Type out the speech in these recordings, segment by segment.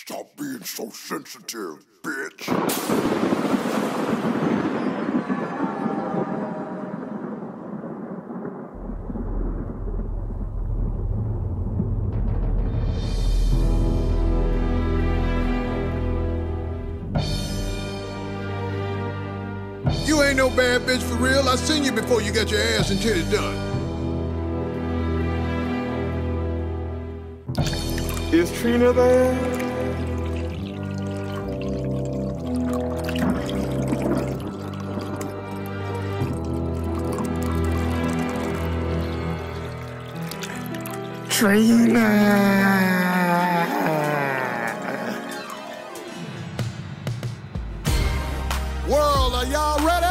Stop being so sensitive, bitch. You ain't no bad bitch for real. I seen you before you got your ass and titties done. Is Trina there? Trina. World, are y'all ready?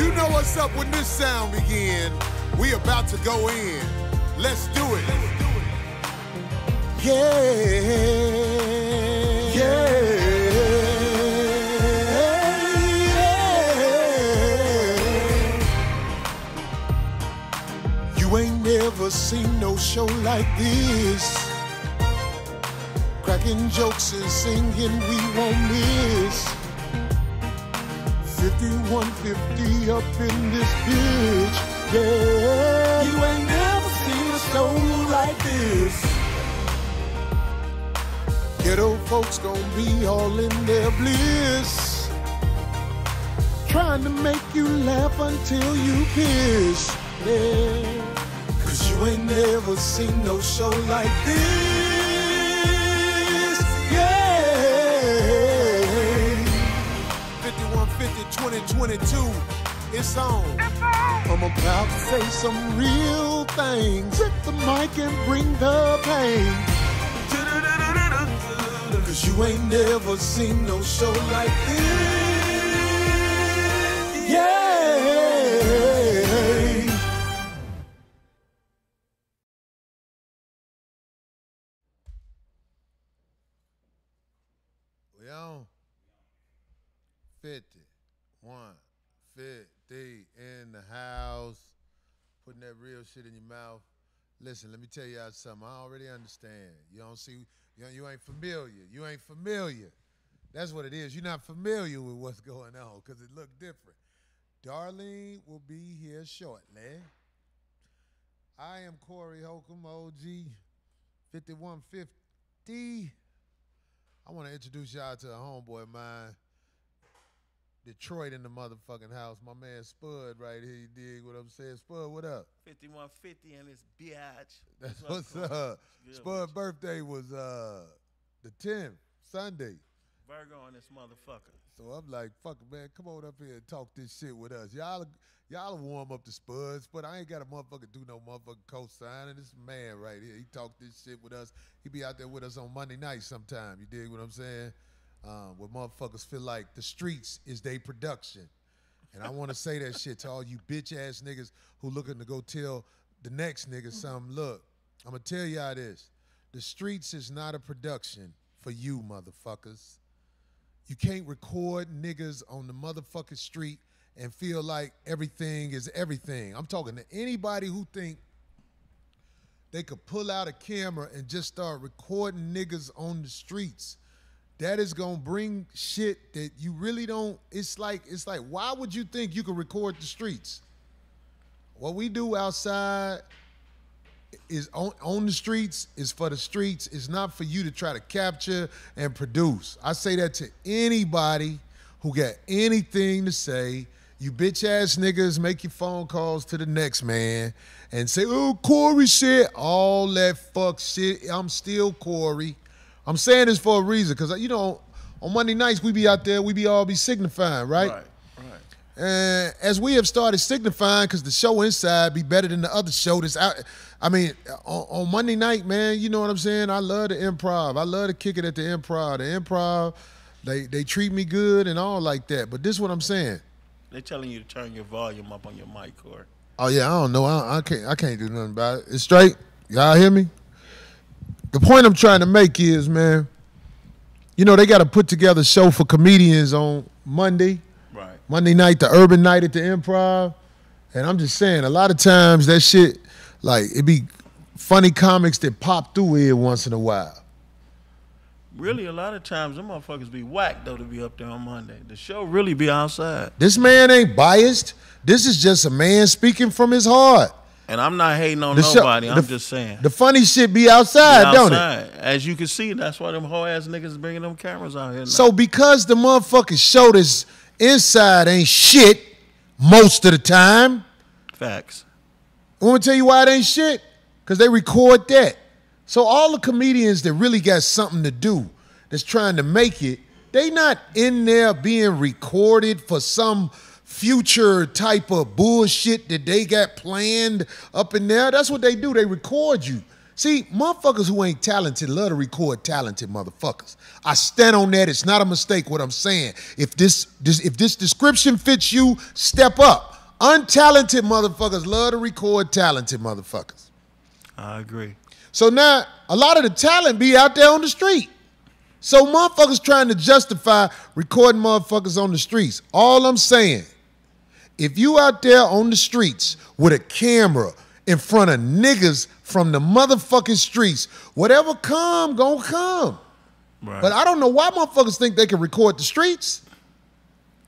You know what's up when this sound begin. We about to go in. Let's do it. Yeah. Yeah. Never seen no show like this. Cracking jokes and singing we won't miss. 5150 up in this bitch. Yeah. You ain't never seen a show like this. Ghetto folks gonna be all in their bliss. Trying to make you laugh until you piss. Yeah. You ain't never seen no show like this. Yeah. 5150 2022. It's on. I'm about to say some real things. Hit the mic and bring the pain. Cause you ain't never seen no show like this. 50, 1, 50 in the house, putting that real shit in your mouth. Listen, let me tell y'all something. I already understand. You don't see, you, you ain't familiar. You ain't familiar. That's what it is. You're not familiar with what's going on because it look different. Darlene will be here shortly. I am Corey Holcomb, OG 5150. I want to introduce y'all to a homeboy of mine. Detroit in the motherfucking house. My man Spud right here. You dig what I'm saying? Spud, what up? 5150 and it's biatch. That's what's up. Good Spud birthday was uh the 10th, Sunday. Virgo on this motherfucker. So I'm like, fuck it, man, come on up here and talk this shit with us. Y'all y'all warm up the Spuds, but I ain't got a motherfucker do no motherfucking co-signing. This man right here, he talk this shit with us. He be out there with us on Monday night sometime. You dig what I'm saying? Um, where motherfuckers feel like the streets is their production. And I want to say that shit to all you bitch ass niggas who looking to go tell the next nigga something. Look, I'm gonna tell y'all this: the streets is not a production for you, motherfuckers. You can't record niggas on the motherfucking street and feel like everything is everything. I'm talking to anybody who think they could pull out a camera and just start recording niggas on the streets. That is gonna bring shit that you really don't. It's like it's like why would you think you can record the streets? What we do outside is on, on the streets is for the streets. It's not for you to try to capture and produce. I say that to anybody who got anything to say. You bitch ass niggas make your phone calls to the next man and say, oh, Corey shit, all that fuck shit. I'm still Corey. I'm saying this for a reason, because you know, on Monday nights we be out there, we be all be signifying, right? Right, right. And as we have started signifying, because the show inside be better than the other show that's out. I mean, on, on Monday night, man, you know what I'm saying? I love the improv. I love to kick it at the improv. The improv, they they treat me good and all like that. But this is what I'm saying. They're telling you to turn your volume up on your mic, or. Oh yeah, I don't know. I, I can't I can't do nothing about it. It's straight. Y'all hear me? The point I'm trying to make is, man, you know, they got to put together a show for comedians on Monday. Right. Monday night, the urban night at the improv. And I'm just saying, a lot of times that shit, like, it be funny comics that pop through here once in a while. Really, a lot of times them motherfuckers be whacked though to be up there on Monday. The show really be outside. This man ain't biased. This is just a man speaking from his heart. And I'm not hating on The show- nobody. I'm just saying. The funny shit be outside, Be don't it? As you can see, that's why them whole ass niggas bringing them cameras out here. Now. So because the motherfucking show this inside ain't shit most of the time, facts. I want to tell you why it ain't shit. Because they record that. So all the comedians that really got something to do, that's trying to make it, they not in there being recorded for some future type of bullshit that they got planned up in there. That's what they do. They record you. See, motherfuckers who ain't talented love to record talented motherfuckers. I stand on that. It's not a mistake what I'm saying. If this, this if this description fits you, step up. Untalented motherfuckers love to record talented motherfuckers. I agree. So now a lot of the talent be out there on the street. So motherfuckers trying to justify recording motherfuckers on the streets. All I'm saying, if you out there on the streets with a camera in front of niggas from the motherfucking streets, whatever come, gonna come. Right. But I don't know why motherfuckers think they can record the streets.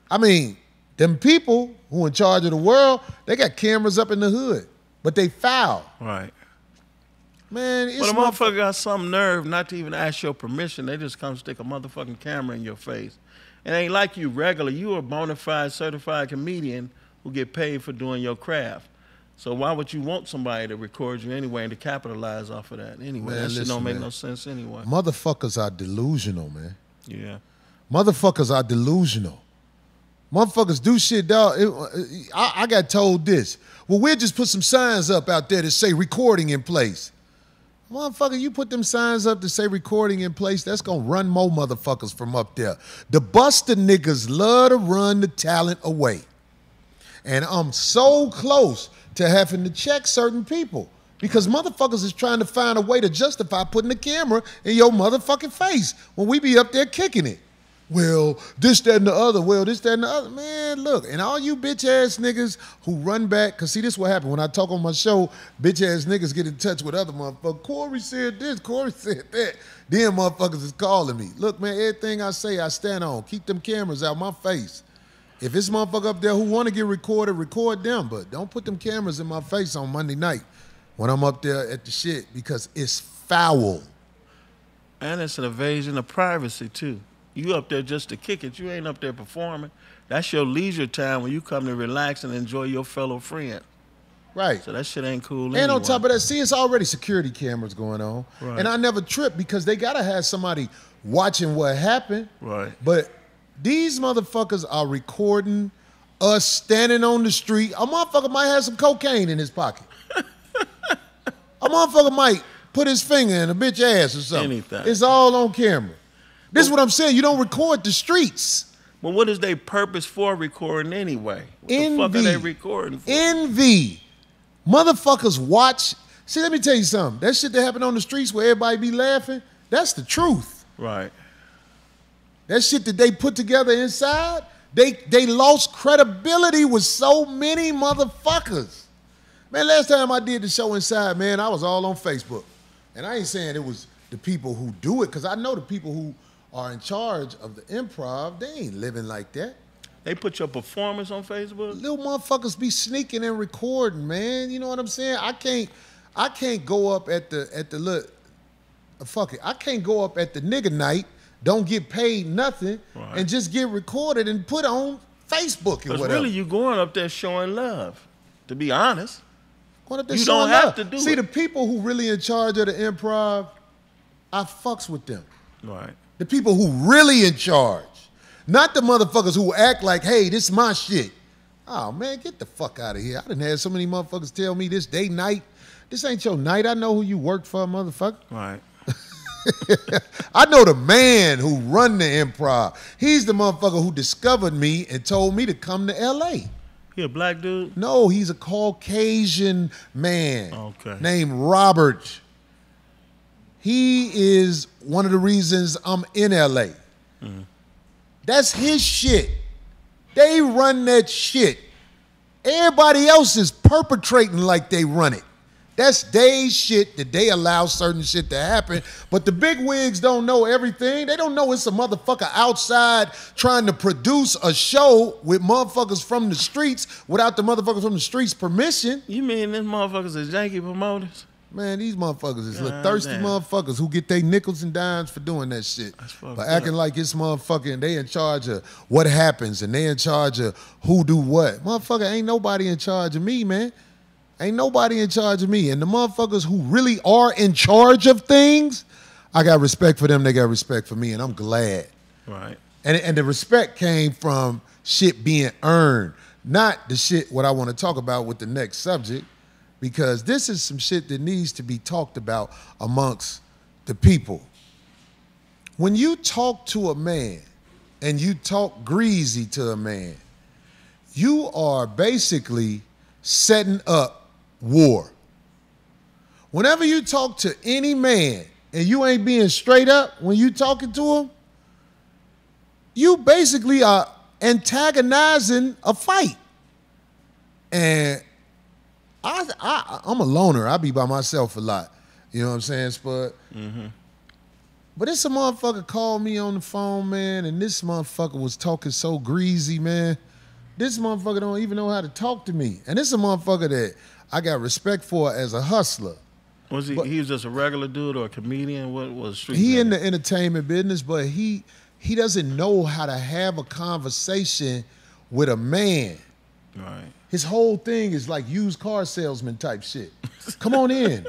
I mean, them people who in charge of the world, they got cameras up in the hood, but they foul. right. Man, it's But a motherfucker got some nerve not to even ask your permission. They just come stick a motherfucking camera in your face. It ain't like you regular. You a bona fide certified comedian who get paid for doing your craft. So why would you want somebody to record you anyway and to capitalize off of that anyway? Man, that shit don't make man. no sense anyway. Motherfuckers are delusional, man. Yeah. Motherfuckers are delusional. Motherfuckers do shit, dog. It- I, I got told this. Well, we'll just put some signs up out there that say recording in place. Motherfucker, you put them signs up to say recording in place, that's gonna run more motherfuckers from up there. The buster niggas love to run the talent away. And I'm so close to having to check certain people because motherfuckers is trying to find a way to justify putting the camera in your motherfucking face when we be up there kicking it. Well, this, that, and the other. Well, this, that, and the other. Man, look, and all you bitch ass niggas who run back, because see, this what happened. When I talk on my show, bitch ass niggas get in touch with other motherfuckers. Corey said this, Corey said that. Then motherfuckers is calling me. Look, man, everything I say, I stand on. Keep them cameras out my face. If it's motherfucker up there who want to get recorded, record them. But don't put them cameras in my face on Monday night when I'm up there at the shit because it's foul. And it's an invasion of privacy too. You up there just to kick it. You ain't up there performing. That's your leisure time when you come to relax and enjoy your fellow friend. Right. So that shit ain't cool. And anyway. on top of that, see, it's already security cameras going on. Right. And I never trip because they gotta have somebody watching what happened. Right. But these motherfuckers are recording us standing on the street. A motherfucker might have some cocaine in his pocket. a motherfucker might put his finger in a bitch ass or something. Anything. It's all on camera. This is what I'm saying. You don't record the streets. Well, what is their purpose for recording anyway? What the fuck are they recording for? Envy. Motherfuckers watch. See, let me tell you something. That shit that happened on the streets where everybody be laughing, that's the truth. right. That shit that they put together inside, they they lost credibility with so many motherfuckers. Man, last time I did the show inside, man, I was all on Facebook. And I ain't saying it was the people who do it, because I know the people who are in charge of the improv, they ain't living like that. They put your performance on Facebook. Little motherfuckers be sneaking and recording, man. You know what I'm saying? I can't I can't go up at the at the look uh, fuck it. I can't go up at the nigga night, don't get paid nothing, Right. and just get recorded and put on Facebook and whatever. really, you're going up there showing love. To be honest. Going up there you don't have love. to do it. See it. the people who really in charge of the improv, I fucks with them. Right. The people who really in charge. Not the motherfuckers who act like, hey, this is my shit. Oh man, get the fuck out of here. I done had so many motherfuckers tell me this day night. This ain't your night. I know who you work for, motherfucker. Right. I know the man who run the improv. He's the motherfucker who discovered me and told me to come to LA. He a black dude. No, he's a Caucasian man Okay. named Robert. He is one of the reasons I'm in LA. Mm-hmm. That's his shit. They run that shit. Everybody else is perpetrating like they run it. That's they shit that they allow certain shit to happen. But the big wigs don't know everything. They don't know it's a motherfucker outside trying to produce a show with motherfuckers from the streets without the motherfuckers from the streets permission. You mean them motherfuckers is janky promoters? Man, these motherfuckers is little thirsty damn. motherfuckers who get their nickels and dimes for doing that shit. But acting up. like it's motherfucking they in charge of what happens and they in charge of who do what. Motherfucker, ain't nobody in charge of me, man. Ain't nobody in charge of me. And the motherfuckers who really are in charge of things, I got respect for them, they got respect for me, and I'm glad. Right. And, and the respect came from shit being earned, not the shit what I want to talk about with the next subject, because this is some shit that needs to be talked about amongst the people. When you talk to a man and you talk greasy to a man, you are basically setting up war. Whenever you talk to any man and you ain't being straight up when you talking to him, you basically are antagonizing a fight. And I, I I'm a loner. I be by myself a lot. You know what I'm saying, Spud? Mm-hmm. But this motherfucker called me on the phone, man, and this motherfucker was talking so greasy, man. This motherfucker don't even know how to talk to me. And this a motherfucker that I got respect for as a hustler. Was he? But- he was just a regular dude or a comedian? What was street? he in the entertainment business, but he he doesn't know how to have a conversation with a man. right. His whole thing is like used car salesman type shit. Come on in.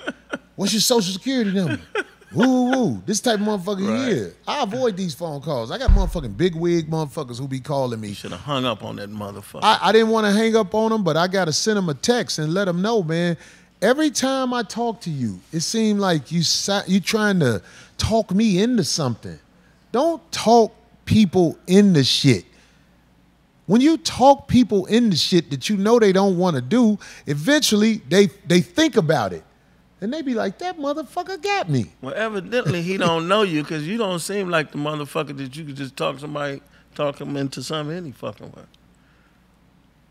What's your social security number? Woo woo. This type of motherfucker Right. here. I avoid these phone calls. I got motherfucking big wig motherfuckers who be calling me. You should have hung up on that motherfucker. I, I didn't want to hang up on them, but I got to send them a text and let them know, man. Every time I talk to you, it seemed like you you trying to talk me into something. Don't talk people into shit. When you talk people into shit that you know they don't want to do, eventually they they think about it, and they be like, "That motherfucker got me." well, evidently he don't know you because you don't seem like the motherfucker that you could just talk somebody, talk him into something any fucking way.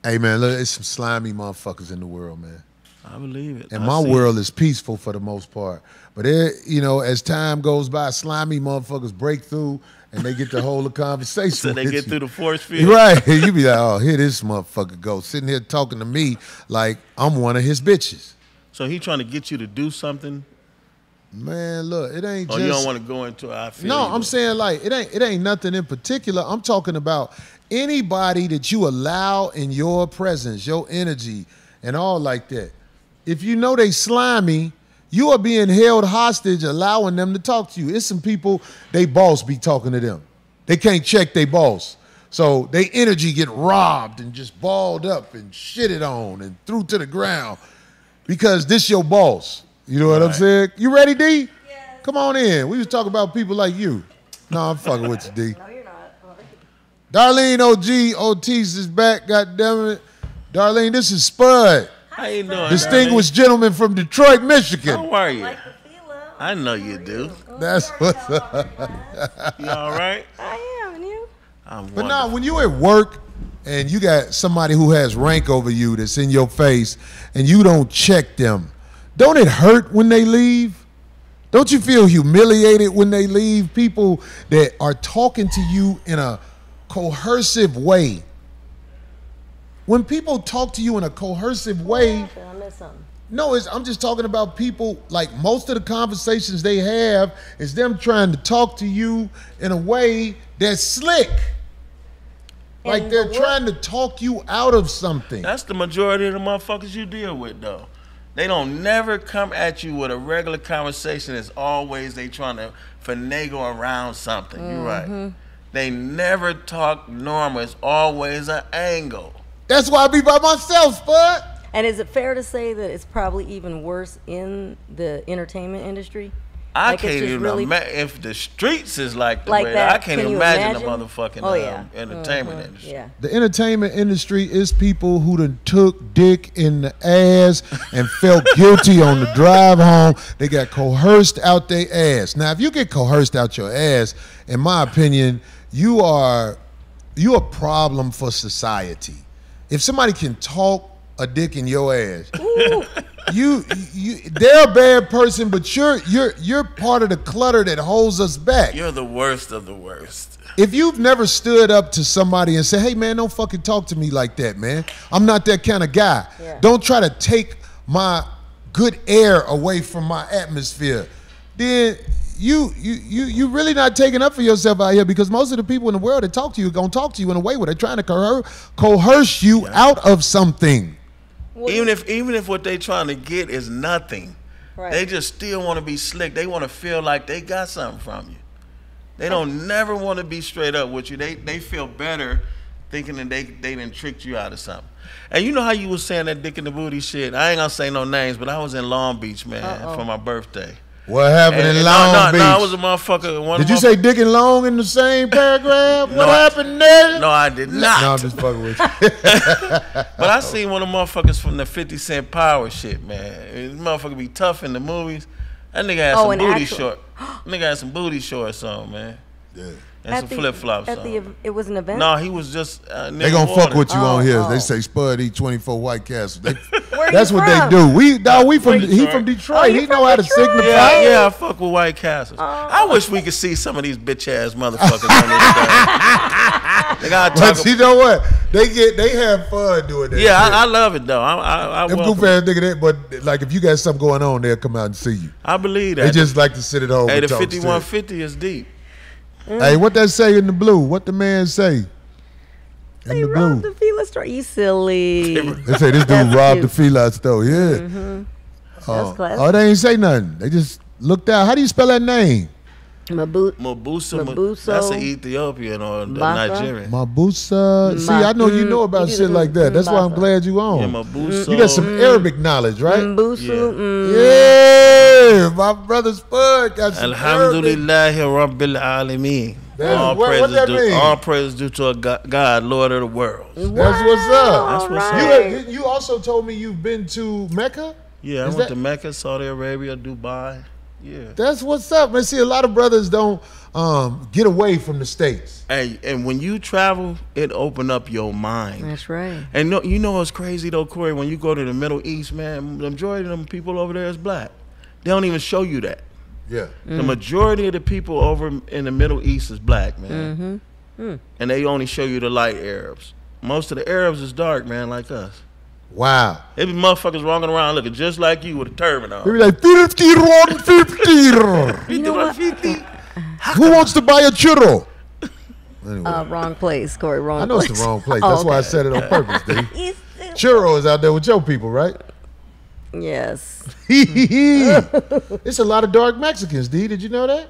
Hey man, look, it's some slimy motherfuckers in the world, man. I believe it. And I my world is peaceful for the most part. But it, you know, as time goes by, slimy motherfuckers break through and they get to hold a conversation. So they get you. through the force field. Right. You be like, oh, here this motherfucker go. Sitting here talking to me like I'm one of his bitches. So he trying to get you to do something, Man, look, it ain't or just Oh, you don't want to go into. I feel No, I'm saying like it ain't it ain't nothing in particular. I'm talking about anybody that you allow in your presence, your energy, and all like that. If you know they slimy, you are being held hostage, allowing them to talk to you. It's some people they boss be talking to them. They can't check their boss. So they energy get robbed and just balled up and shitted on and threw to the ground because this your boss. You know what I'm saying? You ready, D? Come on in. We was talking about people like you. No, I'm fucking with you, D. No, you're not. Darlene OG Ortiz is back. God damn it, Darlene. This is Spud, How you doing? distinguished gentleman from Detroit. Michigan. How are you? Like the feel. I know you do. That's what's up. You all right? I am, and you? I'm But now, when you at work and you got somebody who has rank over you that's in your face, and you don't check them, don't it hurt when they leave? Don't you feel humiliated when they leave? People that are talking to you in a coercive way. When people talk to you in a coercive way, I missed something. no, it's, I'm just talking about people, like most of the conversations they have is them trying to talk to you in a way that's slick. Like they're the trying to talk you out of something. That's the majority of the motherfuckers you deal with, though. They don't never come at you with a regular conversation. It's always they trying to finagle around something. You're Mm-hmm. right. They never talk normal. It's always an angle. That's why I be by myself, Spud. And is it fair to say that it's probably even worse in the entertainment industry? I Like, can't even really- imagine if the streets is like the Like way that, I can't can you imagine, the motherfucking Oh, um, yeah. entertainment Mhm. industry. Yeah. The entertainment industry is people who done took dick in the ass and felt guilty on the drive home. They got coerced out their ass. Now, if you get coerced out your ass, in my opinion, you are you a problem for society. If somebody can talk a dick in your ass, you you they're a bad person, but you're you're you're part of the clutter that holds us back. You're the worst of the worst. If you've never stood up to somebody and said, "Hey man, don't fucking talk to me like that, man. I'm not that kind of guy. Yeah. Don't try to take my good air away from my atmosphere." Then you you you you really not taking up for yourself out here because most of the people in the world that talk to you are gonna talk to you in a way where they're trying to coer- coerce you out of something. Even if even if what they trying to get is nothing, Right. they just still want to be slick. They want to feel like they got something from you. They don't never want to be straight up with you. They they feel better thinking that they they done tricked you out of something. And you know how you was saying that dick in the booty shit. I ain't gonna say no names, but I was in Long Beach, man, Uh-oh. for my birthday. What happened And- in no, Long no, Beach? No, I was a motherfucker. One Did of you say Dick and Long in the same paragraph? No, what happened there? No, I did not. No, I'm just fucking with you. But I seen one of the motherfuckers from the 50 Cent Power shit, man. This motherfucker be tough in the movies. That nigga had Oh, some booty actual- short. nigga had some booty shorts on, man. Yeah. And some the- flip flops At the it was an event. no, he was just. Uh, They gonna fuck with you Oh, on here. oh. They say Spud eat 24 White Castle. They, Where that's what from? they do. We dog, we from Detroit. he from Detroit. Oh, he from know how to signify. Yeah, yeah, I fuck with White Castles. I wish we could see some of these bitch ass motherfuckers on this thing. They gotta talk. But you know what? They get they have fun doing that. yeah, shit. I, I love it though. I, I, I, Them welcome goof it. ass nigga that, but like if you got something going on, they'll come out and see you. I believe that. They just like to sit at home. hey, and the 5150 is deep. Mm. Hey, what that say in the blue? What the man say? In They the robbed blue. the Fila store. You silly. They say this dude That's robbed the cute. Fila store. Yeah. Mm-hmm. Oh. That's Oh, classic. oh, they ain't say nothing. They just looked out. How do you spell that name? Mabu- Mabusa, Mabuso. that's an Ethiopian or a Nigerian. Mabusa. See, I know you know about shit like that. That's why I'm glad you on. Yeah, Mabuso. You got some Arabic knowledge, right? Mbusu. Yeah. mm. Yeah, my brother Spud got some Alhamdulillah Rabbil Alameen. That's- All what- what praises that due, mean? all praises due to a God, God, Lord of the world. That's what's up. That's what's up. You, Alright. you also told me you've been to Mecca. Yeah, I went that- to Mecca, Saudi Arabia, Dubai. Yeah. That's what's up, man. See, a lot of brothers don't um, get away from the states. Hey, and when you travel, it open up your mind. That's right. And no, you know what's crazy though, Corey? When you go to the Middle East, man, the majority of them people over there is black. They don't even show you that. Yeah. The majority of the people over in the Middle East is black, man. Mm-hmm. And they only show you the light Arabs. Most of the Arabs is dark, man, like us. Wow. They be motherfuckers walking around looking just like you with a turban on. They on. be like, 50, 150. You know what? Who wants to buy a churro? Anyway, Uh, wrong place, Corey. Wrong I know place. it's the wrong place. Oh, That's why I said it on purpose, D. He's- Churro is out there with your people, right? Yes. it's a lot of dark Mexicans, D. Did you know that?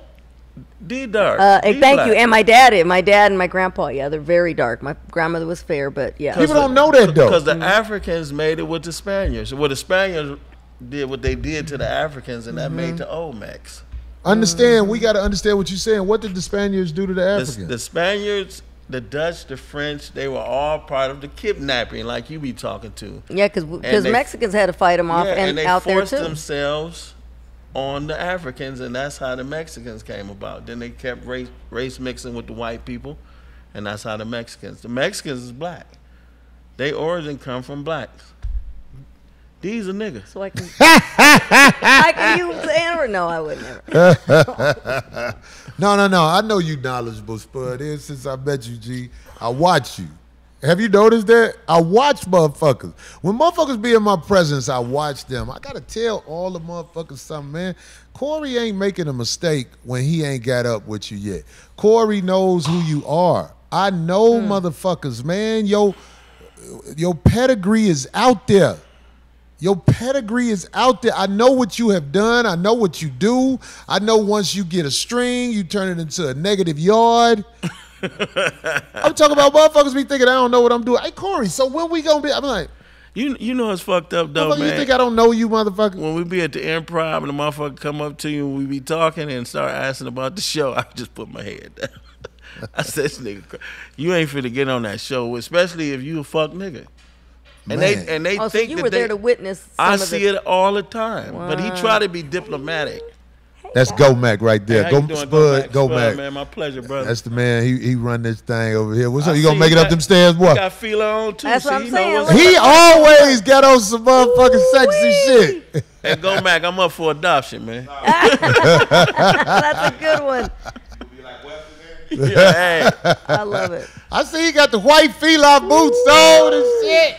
D dark. Uh, D and thank black. you. And my dad, my dad and my grandpa, yeah, they're very dark. My grandmother was fair, but yeah. People don't know that though. Because the Africans made it with the Spaniards. Well, the Spaniards did what they did to the Africans, and that made the Olmecs. Understand? We got to understand what you're saying. What did the Spaniards do to the The, Africans? the Spaniards, the Dutch, the French, they were all part of the kidnapping, like you be talking to. Yeah, because they- Mexicans had to fight them off yeah, and, and they out there forced too. themselves on the Africans, and that's how the Mexicans came about. Then they kept race, race mixing with the white people, and that's how the Mexicans. The Mexicans is black. They origin come from blacks. These are niggas. So I can, I can use the N-word. No, I would never. no, no, no. I know you knowledgeable, Spud. Ever since I met you, G, I watch you. Have you noticed that? I watch motherfuckers. When motherfuckers be in my presence, I watch them. I gotta tell all the motherfuckers something, man. Corey ain't making a mistake when he ain't got up with you yet. Corey knows who you are. I know hmm. motherfuckers, man. Yo, your pedigree is out there. Your pedigree is out there. I know what you have done. I know what you do. I know once you get a string, you turn it into a negative yard. I'm talking about motherfuckers be thinking I don't know what I'm doing. Hey Corey, so when we gonna be? I'm like, You you know it's fucked up though, motherfucker, you think I don't know you, motherfucker? when we be at the improv and the motherfucker come up to you and we be talking and start asking about the show, I just put my head down. I said, this nigga, you ain't finna get on that show, especially if you a fuck nigga. And Man. they and they Oh, so think you that were they, there to witness. Some I of see the, it all the time, but he try to be diplomatic. Hey, That's Go Mac right there. How Go you doing, Spud, Go Spud, Mac. man. My pleasure, brother. That's the man. He he run this thing over here. What's I up? You gonna see make it you up got- them stairs, You boy? got Fila on too. That's See, what I'm saying. what's He always got on some motherfucking sexy shit. Hey, go Mac. I'm up for adoption, man. That's a good one. yeah, hey. I love it. I see he got the white fila boots on and shit.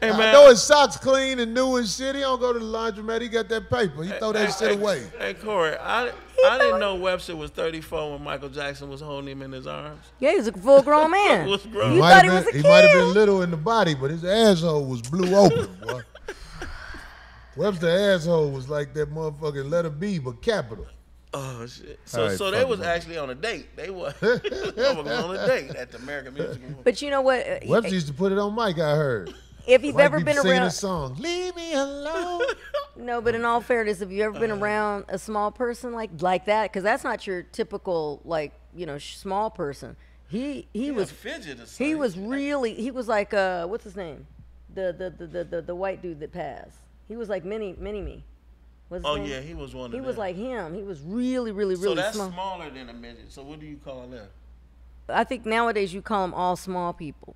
Hey, I man. know his socks clean and new and shit. He don't go to the laundromat. He got that paper. He throw that Hey, shit hey, away. Hey, Corey, I, I didn't know Webster was 34 when Michael Jackson was holding him in his arms. Yeah, he's a full grown man. Was grown. You Might thought have he was been- a he might have been little in the body, but his asshole was blew open, boy. Webster asshole was like that motherfucking letter B, but capital. Oh shit! So, All right, so they was him. actually on a date. They was motherfuckers on a date at the American Music Awards. But you know what? Uh, Webster used to put it on Mike. I heard. If you've White ever people been around, a song. Leave me alone. no, but in all fairness, if you've ever Uh-huh. been around a small person like like that, because that's not your typical like you know small person. He he was fidget. he was really he was like uh what's his name, the the the the the, the white dude that passed. He was like mini mini me. What's Oh yeah, he was one. He of was them. like him. He was really really really. So that's small. smaller than a midget. So what do you call that? I think nowadays you call them all small people.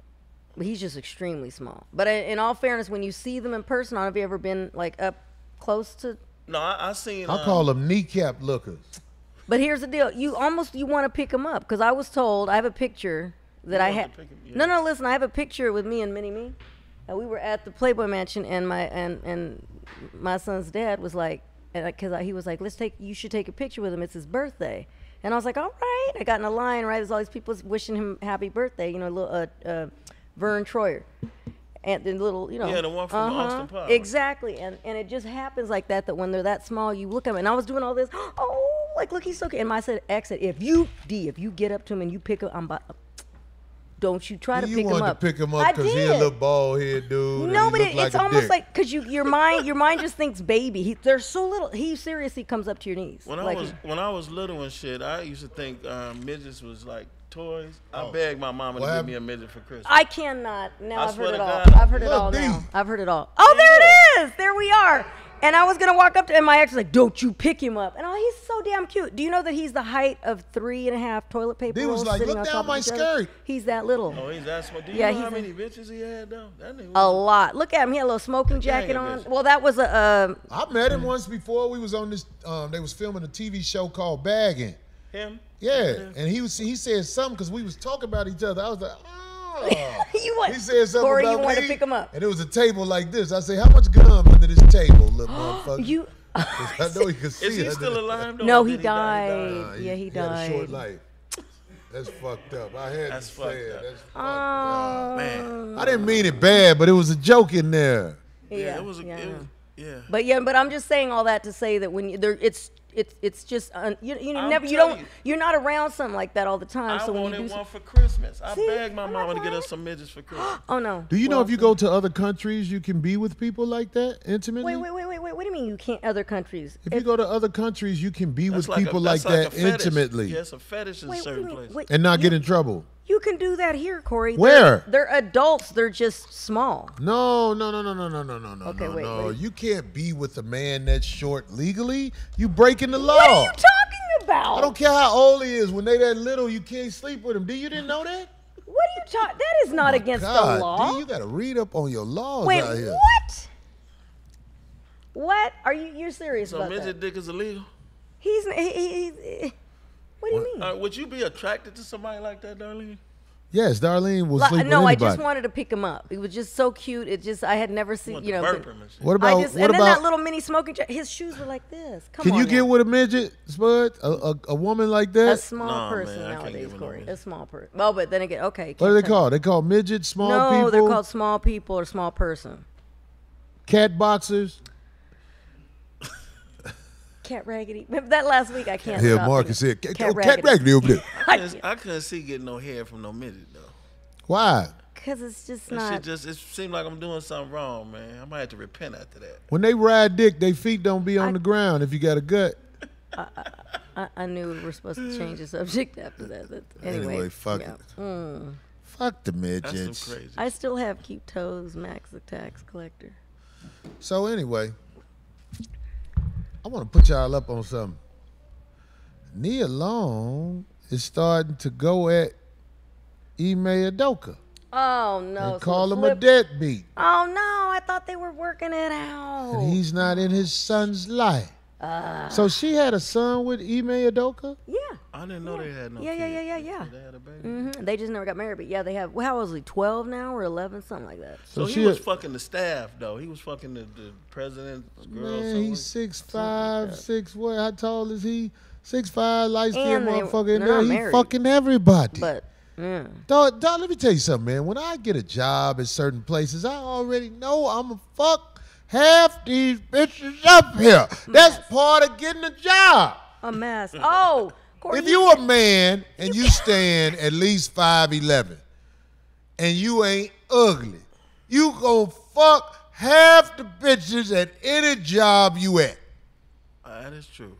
But he's just extremely small. But in in all fairness, when you see them in person, I don't know if you ever been like up close to. No, I, I seen. I um, call them kneecap lookers. But here's the deal: you almost you want to pick him up because I was told I have a picture that I had. to pick him- No, no, listen, I have a picture with me and Mini Me. And we were at the Playboy Mansion, and my and and my son's dad was like, because he was like, let's take, you should take a picture with him. It's his birthday. And I was like, all right. I got in a line, right? There's all these people wishing him happy birthday. You know, little uh, uh, Verne Troyer, and the little, you know, Yeah, the one from uh-huh, Austin Powers. Exactly, and and it just happens like that. That when they're that small, you look at them. And I was doing all this. Oh, like look, he's so cute. And I said, X said, if you D, if you get up to him and you pick up, I'm about. Don't you try to you pick him wanted up. to pick him up I because he a little bald head dude. No, but it, like it's almost dick. like because you your mind your mind just thinks baby. He, they're so little. He seriously comes up to your knees. When I like, was when I was little and shit, I used to think um, midgets was like toys. Oh. I begged my mama What to give me a midget for Christmas. I cannot. Now I I've swear heard it to all. God. I've heard it Look, all now. D. I've heard it all. Oh, there it is. There we are. And I was gonna walk up to, and my ex was like, "Don't you pick him up?" And oh, he's so damn cute. Do you know that he's the height of three and a half toilet paper D was rolls like, sitting "Look on down top of my each other?" skirt. He's that little. oh, he's that small. Do you Yeah, know how he's a- many bitches he had though? That nigga A was lot. Look at him. He had a little smoking jacket Dang, on. bitch. Well, that was a. Uh, I met him once before. We was on this. Um, they was filming a TV show called Bagging. him. Yeah, and he was he said something because we was talking about each other. I was like, oh. you want? He said something Corey, about you wanted me, to pick him up. and it was a table like this. I said, how much gum under this table, little motherfucker? You. 'Cause I know he could see Is he under still alive though? No, or he did die? died. Nah, he- yeah, he, he died. Had a short life. That's fucked up. I had That's to fucked say it. up. That's fucked Oh, up. Man, I didn't mean it bad, but it was a joke in there. yeah, it was. A, yeah, it was yeah. But yeah, but I'm just saying all that to say that when you there, it's it's it's just un, you, you I'm never you don't you. you're not around something like that all the time. I so when you wanted do, one some- for Christmas. I See? begged my I'm mama to get us some midgets for Christmas. oh no. Do you know if you go to other countries, you can be with people like that intimately? Wait wait wait wait wait. What do you mean you can't other countries? If you go to other countries, you can be with like people a, like that's that intimately Yes, a fetish in wait, what do you certain mean? places. And not you, get in trouble. You can do that here, Corey. Where? They're, they're adults. They're just small. No, no, no, no, no, no, no, no, no, Okay, no, wait, no. wait. You can't be with a man that's short legally. You breaking the law. What are you talking about? I don't care how old he is. When they that little, you can't sleep with him. D, you didn't know that? What are you talking? That is not oh My against God, the law. D, you gotta read up on your laws Wait, out here. what? What are you? You're serious So about midget that? dick is illegal. He's he, he, he, What do you mean? Uh, would you be attracted to somebody like that, Darlene? Yes, Darlene was. Li- sleep no, with I just wanted to pick him up. It was just so cute. It just I had never seen Want you know. but- him and shit. what about I just what and then about? that little mini smoking jacket. His shoes were like this. Come can on you get with a midget, Spud? A, a, a woman like that? a small Nah, person man, nowadays, get no Corey? midget. A small person. Oh, but then again, okay. What are they can't called? They call midget, small No, people, No, they're called small people or small person. cat boxers. Cat raggedy. Remember that last week? I can't. Here, Marcus thinking. said, Cat "Oh, cat raggedy over there." I couldn't, I couldn't see getting no hair from no midget though. Why? Because it's just That not. shit just it seemed like I'm doing something wrong, man. I might have to repent after that. When they ride dick, their feet don't be on I- the ground if you got a gut. I, I knew we were supposed to change the subject after that. But anyway, Anyway, fuck yeah. it. Mm. Fuck the That's midgets. some crazy. I still have cute toes, Max the tax collector. So anyway, I want to put y'all up on something. Nia Long is starting to go at Ime Udoka Oh no! and so call him a deadbeat. Oh no! I thought they were working it out. And he's not in his son's life. Ah. so she had a son with Ime Udoka? yeah. I didn't know they had no. Yeah, yeah, yeah, yeah, yeah. They had a baby. hmm They just never got married, but yeah, they have. Well, how old is he? Twelve now or eleven? Something like that. So, she he was a- fucking the staff though. He was fucking the, the president's girl. Man, something he's like- six five, six what? How tall is he? Six five, light skinned motherfucker in they're there. not He married. fucking everybody. But yeah. Dog, dog, let me tell you something, man. When I get a job at certain places, I already know I'm a fuck half these bitches up here. That's part of getting a job. a mess. Oh, Corey, If you a man and you stand at least 5'11 and you ain't ugly, you gon' fuck half the bitches at any job you at. Uh, that is true.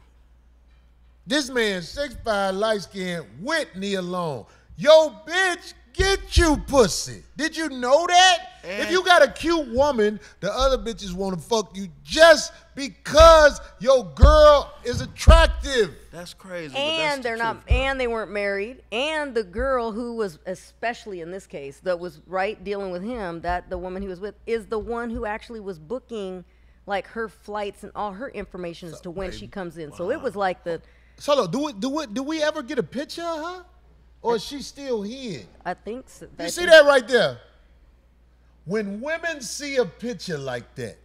This man, 6'5", light skinned, Whitney alone. Yo, bitch, get you pussy. Did you know that? if you got a cute woman, the other bitches want to fuck you just because your girl is attractive. That's crazy. but that's and they're not, truth, and they weren't married. And the girl who was, especially in this case, that was right dealing with him, that the woman he was with, is the one who actually was booking like her flights and all her information as to when she comes in. So it was like the, So look, do we do we do we ever get a picture of her? Or is she still hid? I think. So, You see that right there? When women see a picture like that,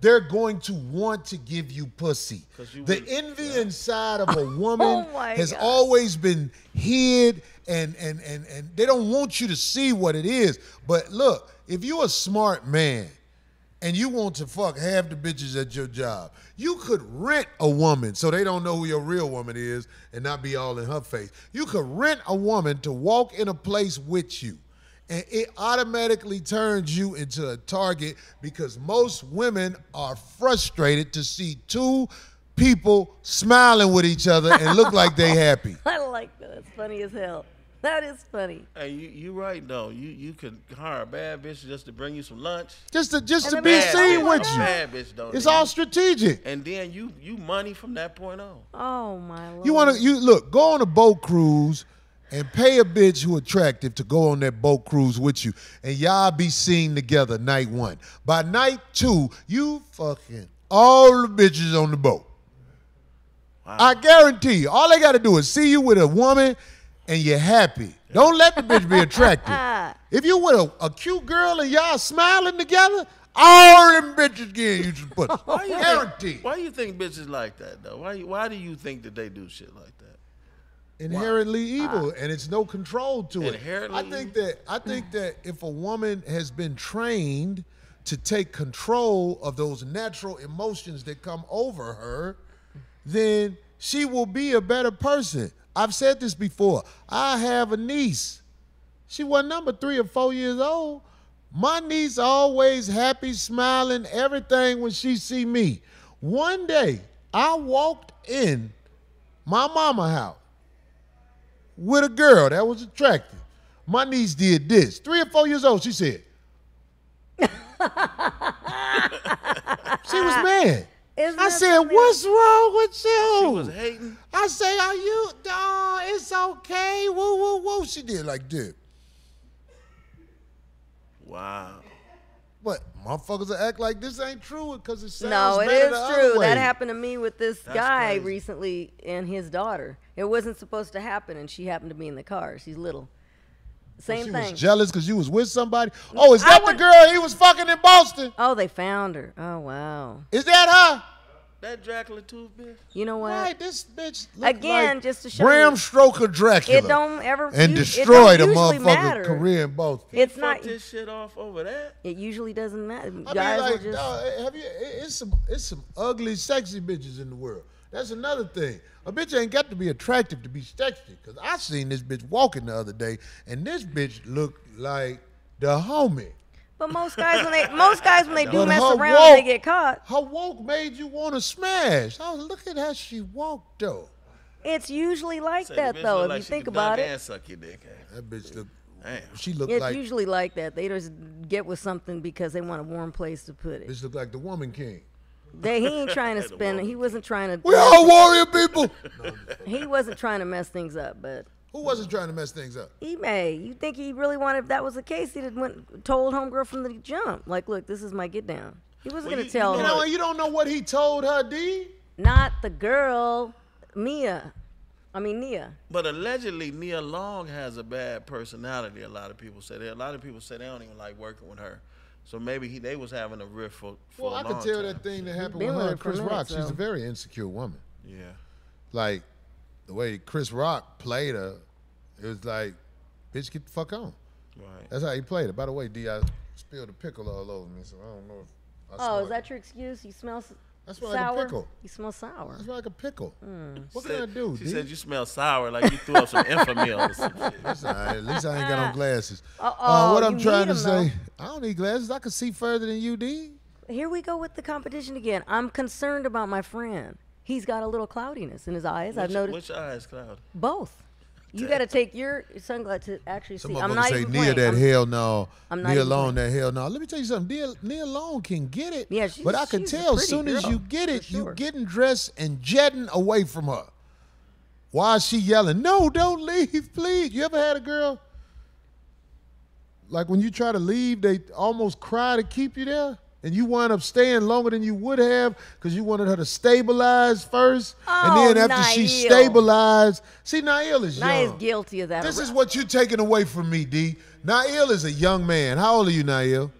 they're going to want to give you pussy. you The would- envy inside of a woman Oh has God. always been hid and, and and and they don't want you to see what it is. But look, if you're a smart man and you want to fuck half the bitches at your job, you could rent a woman so they don't know who your real woman is and not be all in her face. You could rent a woman to walk in a place with you. And it automatically turns you into a target because most women are frustrated to see two people smiling with each other and look like they happy. I like that. That's funny as hell. That is funny. Hey, you you right though. You you could hire a bad bitch just to bring you some lunch. Just to just And to be seen with you. Bad bitch don't. It's they? all strategic. And then you you money from that point on. Oh my lord. You want to you look go on a boat cruise and pay a bitch who attractive to go on that boat cruise with you, and y'all be seen together night one. By night two, you fucking all the bitches on the boat. I guarantee you, all they got to do is see you with a woman, and you're happy. Don't let the bitch be attractive. if you with a, a cute girl and y'all smiling together, all them bitches getting you some pussy. Why you Guarantee. Think, why you think bitches like that though? Why why do you think that they do shit like that? inherently ah. evil and it's no control to it. Inherently I think that I think that if a woman has been trained to take control of those natural emotions that come over her, then she will be a better person. I've said this before. I have a niece. She was number three or four years old. My niece always happy, smiling, everything when she see me. One day, I walked in my mama house with a girl that was attractive. My niece did this. Three or four years old, she said. she was mad. Isn't I said, something? what's wrong with you? She was hating. I say, are you, dog, it's okay. Woo, woo, woo. She did like this. Wow. But motherfuckers will act like this ain't true because it sounds No, it better is the true. That happened to me with this That's guy crazy. recently and his daughter. It wasn't supposed to happen, and she happened to be in the car. She's little. Same she thing. was jealous because you was with somebody. Oh, is I that the girl he was fucking in Boston? oh, they found her. Oh wow. Is that her? That Dracula tooth bitch. You know what? Right, this bitch Again, like just to show Bram you- Stoker Dracula. It don't ever and us- it destroy don't the usually motherfucking matter. career in Boston. It's Fuck not. this shit off over that. It usually doesn't matter. I Guys mean, like, will just. dawg, eh, have you? Eh, it's some, it's some ugly, sexy bitches in the world. That's another thing. A bitch ain't got to be attractive to be sexy. Cause I seen this bitch walking the other day, and this bitch looked like the homie. But most guys, when they most guys when they do But mess around, walk- they get caught. Her walk made you want to smash. Oh, look at how she walked though. It's usually like Say the that though. look If like you she think about it, And suck your dick. eh? That bitch look. Damn. She looked it's like usually like that. They just get with something because they want a warm place to put it. bitch looked like the woman king. They, he ain't trying to spend. woman. He wasn't trying to. We all warrior people. He wasn't trying to mess things up, but Who wasn't trying to mess things up? he may. You think he really wanted? If that was the case, he'd have went told homegirl from the jump. Like, look, this is my get down. He wasn't Well, gonna you- you tell You her. know, and you don't know what he told her, D. Not the girl, Mia. I mean Nia. But allegedly, Nia Long has a bad personality. A lot of people say. That. A lot of people say they don't even like working with her. So maybe he, they was having a riff for, for Well, a I long could tell time. that thing that happened been with with her her and Chris minute, Rock. She's a very insecure woman. Yeah. Like the way Chris Rock played her, it was like, bitch, get the fuck on. Right. That's how he played it. By the way, D, I spilled a pickle all over me, so I don't know if. I Oh, is that your excuse? You smell s- I smell like a sour. pickle. You smell sour. I smell like a pickle. Mm. What can I do, She D? said you smell sour, like you threw up some Enfamil or some shit. Listen, at least I ain't got no glasses. Uh, Uh, what I'm trying to to 'em, say, I don't need glasses. I can see further than you, D. Here we go with the competition again. I'm concerned about my friend. He's got a little cloudiness in his eyes. I've noticed which eyes clouded? both. You got to take your sunglasses to actually Some see. I'm not say even Nia playing. that I'm- hell no. I'm not Nia playing. that hell no. Let me tell you something. Nia, Nia alone can get it. Yeah, she's- but I can she's tell as soon as girl, you get it, for you sure. getting dressed and jetting away from her. Why is she yelling? No, don't leave, please. You ever had a girl like when you try to leave, they almost cry to keep you there? And you wind up staying longer than you would have because you wanted her to stabilize first. and Oh, then after she stabilized, see, Na'il is Nia is guilty of that. This is what you're taking away from me, D. Na'il is a young man. How old are you, Na'il?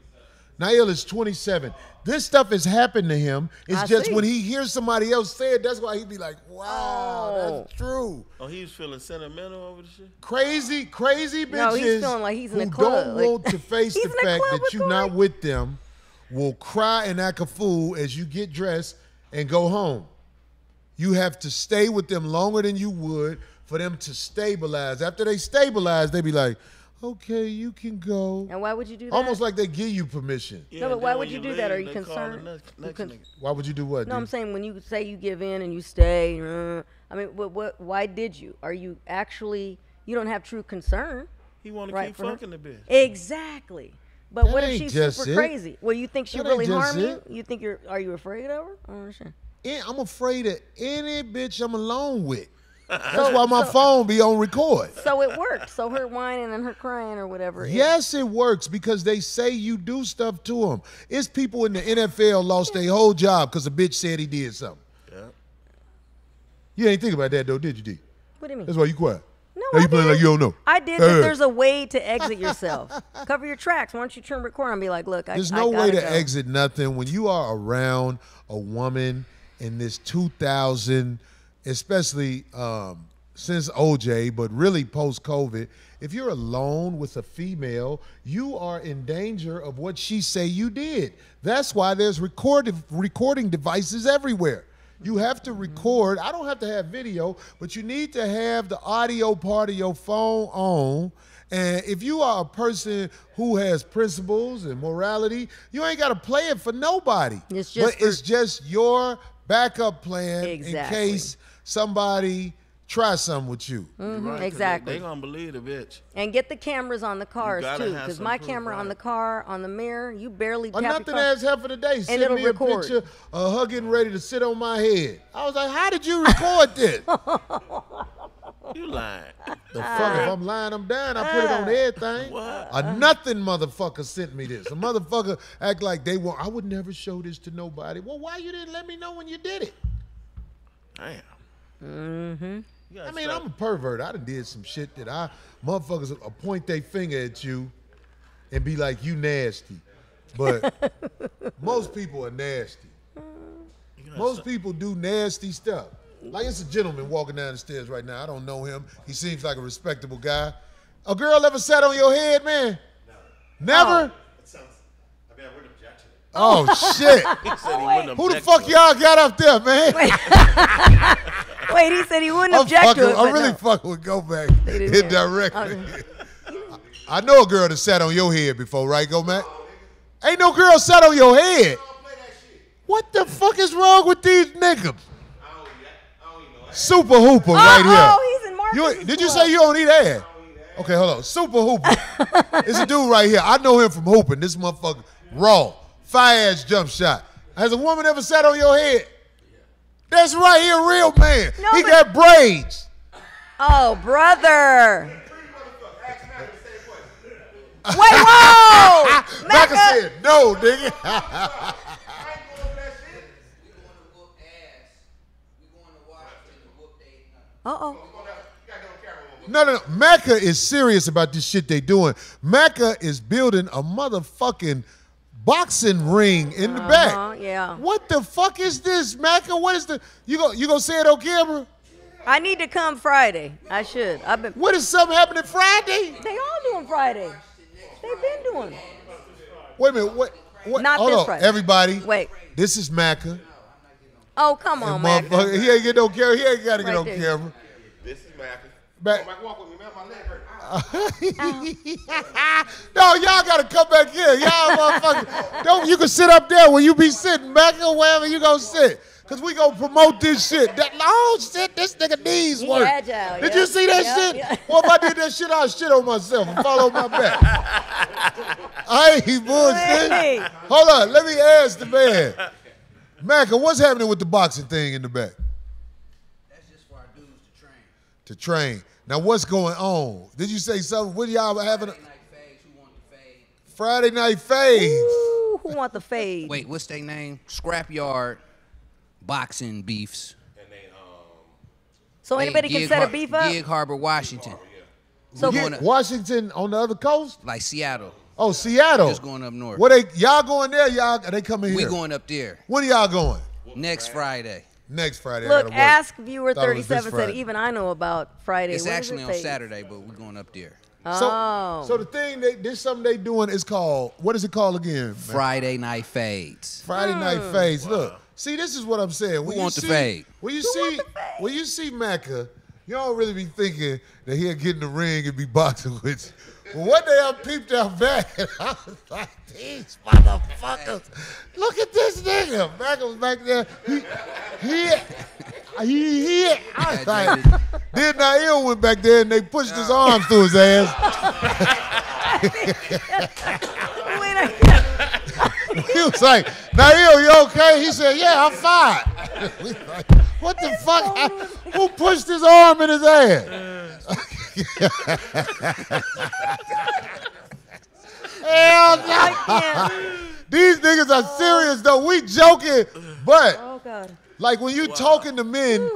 Na'il is 27. This stuff has happened to him. It's I just see. when he hears somebody else say it, that's why he'd be like, wow, Oh. that's true. Oh, he was feeling sentimental over the shit. Crazy, crazy bitches No, he's feeling like he's in who a club, don't like- want to face the fact that you're not with them will cry and act a fool as you get dressed and go home. You have to stay with them longer than you would for them to stabilize. After they stabilize, they be like, okay, you can go. And why would you do that? Almost like they give you permission. Yeah, No, but why would you you do that? Are you they call the concerned? next- You con- nigga. Why would you do what? No, I'm saying when you say you give in and you stay. Uh, I mean, what, what? Why did you? Are you actually? You don't have true concern. He want to keep for her. fucking the bitch. Exactly. But That what if she's just super it. crazy? Well, you think she'll That really just harm you? it. You think you're? Are you afraid of her? Oh, I don't understand. I'm afraid of any bitch I'm alone with. That's why my phone be on record. So it works. So her whining and her crying or whatever. Yes, it works because they say you do stuff to them. It's people in the NFL lost their whole job because a bitch said he did something. Yeah. You ain't think about that though, did you, D? What do you mean? That's why you quiet. No, Now I you playing did. like you don't know. I did, Hey, there's a way to exit yourself. Cover your tracks. Why don't you turn record and be like, look, There's I no way gotta to go. exit nothing when you are around a woman in this 2000, especially um, since OJ, but really post COVID. If you're alone with a female, you are in danger of what she say you did. That's why there's recorded recording devices everywhere. You have to mm-hmm. record. I don't have to have video, but you need to have the audio part of your phone on. And if you are a person who has principles and morality, you ain't got to play it for nobody. It's just but it's just your backup plan in case somebody tries something with you. You're mm-hmm, right, 'cause they- exactly. They, gonna believe the bitch. And get the cameras on the cars too, because my proof, camera on the car, on the mirror, you barely Or tap nothing your car. ass half of the day. Send it'll me record. a picture of her getting ready to sit on my head. I was like, how did you record this? You lying. The fuck, if ah. I'm lying, I'm dying. I put it on ah. everything. What? A uh-huh. nothing motherfucker sent me this. A motherfucker act like they want. I would never show this to nobody. Well, why you didn't let me know when you did it? Damn. Mm-hmm. I mean, I'm a pervert. I done did some shit that I motherfuckers will point their finger at you and be like, you nasty. But most people are nasty. Most people do nasty stuff. Like it's a gentleman walking down the stairs right now. I don't know him. He seems like a respectable guy. A girl ever sat on your head, man? Never? Oh. That sounds. I mean, I wouldn't object to it. Oh, shit. He said he wouldn't Who the fuck y'all got up there, man? Wait, he said he wouldn't I'm, object fucking, to it. I'm really no. fucking with Go Back didn't indirectly. I know a girl that sat on your head before, right, Go Mac? Ain't no girl sat on your head. What the fuck is wrong with these niggas? I don't eat that. I don't eat. Super Hooper right here. Oh, he's in You, Marcus's did you say you don't eat ass? Okay, hold on. Super Hooper. it's a dude right here. I know him from hooping. This motherfucker raw, fire ass jump shot. Has a woman ever sat on your head? That's right. He a real man. No, he but- got braids. Oh, brother. Ask Mac the same question. Wait, whoa! Mecca Mecca. said no, nigga. I ain't going for that shit. We going to whoop ass. We going to Washington to whoop they. Uh oh. You gotta get on camera one more. No, no, no. Mecca is serious about this shit they doing. Mecca is building a motherfucking boxing ring in the Uh-huh, back. yeah. What the fuck is this, Mecca? What is the you go you gonna say it on camera? I need to come Friday. I should. I've been. What is something happening Friday? They all doing Friday. They've been doing. Wait a minute. What? what Not hold this on, Friday. everybody. Wait. This is Mecca. Oh, come on, Mac. Motherfucker, he ain't get no camera. He ain't got to get Right on there. camera. This is Mac. Back- walk with me, man. My leg hurt. Ah. no, y'all gotta come back here. Y'all motherfucker. Don't you can sit up there where you be sitting back or wherever you gonna sit. Cause we gonna promote this shit. That oh shit, this nigga knees He work. agile, Did yeah. you see that Yeah, shit? yeah. Well, if I did that shit, I'd shit on myself and fall on my back. I ain't bullshit. Hey. Hold on, let me ask the man. Macca, what's happening with the boxing thing in the back? That's just for our dudes to train. To train. Now what's going on? Did you say something? What y'all having? A, Friday night fades. Who want the fade? Friday night fades. Ooh, who want the fade? Wait, what's their name? Scrapyard boxing beefs. And they, um, So Hey, anybody can Gig set a beef up. Gig Harbor, Washington. So going Yeah, to- Washington on the other coast? Like Seattle. Oh, Seattle. Just going up north. What they y'all going there? Y'all are they coming here? We going up there When are y'all going? next Friday. Next Friday. Look, gotta ask viewer Thought it was this 37 said Friday. even I know about Friday. It's When does actually it on say? Saturday, but we're going up there. So, Oh. so the thing they this something they doing is called what is it called again? man? Friday night fades. Friday hmm. night fades. Look, see, this is what I'm saying. When you want the see, fade? When you see, when you see Macca, you don't really be thinking that he'll get in the ring and be boxing with you. One day I peeped out back and I was like, these motherfuckers. Look at this nigga. Macca was back there. He, he, he, he. I was like, then Na'il went back there and they pushed his arms through his ass. Wait a He was like, Na'il, you okay? He said, yeah, I'm fine. What the fuck? Who pushed his arm in his ass? Hell no. I can't. These niggas are serious though. We joking, but Oh God. like when you talking to men,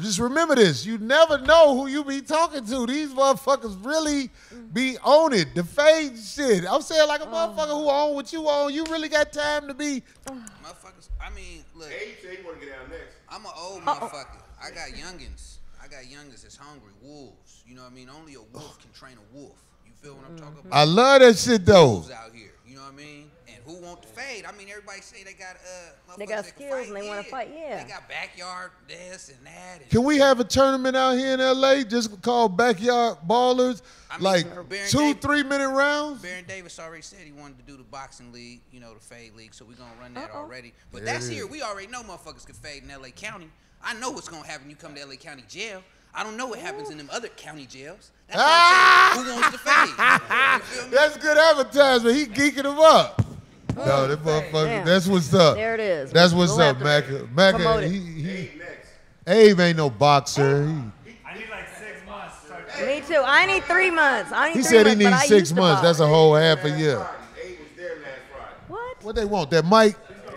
just remember this: you never know who you be talking to. These motherfuckers really be on it. The fade shit. I'm saying like a oh. motherfucker who on what you on. You really got time to be. Motherfuckers, I mean, look, Abe said he want to get down next. I'm an old motherfucker. I got youngins. I got youngins that's hungry, wolves. You know what I mean? Only a wolf can train a wolf. You feel what I'm talking about? I love that shit though. wolves out here. You know what I mean? And who want to fade? I mean, everybody say they got uh, They got that can skills and they wanna fight, yeah. They got backyard this and that. And Can we have a tournament out here in LA just called Backyard Ballers? I mean, like Baron two, Davis- three minute rounds? Baron Davis already said he wanted to do the boxing league, you know, the fade league. So we're gonna run that Uh-oh. already. But There that's here. We already know motherfuckers can fade in LA County. I know what's gonna happen. You come to LA County jail. I don't know what happens in them other county jails. That's Ah! why I'm saying, who wants to fade? You feel me? That's good advertisement. He geeking them up. No, that motherfucker. That's what's up. There it is. That's what's We'll up, have to Macca. Macca, he, he, Abe next. Abe ain't no boxer. He, I need like six months. to Me too. I need three months. I need he three said he months, but needs I six used to months. That's a whole half a year. Abe was there last Friday. what? What they want? That mic?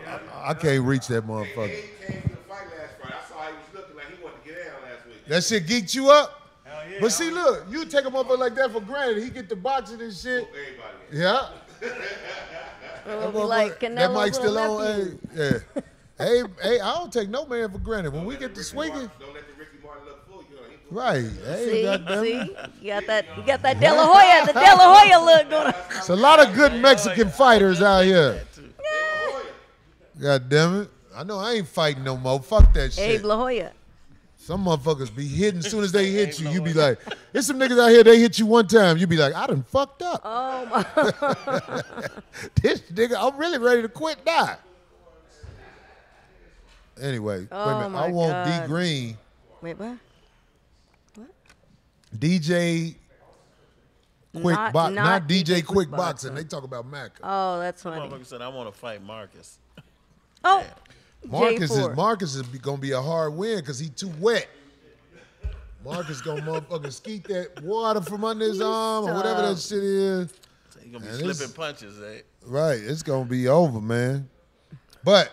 I, I can't reach that motherfucker. Abe came to the fight last Friday. I saw how he was looking like he wanted to get down last week. That shit geeked you up? Hell yeah. But see, look, you take a motherfucker like that for granted. He get the boxing and shit. Oh, everybody. Yeah. It'll be like that Canelo's mic still on. Hey, yeah. hey, hey, I don't take no man for granted. When we get to swinging, Don't let the Ricky Martin look fool you. Know, right? Hey, See, goddamn see, you got that, you got that De La Hoya, the De La Hoya look going. It's a lot of good Mexican fighters out here. God damn it. I know I ain't fighting no more. Fuck that shit. Abe La Hoya. Some motherfuckers be hitting as soon as they hit you. You be like, there's some niggas out here, they hit you one time. You be like, I done fucked up. Oh my. this nigga, I'm really ready to quit now. Anyway, wait a Oh minute. I my want D Green, Wait, what? DJ Quik Not- Box, not not, DJ, DJ Quik Quick Boxing. Boxing. They talk about Mac. Oh, that's funny. Motherfucker said, I want to fight Marcus. Oh, Marcus is J4. Marcus is gonna be a hard win because he too wet. Marcus gonna motherfucking skeet that water from under his arm or whatever that shit is. So you gonna be Man, slipping punches, eh? Right, it's gonna be over, man. But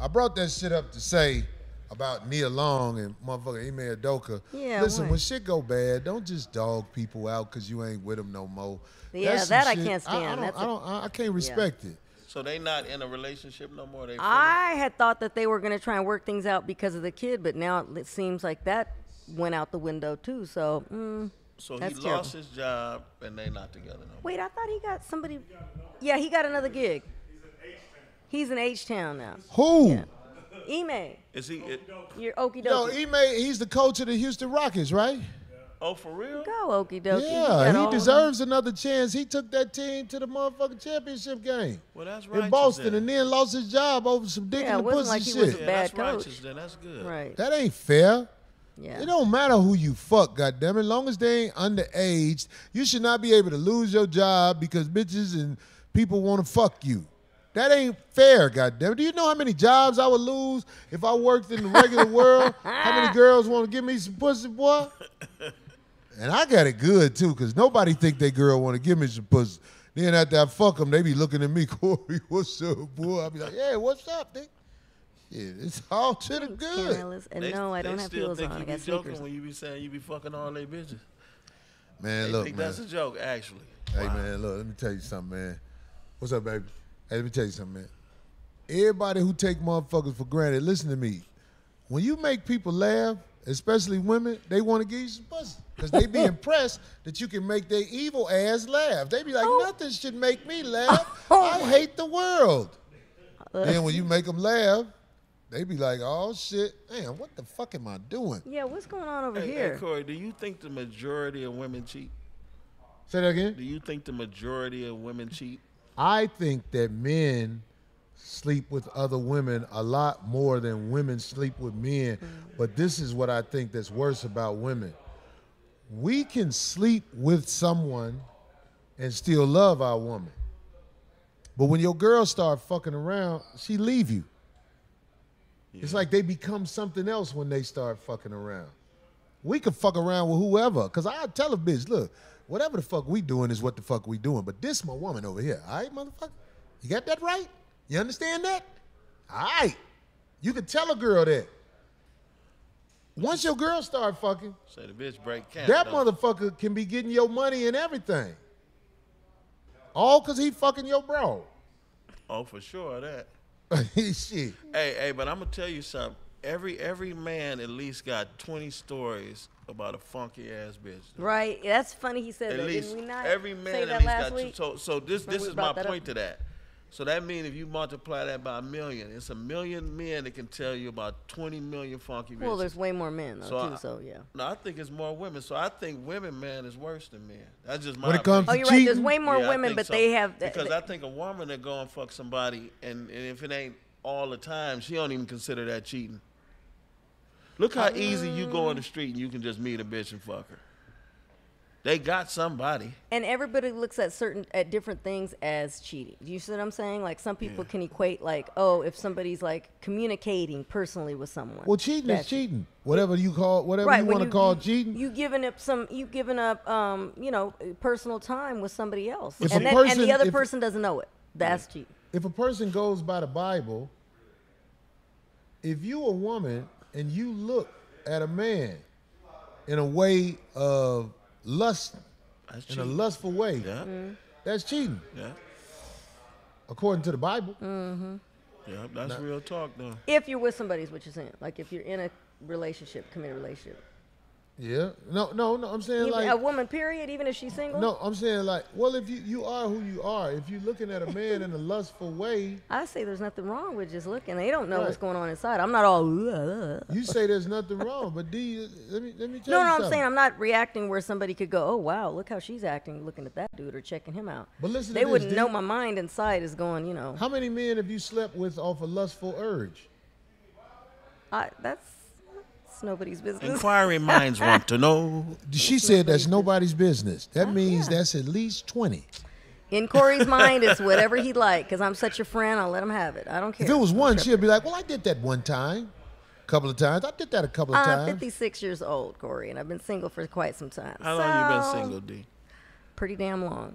I brought that shit up to say about Nia Long and motherfucking Ime Udoka. Yeah, Listen, what? when shit go bad, don't just dog people out because you ain't with them no more. Yeah, That's that some I can't stand. I, don't, That's I, a- don't, I, I can't respect it. So they not in a relationship no more. They I had thought that they were going to try and work things out because of the kid, but now it seems like that went out the window too. So, mm, so he that's lost terrible. his job and they not together no more. wait, I thought he got somebody. Yeah, he got another gig. He's in H Town now. Who? Ime, Is he? It, you're okie Yo, dokie. Ime, he's the coach of the Houston Rockets, right? Oh, for real? Go okie dokie. Yeah, he deserves another chance. He took that team to the motherfucking championship game Well, that's right. in Boston and then lost his job over some dick Yeah, in the pussy like he shit. was a yeah, bad that's coach. righteous. Then that's good. Right. That ain't fair. Yeah. It don't matter who you fuck, goddammit. As long as they ain't underage, you should not be able to lose your job because bitches and people want to fuck you. That ain't fair, goddammit. Do you know how many jobs I would lose if I worked in the regular world? How many girls want to give me some pussy, boy? And I got it good too, cause nobody think they girl want to give me some pussy. Then after I fuck them, they be looking at me, Corey, what's up, boy? I be like, yeah, what's up, nigga? Yeah, it's all to the good. Canellis. And They, no, I don't have still heels think on. I you got be joking sneakers. when you be saying you be fucking all they bitches. Man, They look, think man. that's a joke, actually. Hey man, look, let me tell you something, man. What's up, baby? Hey, let me tell you something, man. Everybody who take motherfuckers for granted, listen to me. When you make people laugh, especially women, they want to give you some pussy. Because they be impressed that you can make their evil ass laugh. They be like, oh. nothing should make me laugh. Oh. I hate the world. Uh. then when you make them laugh, they be like, oh shit, damn, what the fuck am I doing? Yeah, what's going on over Hey, hey, here? Corey, do you think the majority of women cheat? Say that again? Do you think the majority of women cheat? I think that men sleep with other women a lot more than women sleep with men. Mm. But this is what I think that's worse about women. We can sleep with someone and still love our woman. But when your girl start fucking around, she leave you. It's like they become something else when they start fucking around. We can fuck around with whoever. Cause I tell a bitch, look, whatever the fuck we doing is what the fuck we doing. But this my woman over here. All right, motherfucker? You got that right? You understand that? All right. You can tell a girl that. Once your girl start fucking, Say the bitch break camp. that don't motherfucker can be getting your money and everything. All cause he fucking your bro. Oh, for sure that. Shit. Hey, hey, but I'm gonna tell you something. Every every man at least got 20 stories about a funky ass bitch. Right. That's funny. He said At that. least Didn't we not every man say at that least last got week? two. So so this this is my brought that up? point to that. So that means if you multiply that by a million, it's a million men that can tell you about 20 million funky bitches. well, there's way more men though So too. I- So yeah. No, I think it's more women. So I think women, man, is worse than men. That's just my. When it comes Oh, to you're right. There's way more Yeah, women, but so. they have. because I think a woman that go and fuck somebody, and, and if it ain't all the time, she don't even consider that cheating. Look how easy you go in the mm. street and you can just meet a bitch and fuck her. They got somebody. and everybody looks at certain at different things as cheating. Do you see what I'm saying? Like some people can equate like, oh, if somebody's like communicating personally with someone. Well, cheating is that's- cheating. Whatever you call whatever Right, you want to call you, cheating. You giving up some, you giving up, um, you know, personal time with somebody else, If and a then and the other if- person doesn't know it. That's cheating. if a person goes by the Bible, if you a woman and you look at a man in a way of lust, That's in a lustful way, Yeah, Mm-hmm. that's cheating, yeah, according to the Bible. yeah. That's real talk, though. If you're with somebody, is what you're saying. Like if you're in a relationship, committed relationship, Yeah. No, no, no. I'm saying even like a woman, period, even if she's single. no. I'm saying like, well, if you you are who you are, if you're looking at a man in a lustful way, I say there's nothing wrong with just looking. They don't know what's going on inside. I'm not all. Uh, uh." you say there's nothing wrong. But do you, let me let me tell No, you no, no, I'm saying I'm not reacting where somebody could go, oh wow, look how she's acting, looking at that dude or checking him out. But listen they this, wouldn't D. know my mind inside is going, you know. How many men have you slept with off a lustful urge? I, that's nobody's business. Inquiring minds want to know. She said that's nobody's business. That means yeah. that's at least 20. In Corey's mind, it's whatever he'd like. Cause I'm such a friend, I'll let him have it. I don't care. If it was one, she'd be like, "Well, I did that one time, a couple of times. I did that a couple of times. I'm 56 years old, Corey, and I've been single for quite some time. How long you been single, D? Pretty damn long.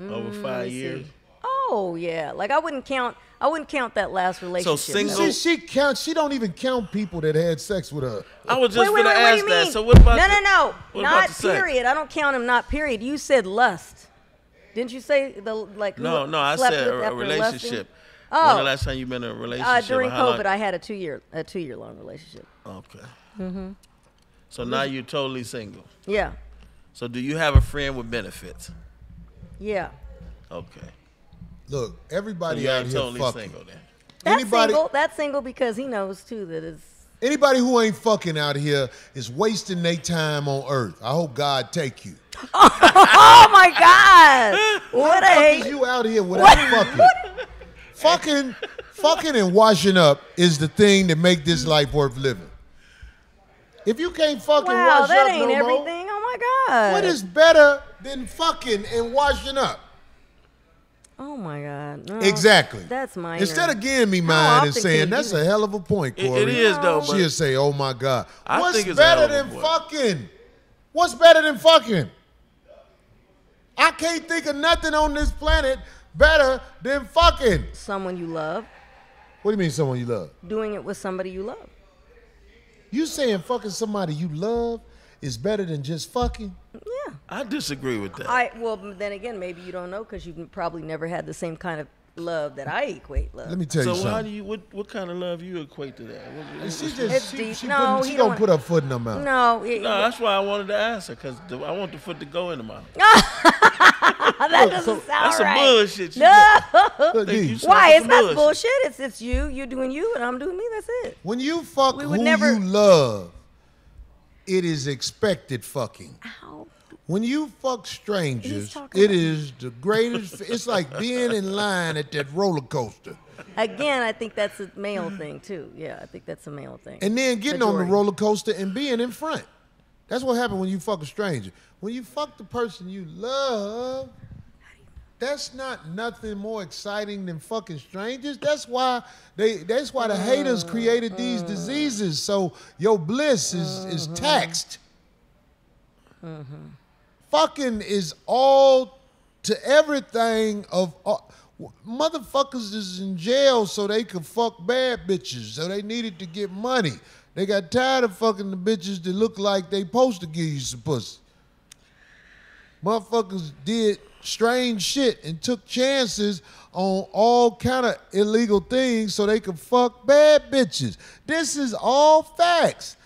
Over Mm, five me years. see. Oh yeah, like I wouldn't count. I wouldn't count that last relationship. So single- She, she counts. She don't even count people that had sex with her. I was just wait, wait, gonna wait, what do ask you that. So what about no, the- no, no, what not the sex? period. I don't count them. Not period. You said lust. Didn't you say the like? No, no, I said a, a after lusting? relationship. When Oh, the last time you been in a relationship? uh, during and long- COVID, I had a two year a two year long relationship. Okay. Mm-hmm. So now you're totally single. Yeah, So do you have a friend with benefits? yeah. Okay. Look, everybody you out here totally fucking. single then. That's Anybody- single. That's single because he knows too that it's. Anybody who ain't fucking out here is wasting their time on earth. I hope God take you. Oh my God! what a Fuck is hate. you out here without fucking? fucking, fucking and washing up is the thing that make this life worth living. If you can't fucking Wow, wash that up ain't no everything. more, Oh my God! what is better than fucking and washing up? Oh my God! No, Exactly. That's minor. Instead of giving me How mine and saying that's a hell of a point, It- Corey. it is though, She'll say, "Oh my God, I what's think it's better than fucking? What's better than fucking? I can't think of nothing on this planet better than fucking. someone you love, What do you mean, someone you love? doing it with somebody you love. You saying fucking somebody you love is better than just fucking? Yeah. I disagree with that. I well, then again, maybe you don't know because you've probably never had the same kind of love that I equate love. Let me tell so you how do you what what kind of love you equate to that? What- what- she just It's she, deep. she, No, putting- he she don't gonna put her foot in her mouth. no, it, no, that's why I wanted to ask her because I want the foot to go in the mouth. that doesn't sound That's some bullshit. No. Look, you Why? some It's not bullshit. bullshit. It's it's you. You're doing you, and I'm doing me. That's it. When you fuck We who never- you love, it is expected fucking. Ow. When you fuck strangers, it is the greatest. it's like being in line at that roller coaster. Again, I think that's a male thing too. Yeah, I think that's a male thing. And then getting on the roller coaster and being in front. That's what happened when you fuck a stranger. When you fuck the person you love, that's not nothing more exciting than fucking strangers. That's why they that's why the mm, haters created these mm. diseases. So your bliss is is mm-hmm. taxed. Mm-hmm. Fucking is all to everything of all, motherfuckers is in jail so they could fuck bad bitches. So they needed to get money. They got tired of fucking the bitches that look like they supposed to give you some pussy. Motherfuckers did strange shit and took chances on all kind of illegal things so they could fuck bad bitches. This is all facts.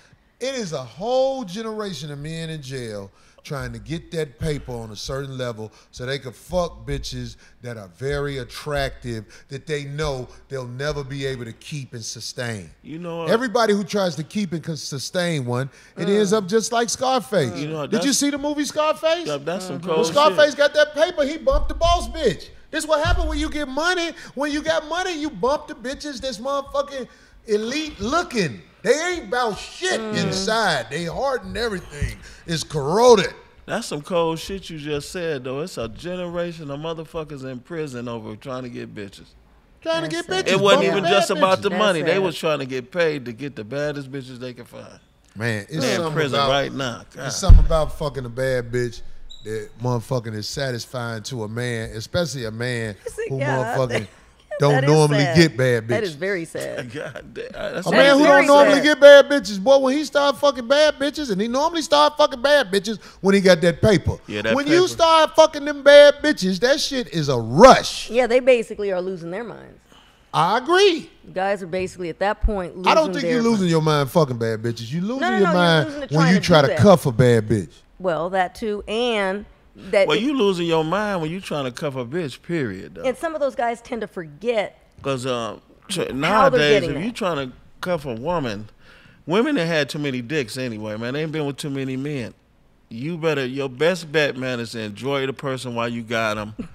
It is a whole generation of men in jail trying to get that paper on a certain level so they could fuck bitches that are very attractive that they know they'll never be able to keep and sustain. You know what? Everybody who tries to keep and can sustain one, it ends uh. up just like Scarface. You know Did you see the movie Scarface? Yeah, that's some uh-huh. cold When Scarface shit. got that paper, he bumped the boss bitch. This is what happened when you get money. When you got money, you bump the bitches that's motherfucking elite looking. They ain't about shit mm. inside. They heart and everything is corroded. That's some cold shit you just said though. It's a generation of motherfuckers in prison over trying to get bitches. Trying to get bitches. It wasn't even bad just about the bitches. That's money. They sad. was trying to get paid to get the baddest bitches they could find. Man, it's They're in something prison about, right now. God. It's something about fucking a bad bitch that motherfucking is satisfying to a man, especially a man who Yeah, motherfucking don't normally sad. get bad bitches. That is very sad. God damn. That's A a man who don't normally sad. get bad bitches, boy, when he start fucking bad bitches, and he normally start fucking bad bitches when he got that paper. Yeah, that when you start fucking them bad bitches, that shit is a rush. Yeah, they basically are losing their minds. I agree. Guys are basically at that point losing I don't think you're losing your mind fucking bad bitches. You losing no, your no, you're mind losing when you try do to that. cuff a bad bitch. Well, that too, and that Well, you losing your mind when you trying to cuff a bitch. Period. Though. and some of those guys tend to forget. Because um, tr- nowadays, if you trying to cuff a woman, women that had too many dicks anyway, man, they ain't been with too many men. You better, your best bet, man, is to enjoy the person while you got them.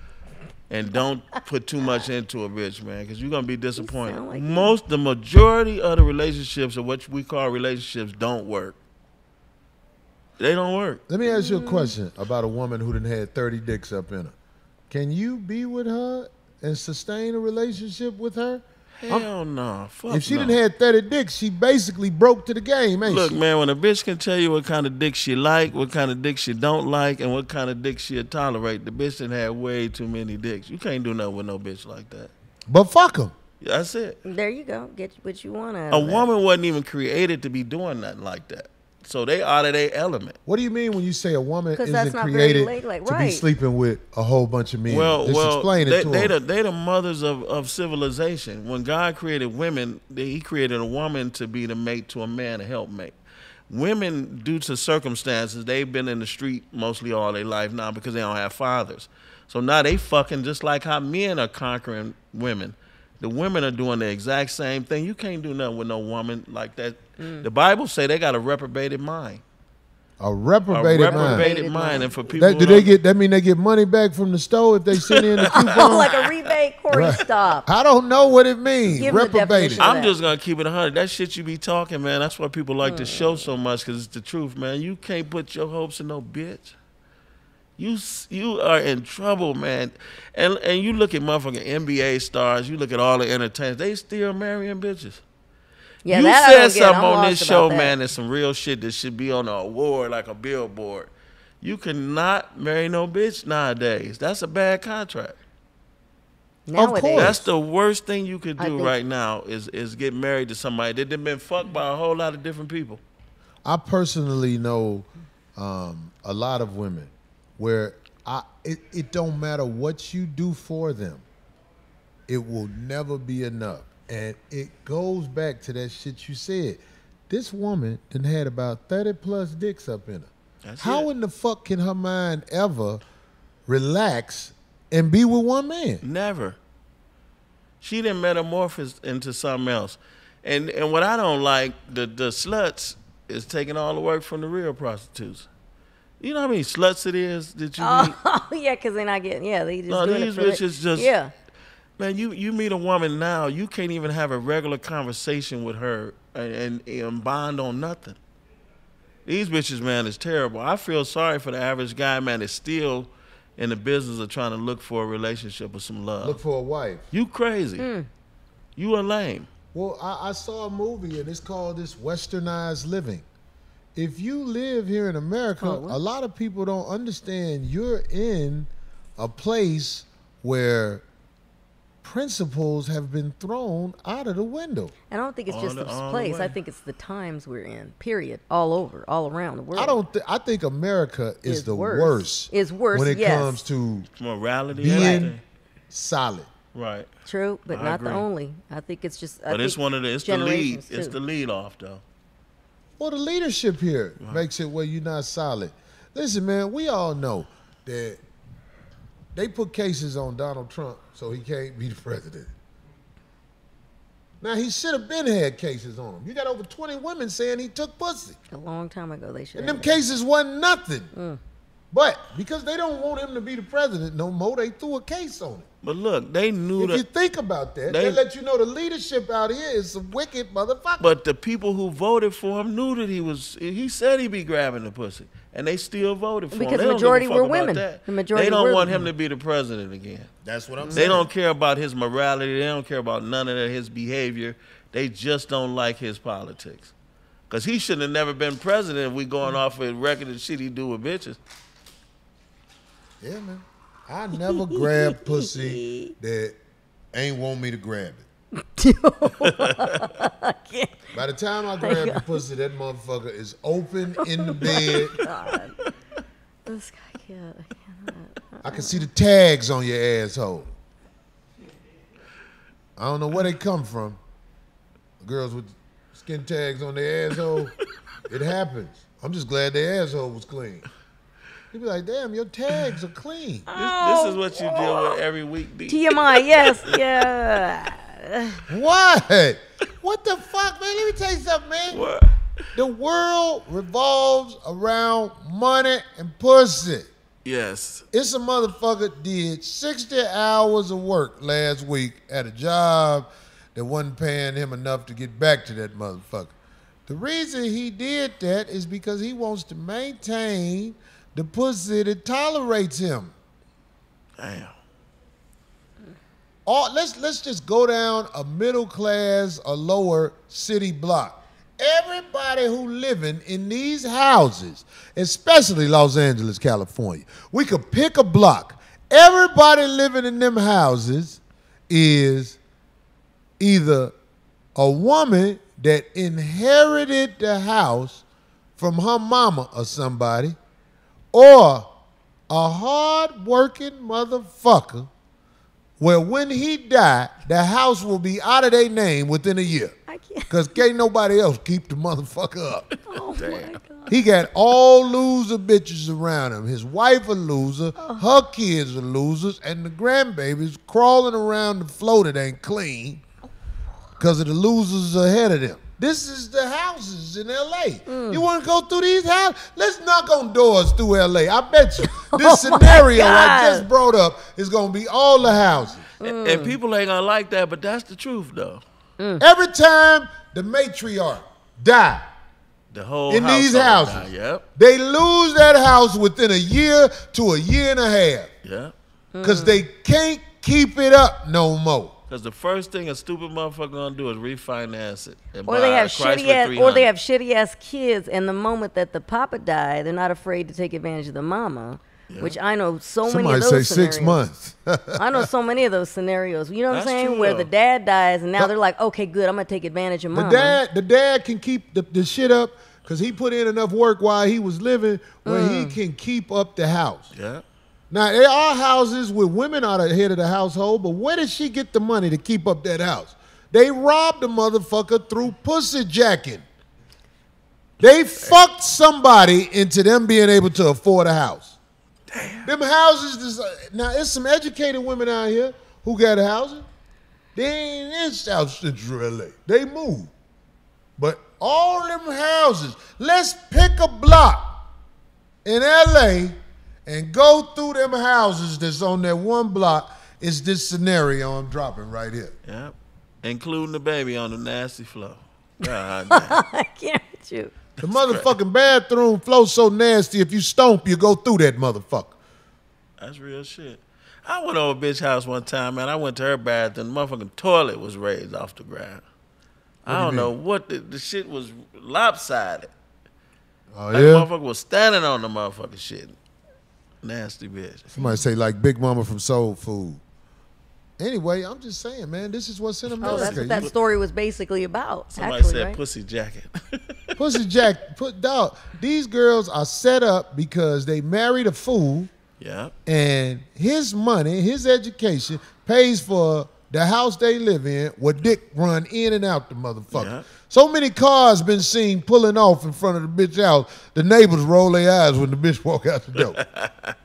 And don't put too much into a bitch, man, because you're gonna be disappointed. like. Most, the majority of the relationships, or what we call relationships, don't work. They don't work. Let me ask you a question about a woman who didn't had 30 dicks up in her. can you be with her and sustain a relationship with her? Hell no. Fuck If she no. didn't have 30 dicks, she basically broke to the game, ain't Look, she? man, when a bitch can tell you what kind of dick she like, what kind of dick she don't like, and what kind of dick she'll tolerate, the bitch done had way too many dicks. You can't do nothing with no bitch like that. But fuck them. That's it. There you go. Get what you want out A of that. woman wasn't even created to be doing nothing like that. So they out of their element. What do you mean when you say a woman isn't that's not very created ladylike, to be sleeping with a whole bunch of men? Well, Just well, explain it they, to they, them. the, they the mothers of, of civilization. When God created women, they, He created a woman to be the mate to a man, a helpmate. Women, due to circumstances, they've been in the street mostly all their life now because they don't have fathers. So now they fucking just like how men are conquering women. The women are doing the exact same thing. You can't do nothing with no woman like that. Mm. The Bible say they got a reprobated mind. a reprobated, a reprobated mind. mind. mind. And for people That, do they get? That mean they get money back from the store if they send in the Oh, coupon? like a rebate, Corey. Stop. I don't know what it means. Give 'em the Reprobated. I'm just gonna keep it hundred. That shit you be talking, man. That's why people like to show Mm. so much because it's the truth, man. You can't put your hopes in no bitch. You you are in trouble, man. And and you look at motherfucking NBA stars. You look at all the entertainers. They still marrying bitches. Yeah, you I said don't get. something I'm on this show, that. man. That's some real shit that should be on an award, like a billboard. You cannot marry no bitch nowadays. That's a bad contract. Nowadays. course. That's the worst thing you could do right now is is get married to somebody that done been fucked by a whole lot of different people. I personally know um, a lot of women where I it, it don't matter what you do for them, it will never be enough. And it goes back to that shit you said. This woman done had about 30 plus dicks up in her. That's How it. in the fuck can her mind ever relax and be with one man? Never. She didn't metamorphose into something else. And and what I don't like, the the sluts is taking all the work from the real prostitutes. You know how many sluts it is that you meet? Oh yeah, because they're not getting. Yeah, they just No, doing these it for the- bitches just- Yeah. Man, you, you meet a woman now, you can't even have a regular conversation with her and, and, and bond on nothing. These bitches, man, is terrible. I feel sorry for the average guy, man, that's still in the business of trying to look for a relationship with some love. Look for a wife. you crazy. Hmm. You a lame. Well, I, I saw a movie and it's called this westernized living. If you live here in America, Oh, a lot of people don't understand you're in a place where principles have been thrown out of the window. And I don't think it's All just the- this all the place. I think it's the times we're in. Period. All over, all around the world. I don't. Th- I think America is Is the worse. worst. Is worse, when it yes. comes to Morality, being everything. solid. Right. True, but I not the only. I think it's just. I But it's one of the it's the lead. generations, It's the lead off though. Well, the leadership here makes it where you're not solid. Listen, man, we all know that they put cases on Donald Trump so he can't be the president. Now he should have been had cases on him. You got over 20 women saying he took pussy. A long time ago, they should. And them have. cases wasn't nothing. Mm. But because they don't want him to be the president no more, they threw a case on him. But look, they knew If that you think about that, They- they let you know the leadership out here is some wicked motherfuckers. But the people who voted for him knew that he was. He said he'd be grabbing the pussy, and they still voted for Because him. Because the They don't give a majority were women. The majority They don't were want him to be the president again. That's what I'm saying. They don't care about his morality. They don't care about none of that, his behavior. They just don't like his politics. Cause he shouldn't have never been president. If we going off with record of shit he do with bitches. Yeah, man. I never grab pussy that ain't want me to grab it. By the time I grab the pussy, that motherfucker is open in the oh bed. This guy can't. I cannot. I can see the tags on your asshole. I don't know where they come from. Girls with skin tags on their asshole. it happens. I'm just glad their asshole was clean. You'd be like, damn, your tags are clean. This, this is what you deal with oh. every week, B. TMI. Yes. Yeah. What? What the fuck, man? Let me tell you something, man. What? The world revolves around money and pussy. Yes. It's a motherfucker did 60 hours of work last week at a job that wasn't paying him enough to get back to that motherfucker. The reason he did that is because he wants to maintain the pussy that tolerates him. Damn. All let's let's just go down a middle class a lower city block. Everybody who living in these houses, especially Los Angeles, California, we could pick a block. Everybody living in them houses is either a woman that inherited the house from her mama or somebody, or a hard-working motherfucker where when he die, the house will be out of their name within a year. I can't. Because can't nobody else keep the motherfucker up. Oh my God. He got all loser bitches around him. His wife a loser, oh. her kids are losers, and the grandbabies crawling around the floor that ain't clean because of the losers ahead of them. This is the houses in LA. Mm. You want to go through these houses? Let's knock on doors through LA. I bet you oh this Oh scenario I just brought up is going to be all the houses. Mm. And- And people ain't gonna like that, but that's the truth though. Mm. Every time the matriarch die, The whole in these houses, die. Yep. they lose that house within a year to a year and a half Yep. because they can't keep it up no more. Because the first thing a stupid motherfucker gonna do is refinance it. And Or buy they have Chrysler shitty ass, or they have shitty ass kids, and the moment that the papa die, they're not afraid to take advantage of the mama. Which I know so many Somebody of say those six scenarios. months. I know so many of those scenarios. You know what That's I'm saying? true, Where though. the dad dies, and now But- they're like, okay, good, I'm gonna take advantage of the dad, the dad can keep the, the shit up because he put in enough work while he was living where he Mm. can keep up the house. Yeah. Now there are houses where women are the head of the household, but where did she get the money to keep up that house? They robbed the motherfucker through pussy jacking. They fucked somebody into them being able to afford a house. Damn. Them houses, now it's some educated women out here who got houses. They ain't in South Central LA. They move. But all them houses, let's pick a block in LA and go through them houses that's on that one block. Is this scenario I'm dropping right here? Yep. Including the baby on the nasty floor. God. I can't with you. The motherfucking bathroom flow so nasty. If you stomp, you go through that motherfucker. That's real shit. I went over a bitch house one time, man. I went to her bathroom. The motherfucking toilet was raised off the ground. I do you don't know what the, the shit was lopsided. Oh Like the motherfucker was standing on the motherfucking shit. Nasty bitch. Somebody say like Big Mama from Soul Food. Anyway, I'm just saying, man, this is what's in Oh, America. that's what that story was basically about. Somebody actually, said right? pussy jacket. Pussy Jack, put dog. These girls are set up because they married a fool, yeah. and his money, his education, pays for the house they live in. Where dick run in and out the motherfucker. Yeah. So many cars been seen pulling off in front of the bitch house. The neighbors roll their eyes when the bitch walk out the door.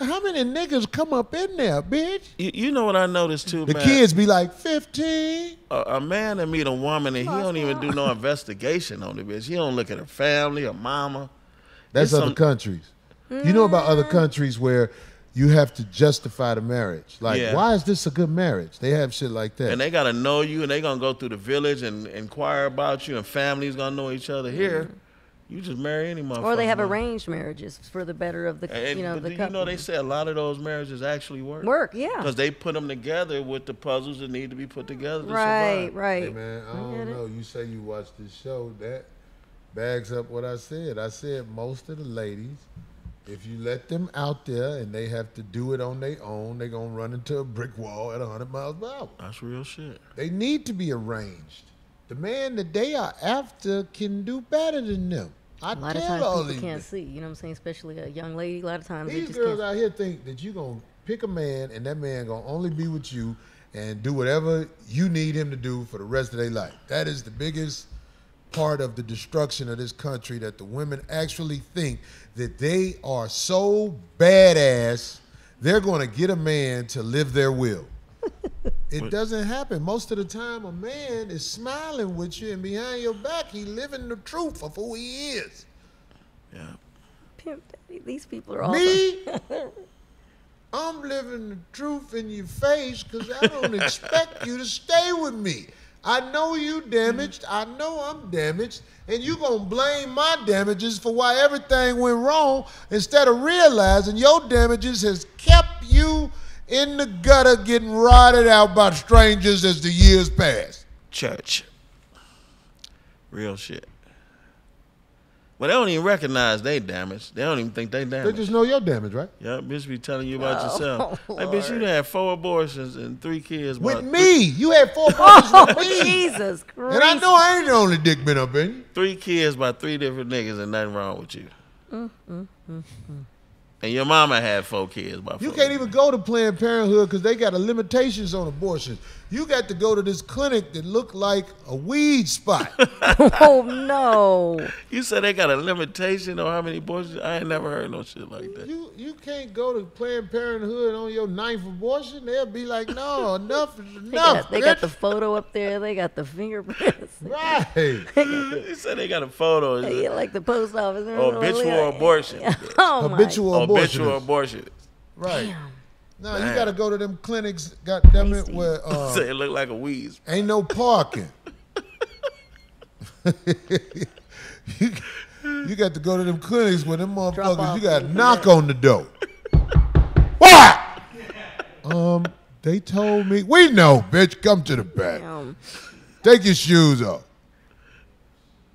How many niggas come up in there, bitch? You, you know what I noticed too, The man? kids be like 15. a, a man that meet a woman and he don't even do no investigation on the bitch. He don't look at her family or mama. That's It's other some- countries. You know about other mm. countries where you have to justify the marriage. Like, Yeah. why is this a good marriage? They have shit like that. And they gotta know you and they gonna go through the village and inquire about you and families gonna know each other. Here, you just marry any motherfucker. Or they have arranged marriages for the better of the, And, you know, but the do you know they say a lot of those marriages actually work. Work, yeah. Because they put them together with the puzzles that need to be put together to Right, survive. right. Hey man, I don't it. know. You say you watch this show. That bags up what I said. I said most of the ladies, if you let them out there and they have to do it on their own, they're gonna run into a brick wall at 100 miles per hour. That's real shit. They need to be arranged. The man that they are after can do better than them. I a lot tell of times all people these can't bitches. see. You know what I'm saying? Especially a young lady. A lot of times they These just girls can't. out here think that you're gonna pick a man and that man gonna only be with you and do whatever you need him to do for the rest of their life. That is the biggest part of the destruction of this country that the women actually think that they are so badass they're gonna get a man to live their will. It doesn't happen. Most of the time a man is smiling with you and behind your back he living the truth of who he is. Yeah. Pimp daddy. These people are all. Me? I'm living the truth in your face because I don't expect you to stay with me. I know you damaged. Mm. I know I'm damaged. And you're going to blame my damages for why everything went wrong instead of realizing your damages has kept you in the gutter getting rotted out by strangers as the years pass. Church. Real shit. But they don't even recognize they damaged. They don't even think they They damaged. They just know your damage, right? Yeah, bitch be telling you about Oh, yourself. Like, bitch, you Lord. done had four abortions and three kids. With about me, you had four abortions Oh, with me. Jesus Christ. And I know I ain't the only dick been up in you. Three kids by three different niggas and nothing wrong with you. Mm, mm, mm, mm. And your mama had four kids by four. You can't even go to Planned Parenthood because they got a limitations on abortions. You got to go to this clinic that looked like a weed spot. Oh, no. You said they got a limitation on how many abortions. I ain't never heard no shit like that. you you can't go to Planned Parenthood on your ninth abortion. They'll be like, no, enough is They enough. got, they got the photo up there. They got the fingerprints. right. You said they got a photo. Yeah, like the post office. Oh, habitual abortion. Oh, my. Habitual Habitual abortion. abortion. Right. No, you got to go to them clinics. God damn it, where uh, Say it look like a wheeze. ain't no parking. you, you got to go to them clinics where them motherfuckers. off You got to knock on the door. what? Um, they told me. We know, bitch. Come to the back. Um, Take your shoes off.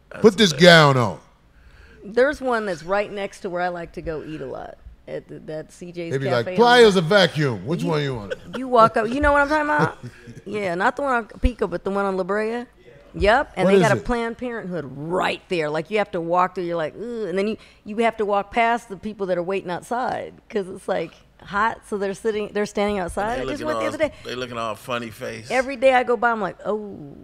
Put this gown on. there's one that's right next to where I like to go eat a lot at the, that CJ's They'd be Cafe. like, on pliers a vacuum. Which one you want? You walk up. You know what I'm talking about? yeah, not the one on Pico, but the one on La Brea. Yep, and What they is got a? Planned Parenthood right there. Like you have to walk through. You're like, Ugh, and then you you have to walk past the people that are waiting outside because it's like hot. So they're sitting, they're standing outside. They I just looking, went the all, other day. they looking all funny face. Every day I go by, I'm like, oh,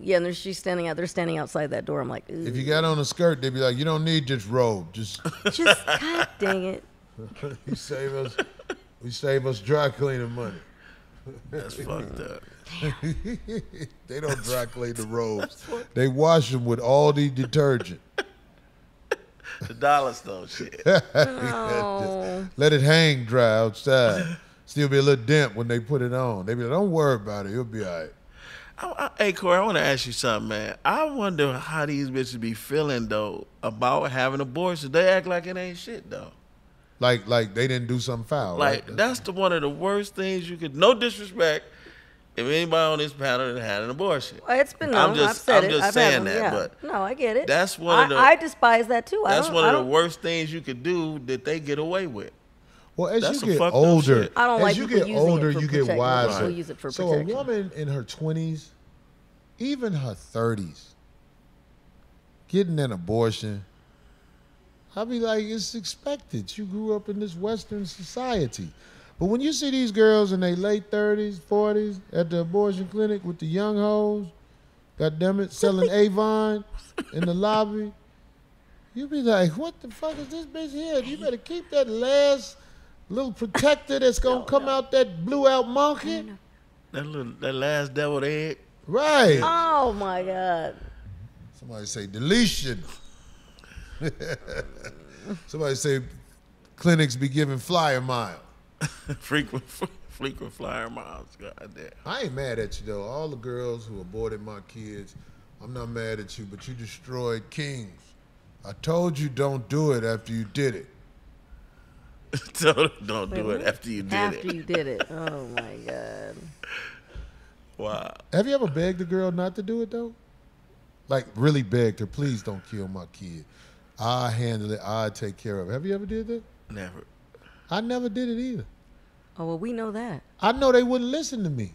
yeah. And there's she's standing out. They're standing outside that door. I'm like, If you got on a skirt, they'd be like, you don't need just robe. Just just God dang it. you save us. We save us dry cleaning money. That's fucked up. They don't dry clean the robes. They wash them with Aldi detergent. The dollar store shit. Oh, Let it hang dry outside. Still be a little damp when they put it on. They be like, don't worry about it. It'll be all right. I, I, hey Corey, I want to ask you something, man. I wonder how these bitches be feeling though about having abortions. They act like it ain't shit though. Like like they didn't do something foul. Like right? that's the one of the worst things you could. No disrespect, if anybody on this panel that had an abortion. Well, it's been I'm just- I've said I'm it. just I've saying them, that, yeah. but no, I get it. that's one I, of the- I despise that too. I That's one of the worst things you could do that they get away with. Well, as That's you get older. I don't as like you get using it older, for you get protection. wiser. People use it for so protection. a woman in her twenties, even her thirties, getting an abortion, I'll be like, it's expected. You grew up in this Western society. But when you see these girls in their late thirties, forties at the abortion clinic with the young hoes, God damn it, selling Avon in the lobby. You be like, what the fuck is this bitch here? You better keep that last little protector that's gonna come out that blew out monkey. That little that last deviled egg. Right. Oh my God. Somebody say deletion. Somebody say clinics be giving flyer mile. frequent frequent flyer miles. God damn. I ain't mad at you though. All the girls who aborted my kids, I'm not mad at you, but you destroyed kings. I told you don't do it after you did it. don't don't do it after you did After it. After you did it. Oh my God. Wow. Have you ever begged a girl not to do it though? Like really begged her, please don't kill my kid. I handle it. I take care of it. Have you ever did that? Never. I never did it either. Oh well, we know that. I know they wouldn't listen to me.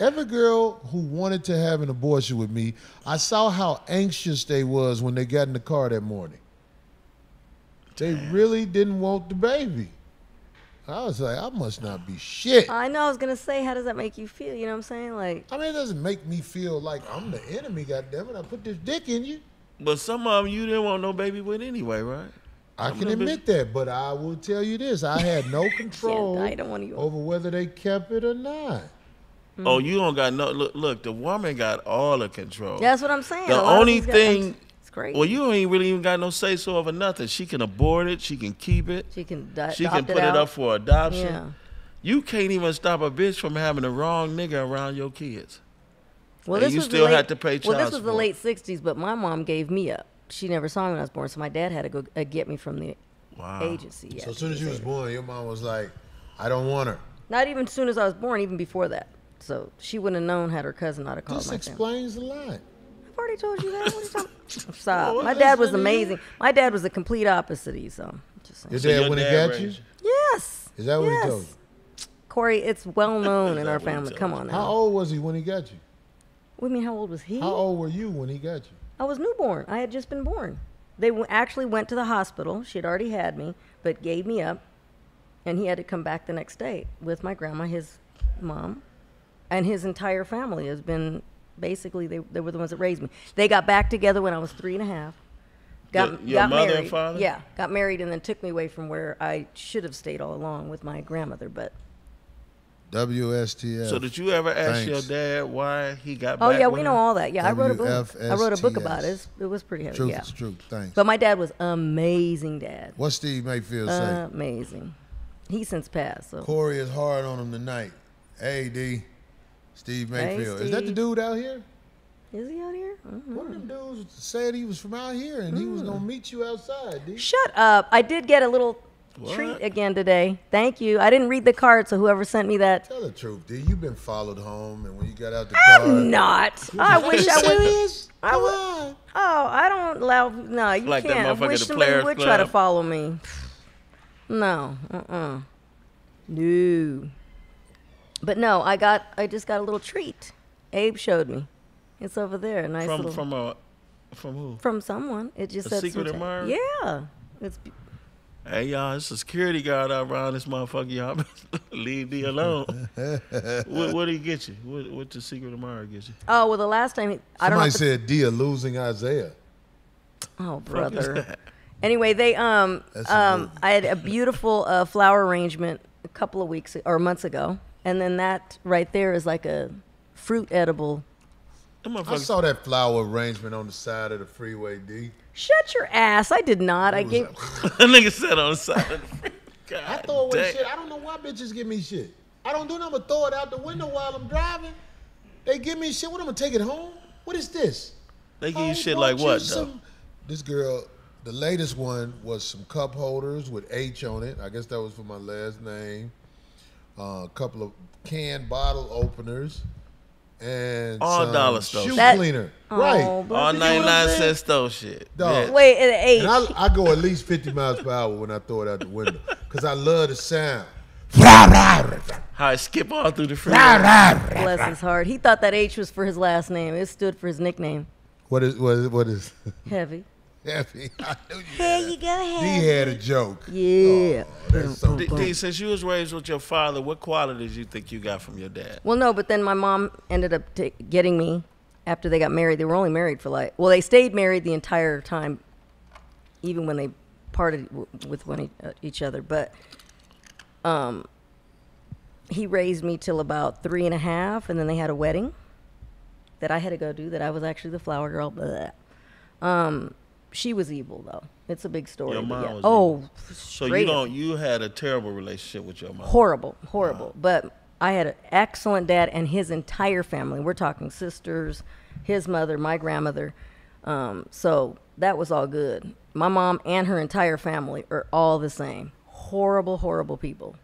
Every girl who wanted to have an abortion with me, I saw how anxious they was when they got in the car that morning. They really didn't want the baby. I was like, I must not be shit. I know. I was gonna say, how does that make you feel? You know what I'm saying? Like, I mean, it doesn't make me feel like I'm the enemy, goddammit. I put this dick in you. But some of them you didn't want no baby with anyway, right? I I'm can a bit- admit that, but I will tell you this: I had no control I don't want over whether they kept it or not. Oh, you don't got no look. Look, the woman got all the control. That's what I'm saying. The A lot of only these guys- thing- It's great. Well, you ain't really even got no say so over nothing. She can abort it. She can keep it. she can di- She can put it, it, up for adoption. Yeah. You can't even stop a bitch from having the wrong nigga around your kids. Well, And this you was the still late, had to pay Well, this was the late '60s, but my mom gave me up. She never saw me when I was born, so my dad had to go uh, get me from the Wow. agency. Yeah, So as soon as you was born, your mom was like, I don't want her. Not even as soon as I was born, even before that. So she wouldn't have known had her cousin not have called This my family. explains a lot. I've already told you that. What are you talking? Stop. Well, My dad was listen to amazing. My dad was the complete opposite of you, so just saying. Your dad your when he dad got you? Yes. Is that what yes. he told you? Corey, it's well known in our family. Come you? on How old was he when he got you? What do you mean, how old was he? How old were you when he got you? I was newborn. I had just been born. They w- actually went to the hospital. She had already had me, but gave me up, and he had to come back the next day with my grandma, his mom, and his entire family has been basically they, they were the ones that raised me. They got back together when I was three and a half. Got, Your- your got mother and father? Yeah, got married and then took me away from where I should have stayed all along with my grandmother. But WSTF. So did you ever ask your dad why he got oh back yeah, with we her? know all that. Yeah, I wrote a book. I wrote a book about it. It was pretty heavy. Truth yeah. is truth. Thanks. But my dad was amazing dad. what Steve Mayfield say? Amazing. He's since passed. So Corey is hard on him tonight. Hey, D. Steve Hey, Mayfield. Is that the dude out here? is he out here? I don't. One of them dudes said he was from out here and he was Hmm. gonna meet you outside, D. Shut up! I did get a little treat again today. Thank you. I didn't read the card, so whoever sent me that. Tell the truth, D. You've been followed home and when you got out the car. I'm not. I wish I would. serious? I Come would- on. Oh, I don't allow. No, you Like can't. I wish at the somebody Players would try to follow me. No. Uh. uh No. But no, I got. I just got a little treat. Abe showed me. It's over there. A nice From little. from a from who? from someone. It just A said secret admirer? Yeah. It's be- Hey y'all, it's a security guard out around this motherfucker. Y'all leave me alone. what what did he get you? What what the secret admirer get you? oh well, the last time he, I don't know. Somebody said D are losing Isaiah. oh brother. Anyway, they um That's um. I had a beautiful uh, flower arrangement a couple of weeks or months ago, and then that right there is like a fruit edible. Them I saw that flower arrangement on the side of the freeway, D. Shut your ass! I did not. I gave. like- that nigga sat on the side of the God I throw away damn. shit. I don't know why bitches give me shit. I don't do nothing but throw it out the window while I'm driving. They give me shit. What I'm gonna take it home? What is this? They give you shit like you what though? some- This girl, the latest one was some cup holders with H on it. I guess that was for my last name. Uh, a couple of canned bottle openers and All some dollar stores. shoe That- cleaner. Oh, right. All You know what I'm 99 saying? cent store shit. Dog. Yeah. Wait, at H. And I, I go at least 50 miles per hour when I throw it out the window because I love the sound. How I skip all through the freeway. Bless his heart. He thought that H was for his last name. It stood for his nickname. What is what is what is Heavy. Happy? I knew you Here had you it. go, He had a joke. Yeah. Oh, that's so D, D, since you was raised with your father, what qualities you think you got from your dad? Well, no, but then my mom ended up ta getting me after they got married. They were only married for like, well, they stayed married the entire time, even when they parted w- with one e- uh, each other. But um, he raised me till about three and a half, and then they had a wedding that I had to go do. That I was actually the flower girl. Blah. Um, she was evil though. It's a big story. Your mom yeah. was oh, evil. So straight you don't you had a terrible relationship with your mom. horrible, horrible. But I had an excellent dad and his entire family. We're talking sisters, his mother, my grandmother. Um, so that was all good. My mom and her entire family are all the same. Horrible, horrible people.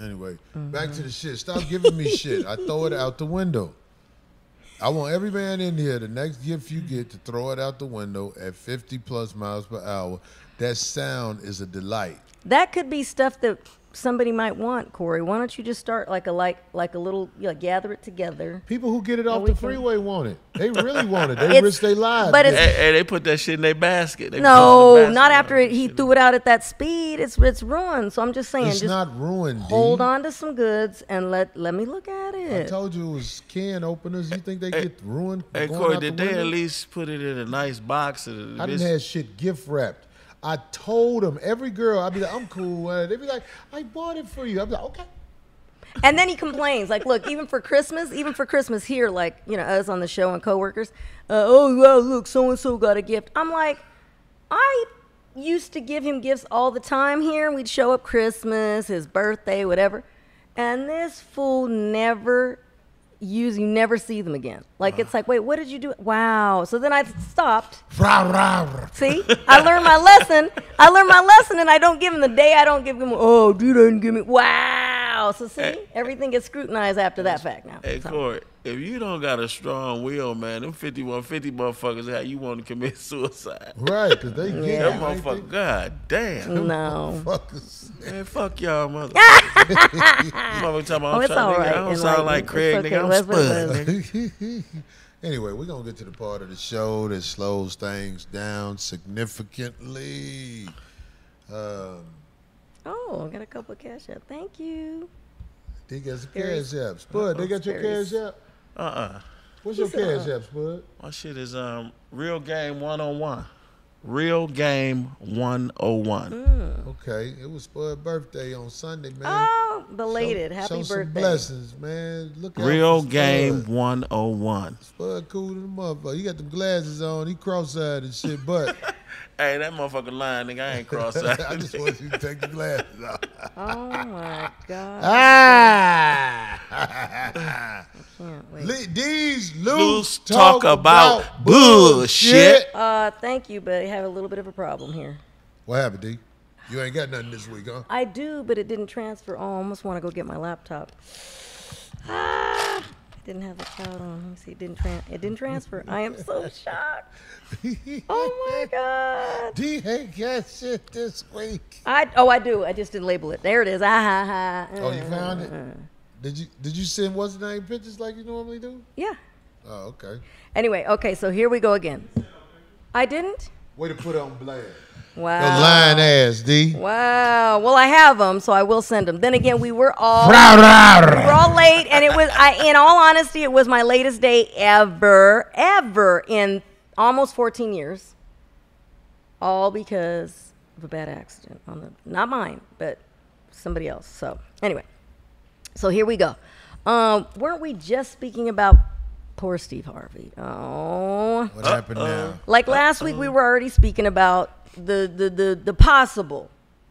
Anyway, Mm-hmm. back to the shit. Stop giving me shit. I throw it out the window. I want every man in here, the next gift you get, to throw it out the window at 50 plus miles per hour. That sound is a delight. That could be stuff that somebody might want, Corey. Why don't you just start like a like like a little you know, gather it together. People who get it off we the can- freeway want it. They really want it. They It's- risk their lives. but it's- Hey, hey, they put that shit in their basket. They No, it in the not after it, he threw it out at that speed. It's it's ruined. So I'm just saying, it's just not ruined. D. hold on to some goods and let let me look at it. I told you it was can openers. You think they Hey, get ruined? Hey Corey, out the did they at least put it in a nice box? And I didn't have shit gift wrapped. I told them every girl. I'd be like, I'm cool. They'd be like, I bought it for you. I'd be like, okay. And then he complains, like, look, even for Christmas, even for Christmas here, like, you know, us on the show and coworkers, uh, oh, well, look, so and so got a gift. I'm like, I used to give him gifts all the time here. We'd show up Christmas, his birthday, whatever. And this fool never use you never see them again. Like it's like, wait, what did you do? Wow. So then I stopped. See, I learned my lesson. I learned my lesson, and I don't give him the day. I don't give him. Oh, you didn't give me. Wow. So see, everything gets scrutinized after that fact now. Hey, So- Corey, if you don't got a strong will, man, them 5150 motherfuckers, how you want to commit suicide? Right, because they get That you, motherfucker, god damn. No. they? Fuckers. Man, fuck y'all, mother. mother talking about, Oh, I'm it's trying all to, right, I don't sound like. Craig, It's nigga. I'm Spud. anyway, we're gonna get to the part of the show that slows things down significantly. Um, Oh, I got a couple of cash up. Thank you. they got some Very- cash apps. Spud, they got your very- cash app? Uh-uh. What's your cash app, Spud? My shit is um real game 101. Real game 101. Mm. Okay, it was Spud's birthday on Sunday, man. Oh, belated. Show- Happy show Some birthday. blessings, man. Look out Real for game Spud. 101. Spud cool to the motherfucker. He got them glasses on. He cross-eyed and shit, but Hey, that motherfucker lying, nigga. I ain't cross I just want you to take the glasses off. Oh my God. ah! Can't wait. Le- These loose, Loose talk, talk about, about bullshit. bullshit. Uh, thank you, but I have a little bit of a problem here. What happened, D? You ain't got nothing this week, huh? I do, but it didn't transfer. Oh, I almost want to go get my laptop. Ah, I didn't have the cloud on. Let me see. It didn't tran- It didn't transfer. I am so shocked. Oh my god. D ain't got shit this week. I oh I do. I just didn't label it. There it is. Ah ha ha. Oh, you found it? Did you did you send what's the name pictures like you normally do? Yeah. Oh, okay. Anyway, okay. So here we go again. I didn't. Way to put on blast. Wow. Your lying ass, D. Wow. Well, I have them, so I will send them. Then again, we were all Rah, rah, we rah. were all late, and it was. I, in all honesty, it was my latest day ever, ever in almost 14 years. All because of a bad accident on the not mine, but somebody else. So anyway, so here we go. Um, weren't we just speaking about poor Steve Harvey? Oh. What happened now? Like last week, we were already speaking about the the the, the possible,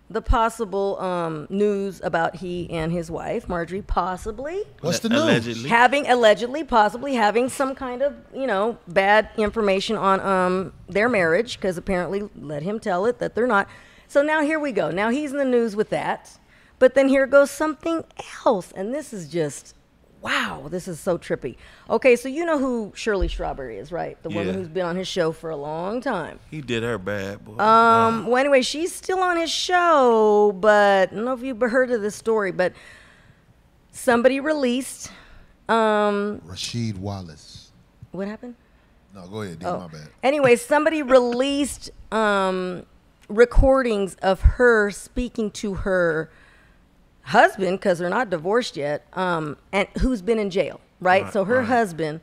the possible um, news about he and his wife Marjorie possibly What's the news? Allegedly. having allegedly possibly having some kind of you know bad information on um, their marriage because apparently let him tell it that they're not. So now here we go. Now he's in the news with that, but then here goes something else, and this is just. Wow, this is so trippy. Okay, so you know who Shirley Strawberry is, right? The woman who's been on his show for a long time. He did her bad, boy. Um, well, anyway, she's still on his show, but I don't know if you've heard of this story, but somebody released. Um, Rasheed Wallace. what happened? No, go ahead, D. Oh. My bad. Anyway, somebody released um, recordings of her speaking to her husband because they're not divorced yet, um, and who's been in jail, right? Right, so her right. husband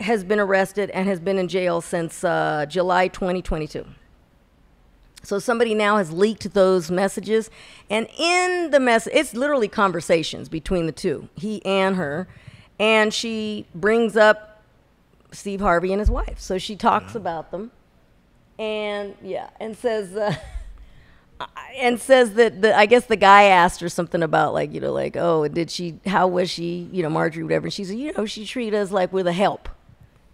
has been arrested and has been in jail since uh, July 2022. So somebody now has leaked those messages, and in the mess, it's literally conversations between the two, he and her, and she brings up Steve Harvey and his wife. So she talks about them, and yeah, and says, uh, and says that the I guess the guy asked her something about like you know like oh did she how was she you know Marjorie whatever and she said you know she treated us like we're the help.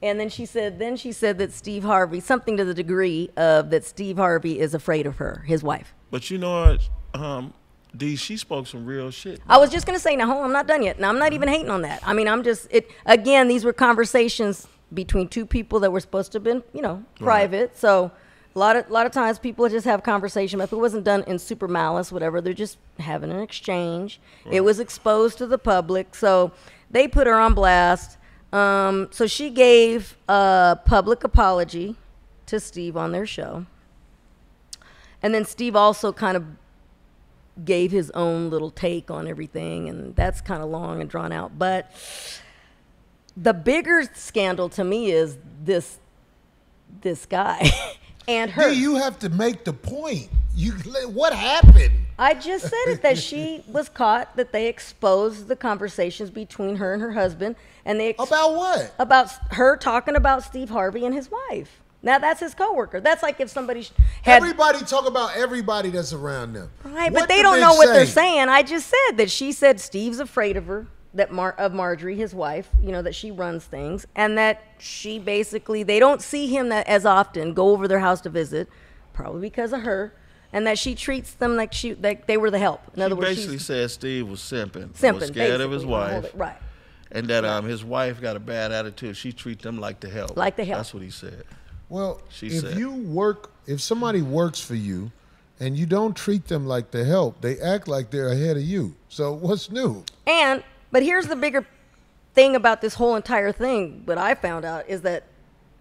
And then she said, then she said that Steve Harvey, something to the degree of that Steve Harvey is afraid of her, his wife. but you know what, um, D, she spoke some real shit. I was just gonna say, now hold on, I'm not done yet. Now I'm not even hating on that. I mean, I'm just it again. These were conversations between two people that were supposed to have been, you know, private. So a lot of a lot of times people just have conversation, but if it wasn't done in super malice, whatever, they're just having an exchange. It was exposed to the public, so they put her on blast. Um, so she gave a public apology to Steve on their show. And then Steve also kind of gave his own little take on everything, and that's kind of long and drawn out. But the bigger scandal to me is this this guy and her. D, you have to make the point. You what happened? I just said it that she was caught that they exposed the conversations between her and her husband, and they ex- About what? about her talking about Steve Harvey and his wife. Now that's his coworker. That's like if somebody had Everybody talk about everybody that's around them. Right, What but they don't know what they're saying. I just said that she said Steve's afraid of her. That Mar- of Marjorie, his wife, you know, that she runs things, and that she basically they don't see him that as often go over their house to visit, probably because of her, and that she treats them like she like they were the help. In She other words, basically she's said Steve was simping, simping, was scared of his basically, wanna hold wife, right? and that um his wife got a bad attitude. She treat them like the help. Like the help. That's what he said. Well, She if said. you work, if somebody works for you, and you don't treat them like the help, they act like they're ahead of you. So what's new? And but here's the bigger thing about this whole entire thing. What I found out is that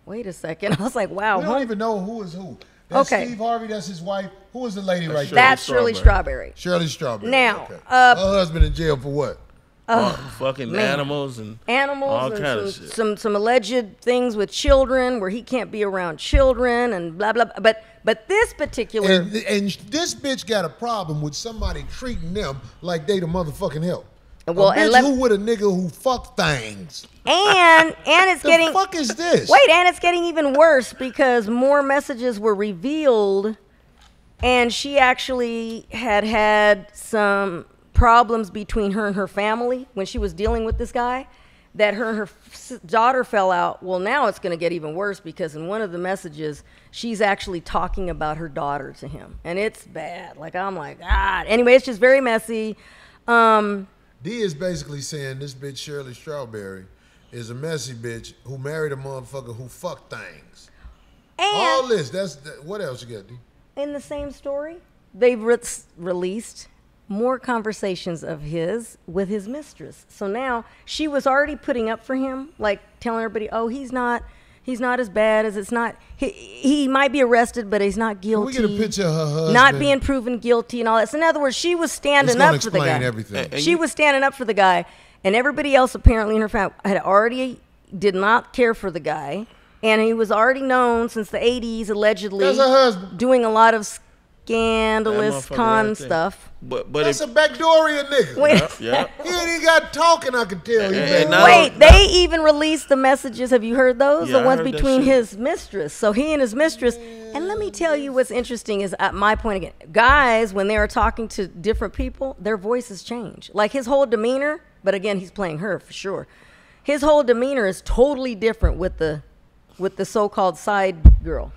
wait a second, I was like, wow, We don't hom- even know who is who. That's Okay. Steve Harvey. That's his wife. Who is the lady right there? that's Shirley Strawberry. Shirley Strawberry. Now, okay. uh, her husband in jail for what? All fucking man. animals and animals all and kind some, of shit. some some alleged things with children where he can't be around children and blah blah. blah. But but this particular And, and this bitch got a problem with somebody treating them like they the motherfucking help. Well, a and let- who with a nigga who fuck things. and and it's The getting fuck is this? wait and it's getting even worse because more messages were revealed, and she actually had had some problems between her and her family when she was dealing with this guy. That her and her daughter fell out. Well, now it's going to get even worse because in one of the messages, she's actually talking about her daughter to him, and it's bad. Like I'm like, God. Anyway, it's just very messy. Um, D is basically saying this bitch Shirley Strawberry is a messy bitch who married a motherfucker who fucked things. and All this. That's the, what else you got, D? in the same story, they've re- released more conversations of his with his mistress. So now she was already putting up for him, like telling everybody, "Oh, he's not, he's not as bad as it's not. He, he might be arrested, but he's not Can guilty. we get a picture of her husband? Not being proven guilty and all that. So in other words, she was standing up for the explain guy. everything. And She you- was standing up for the guy, and everybody else apparently in her family had already did not care for the guy, and he was already known since the '80s, allegedly That's her husband. doing a lot of scandalous con right stuff. But but That's if, a backdooria nigga. Wait, yeah. He ain't even got talking, I can tell you. And- man. and now- wait, they even released the messages. Have you heard those? Yeah, the ones between his mistress. So he and his mistress. And let me tell you what's interesting is at my point again, guys, when they are talking to different people, their voices change. Like his whole demeanor, but again, he's playing her for sure. His whole demeanor is totally different with the with the so-called side girl.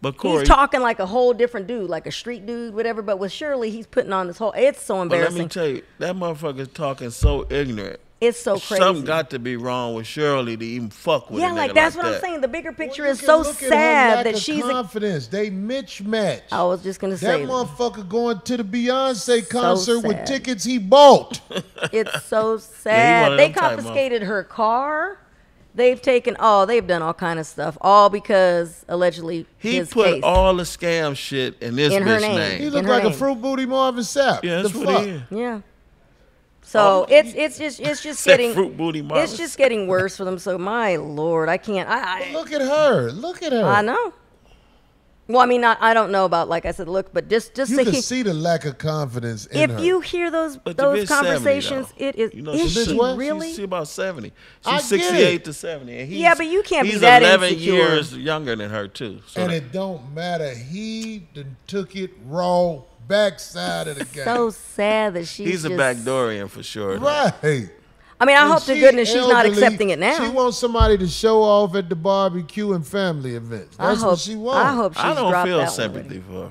But Corey, he's talking like a whole different dude, like a street dude, whatever. But with Shirley, he's putting on this whole. It's so but let me tell you, that motherfucker's talking so ignorant. it's so crazy. Something got to be wrong with Shirley to even fuck with yeah, a like that's like what I'm saying. The bigger picture Well, is so look at her sad that of she's. A, confidence. they mismatch. I was just gonna that say that. motherfucker going to the Beyonce concert with tickets he bought. it's so sad. them they confiscated her car. They've taken all. they've done all kind of stuff, all because allegedly he his put case. all the scam shit in this In bitch name. name. he In looked her like a fruit booty Marvin Sapp. yeah, that's the what fuck? he is. Yeah. So it's it's just it's just getting fruit booty it's just getting worse for them. So my lord, I can't. I Look at her. Look at her. I, I know. Well, I mean, I, I don't know about like I said, look, but just just You say can he, see the lack of confidence in if her. you hear those But the those bitch 70 conversations, though. it is You know, is she's- she what? really? She's about 70. I She's get 68 it. to 70. And he's, Yeah, but you can't be he's that 11 insecure. years younger than her, too. So and that- it don't matter. He done took it raw backside of the game. so sad that she's he's a just, backdoorian for sure. though. right. I mean, I And hope to she goodness she's not accepting it now. She wants somebody to show off at the barbecue and family events. I That's hope, what she wants. I hope she's I don't feel that one sympathy already. for her.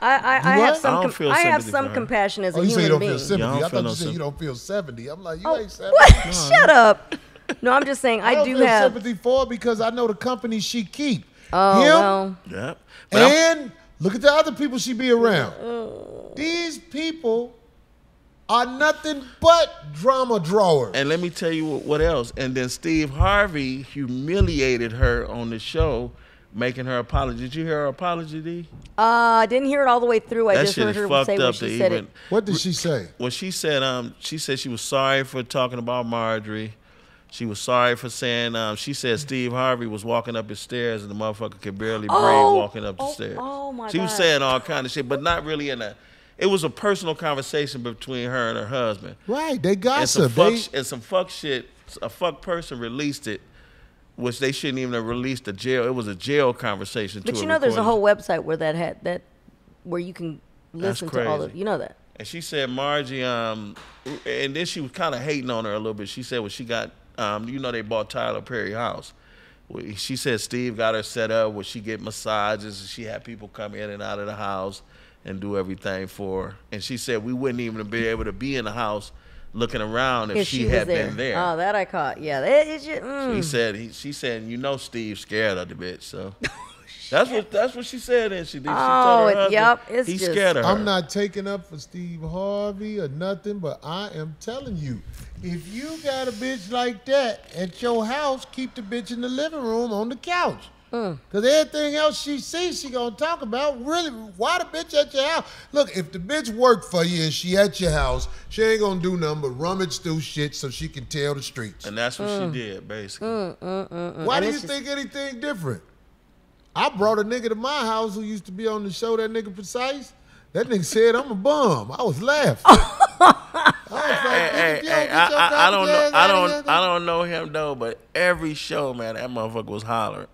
I, I, I have some I com- I have sympathy some for her. compassion as Oh, a you say you human don't being. feel sympathy. Yeah, I I, thought no you said you don't feel 70. I'm like, you Oh, ain't 70. what? Shut up. No, I'm just saying I I, don't do feel have. sympathy for her because I know the company she keep. Oh Him well. Yeah. But I'm- and look at the other people she be around. Oh. These people are nothing but drama drawers. And let me tell you what, what else. And then Steve Harvey humiliated her on the show, making her apology. Did you hear her apology, D? Uh, I didn't hear it all the way through. I that just shit heard is her fucked say when up she said even. it. what did she say? When she said, um, she said she was sorry for talking about Marjorie. She was sorry for saying, um, she said Steve Harvey was walking up his stairs and the motherfucker could barely breathe Oh, walking up the oh, stairs. oh my she was saying all kind of shit, but not really in a. It was a personal conversation between her and her husband. Right, they and some gossip. fuck They, and some fuck shit. A fuck person released it, which they shouldn't even have released the jail. It was a jail conversation. But to you a know, there's a whole website where that had that, where you can listen to all crazy. of. You know that. And she said Margie, um, and then she was kind of hating on her a little bit. She said when she got, um, you know, they bought Tyler Perry house. She said Steve got her set up where she get massages and she had people come in and out of the house and do everything for her. And she said we wouldn't even be able to be in the house looking around if, If she, was had been there. Oh, that I caught. Yeah, that is just, mm. He said he, she said you know Steve's scared of the bitch, so that's what that's what she said. And she did. She Oh, told her it- husband yup, it's he's just- scared of her. I'm not taking up for Steve Harvey or nothing, but I am telling you, if you got a bitch like that at your house, keep the bitch in the living room on the couch. Mm. Cause everything else she sees, she gonna talk about. Really, why the bitch at your house? Look, if the bitch worked for you and she at your house, she ain't gonna do nothing but rummage through shit so she can tell the streets. and that's what Mm. she did basically. Why And do you it's just- think anything different? I brought a nigga to my house who used to be on the show, that nigga Precise. That nigga said I'm a bum. I was laughing. I was like, Hey, hey, hey, I, I, I don't know, I don't. I don't know him though, but every show, man, that motherfucker was hollering.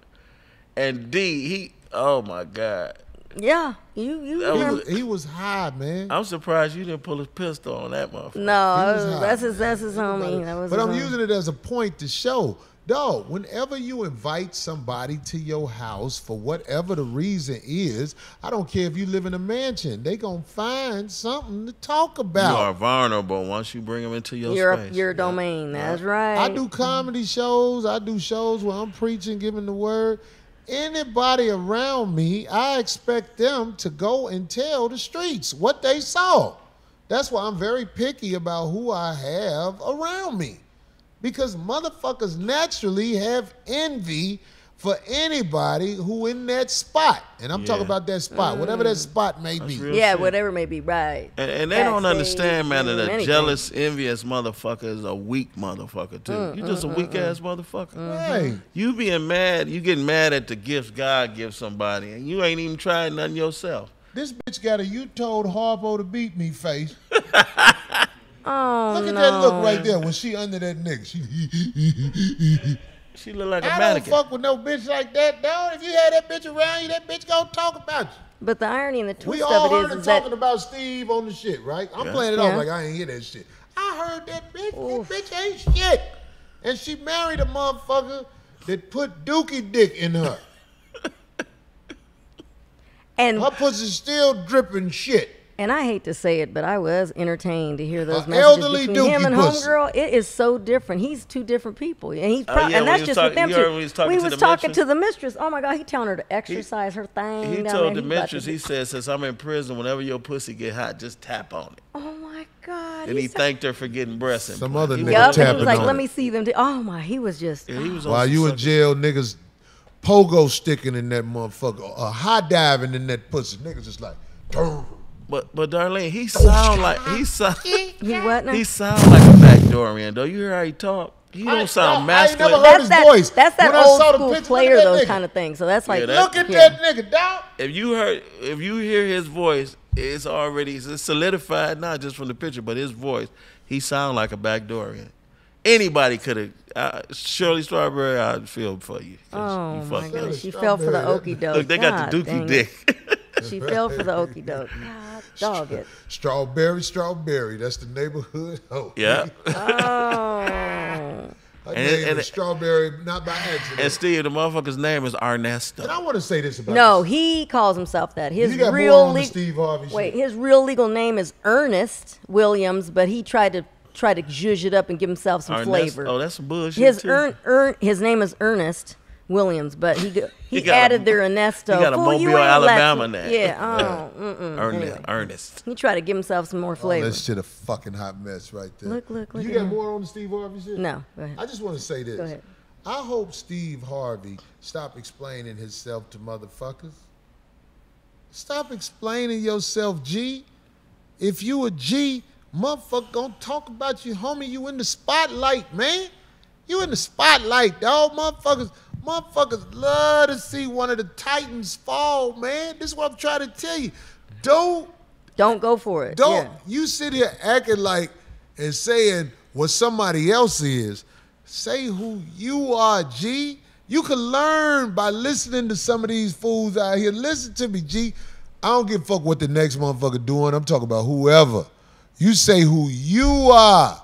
And D, he, oh my god, yeah, you you. That He was, he was high, man. I'm surprised you didn't pull his pistol on that motherfucker. no, was high. that's his that's his homie. That was But his I'm homie. using it as a point to show, dog, whenever you invite somebody to your house for whatever the reason is, I don't care if you live in a mansion, they gonna find something to talk about. You are vulnerable once you bring them into your your space. your domain. That's right. I do comedy shows. I do shows where I'm preaching, giving the word. Anybody around me, I expect them to go and tell the streets what they saw. That's why I'm very picky about who I have around me. Because motherfuckers naturally have envy for anybody who in that spot. And I'm talking about that spot, whatever that spot may be. yeah, shit. whatever may be right. And, and they don't understand, man, that a jealous, envious motherfucker is a weak motherfucker too. Mm, you just a mm, weak mm, ass mm. motherfucker. Mm-hmm. Hey, You being mad, you getting mad at the gifts God gives somebody, and you ain't even tried nothing yourself. this bitch got a you told Harpo to beat me face. Oh Look at no. that look right there when she under that nigga. She, She look like a I don't fuck with no bitch like that, dog. If you had that bitch around you, that bitch gonna talk about you. But the irony and the We twist all of heard it her is, is talking that about Steve on the shit, right? I'm Yeah. playing it off Yeah. like I ain't hear that shit. I heard that bitch. Oof. That bitch ain't shit. And she married a motherfucker that put dookie dick in her. and Her pussy still dripping shit. And I hate to say it, but I was entertained to hear those A messages elderly between him and pussy. homegirl. It is so different. He's two different people, and he's Oh, pro- yeah, and that's he just talk- with them you two. heard when he was talking we to was the talking mistress? to the mistress. Oh my God, he telling her to exercise her thing. He told there. the He about mistress, to- he said, since I'm in prison, whenever your pussy get hot, just tap on it. Oh my God. And he he's so- thanked her for getting breast Some implants. other He nigga was- Yup, and he was like, on "Let it. me see them." do-" Oh my, he was just. Yeah, he was on While you in jail, niggas pogo sticking in that motherfucker, uh, high diving in that pussy. Niggas just like, "Durr." But but Darlene, he sound like he sound He what now? he sound like a backdoorian. though. you hear how he talk? He don't sound I ain't never masculine. heard that's his that. voice. That's that When I old saw school picture, look player, at that those nigga. kind of things. So that's like, Yeah, that- Look at yeah. that nigga, dog. if you heard if you hear his voice, it's already it's solidified not just from the picture, but his voice. He sound like a backdoor backdoorian. Anybody could have. Uh, Shirley Strawberry, I feel for you. 'cause Oh you my fucked God, she fell for the Strawberry, okey doke. Look, they got the dookie dick. She fell for the okey doke. God, dog it. Strawberry, strawberry. That's the neighborhood. Oh, yeah. Oh. Her And- name and- is Strawberry, not by accident. And Steve, the motherfucker's name is and I want to say this about No, this. he calls himself that. His You got more real on the Steve Harvey Wait, shit. his real legal name is Ernest Williams, but he tried to try to zhuzh it up and give himself some Ernesto. flavor. Oh, that's some bullshit. his too. Ern, Ern, his name is Ernest Williams, but he he, He got a- added the Ernesto. he got a Fool, Mobile, Alabama Latin- name. Yeah. Oh, mm-mm. Ernest. Anyway. Ernest. He tried to give himself some more Oh, flavor. that shit a fucking hot mess right there. Look, look, look You got him. more on the Steve Harvey shit? No, go ahead. I just want to say this. Go ahead. I hope Steve Harvey stop explaining himself to motherfuckers. Stop explaining yourself, G. If you a G, motherfucker gonna talk about you, homie. You in the spotlight, man. You in the spotlight, dog. Motherfuckers, motherfuckers love to see one of the Titans fall, man. This is what I'm trying to tell you. Don't Don't go for it. don't Yeah. you sit here acting like and saying what somebody else is. Say who you are, G. You can learn by listening to some of these fools out here. Listen to me, G. I don't give a fuck what the next motherfucker doing. I'm talking about whoever. You say who you are.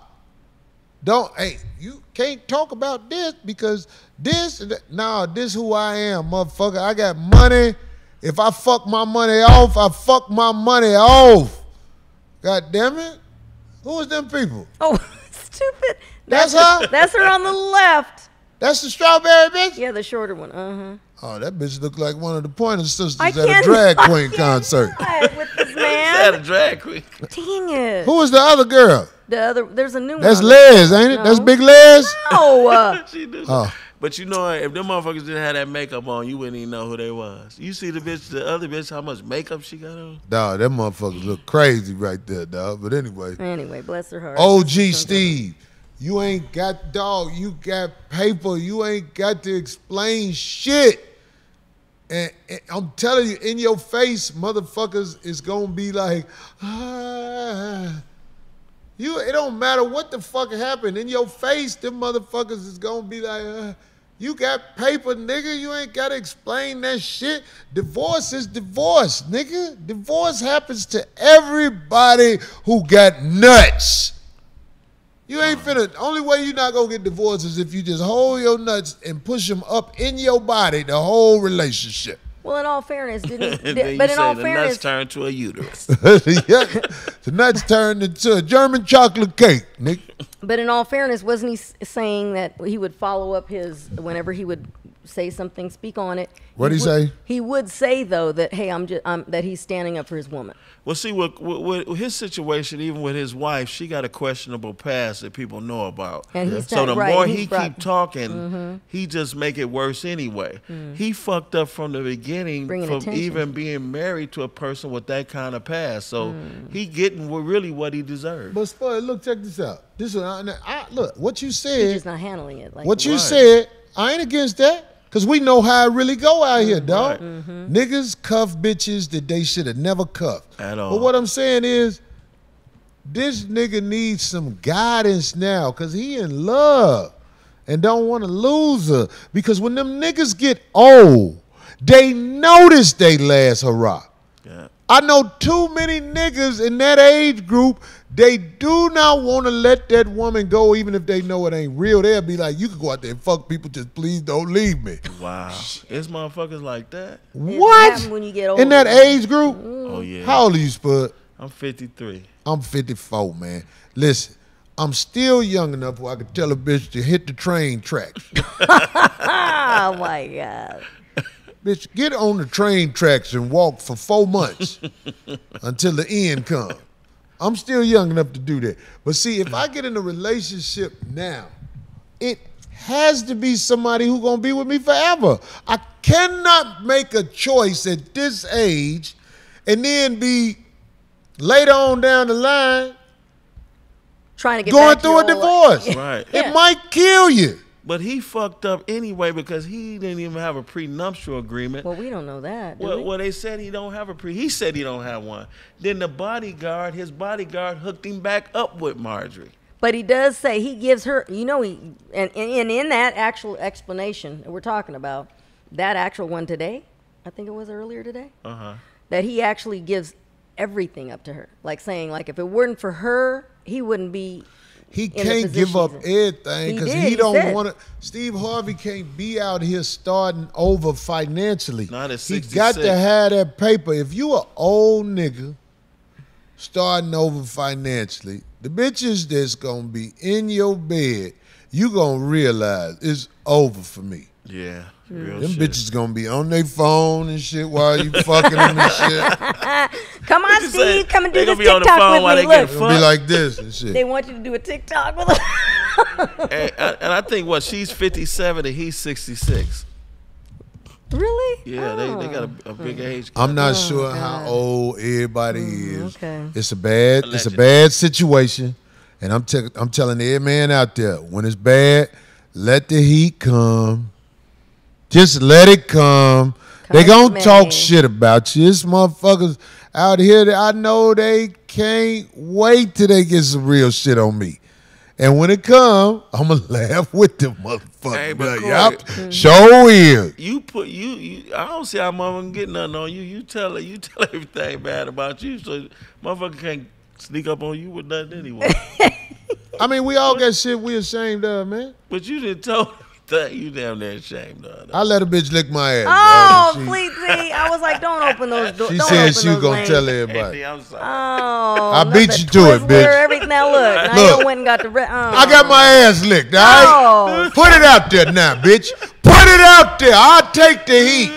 Don't hey, you can't talk about this because this that- nah, this who I am, motherfucker. I got money. If I fuck my money off, I fuck my money off. God damn it. Who is them people? Oh, stupid. That's her. her? That's her on the left. That's the strawberry bitch? Yeah, the shorter one. Uh huh. Oh, that bitch look like one of the Pointer Sisters I at a drag queen concert. Ride with this man. a drag queen. Dang it. Who is the other girl? The other. There's a new That's one. That's Les, ain't it? That's Big Les? No. uh, She do. Oh. But you know, if them motherfuckers didn't have that makeup on, you wouldn't even know who they was. You see the bitch, the other bitch, how much makeup she got on? Dog, that motherfuckers look crazy right there, dog. But anyway. anyway, bless her heart. OG Steve, you ain't got dog, you got paper, you ain't got to explain shit. And, and I'm telling you, in your face, motherfuckers is gonna be like, ah. You it don't matter what the fuck happened. In your face, them motherfuckers is gonna be like, uh, you got paper, nigga. You ain't gotta explain that shit. Divorce is divorce, nigga. Divorce happens to everybody who got nuts. You ain't finna. Only way you not gonna get divorced is if you just hold your nuts and push them up in your body the whole relationship. Well, in all fairness, didn't he? And did- then but you in say all the fairness, nuts turned to a uterus. yeah, the nuts turned into a German chocolate cake, nigga. but in all fairness, wasn't he saying that he would follow up his whenever he would say something, speak on it? What'd he would- say? He would say though that hey, I'm just um, that he's standing up for his woman. Well, see, what, what, what his situation, even with his wife, she got a questionable past that people know about. And he's so the right, more he brought- keep talking, he just make it worse anyway. He fucked up from the beginning Bringing from attention. even being married to a person with that kind of past. So he getting really what he deserved. But Spud, look, check this out. This is I, I, look, what you He's said, just not handling it like what you Right. said, I ain't against that. Cause we know how it really go out here, dog. Right. Mm-hmm. Niggas cuff bitches that they should have never cuffed. At all. But what I'm saying is, this nigga needs some guidance now, cause he in love and don't want to lose her. Because when them niggas get old, they notice they last hurrah. Yeah. I know too many niggas in that age group. They do not want to let that woman go, even if they know it ain't real. They'll be like, "You can go out there and fuck people, just please don't leave me." Wow. It's motherfuckers like that. What? when you get in that age group? Mm. Oh, yeah. How old are you, Spud? I'm 53. I'm 54, man. Listen, I'm still young enough where I could tell a bitch to hit the train tracks. oh my god. bitch, get on the train tracks and walk for four months until the end comes. I'm still young enough to do that. But see, if I get in a relationship now, it has to be somebody who gonna be with me forever. I cannot make a choice at this age and then be later on down the line Trying to get going back to through a your old life. divorce. Right. It might kill you. But he fucked up anyway because he didn't even have a prenuptial agreement. Well, we don't know that. Do Well, we? well, they said he don't have a pre. He said he don't have one. Then the bodyguard, his bodyguard, hooked him back up with Marjorie. But he does say he gives her, you know, he and, and in that actual explanation that we're talking about, that actual one today, I think it was earlier today, Uh huh. that he actually gives everything up to her, like saying like if it weren't for her, he wouldn't be. He can't give up he's in. everything because did, he, he don't want to. Steve Harvey can't be out here starting over financially. Not at he got to have that paper. If you a old nigga starting over financially, the bitches that's gonna be in your bed, you gonna realize it's over for me. Yeah. Real mm. Them shit. bitches gonna be on their phone and shit while you fucking them and shit. Come on, You say Steve, come and do this be on the TikTok phone with they me. get Look, It'll be like this and shit. they want you to do a TikTok with them. and, uh, and I think what she's 57 and he's 66. really? Yeah, they, they got Oh. a, a oh. big age. gap. I'm not oh, sure how old everybody mm, is. okay. It's a bad, it's a bad situation, and I'm te- I'm telling every man out there when it's bad, let the heat come. Just let it come. they Come gonna to talk shit about you. This motherfuckers out here that I know they can't wait till they get some real shit on me. And when it come, I'ma laugh with them motherfuckers. Hey, but Like, Corey- yup, mm. show is. You put you, you I don't see how motherfucker get nothing on you. You tell her you tell everything bad about you, so motherfucker can't sneak up on you with nothing anyway. I mean, we all got shit we ashamed of, man. but you didn't tell her that you damn near ashamed of. I let a bitch lick my ass. Oh, dog. She- please, see, I was like, don't open those doors. She don't said she was gonna lanes. tell everybody. Andy, I'm sorry. Oh, I beat you to it, bitch. Everything. Now look, now Look. you went and got the. Re- oh. I got my ass licked, all right? Oh. Put it out there now, bitch. Put it out there. I'll take the heat.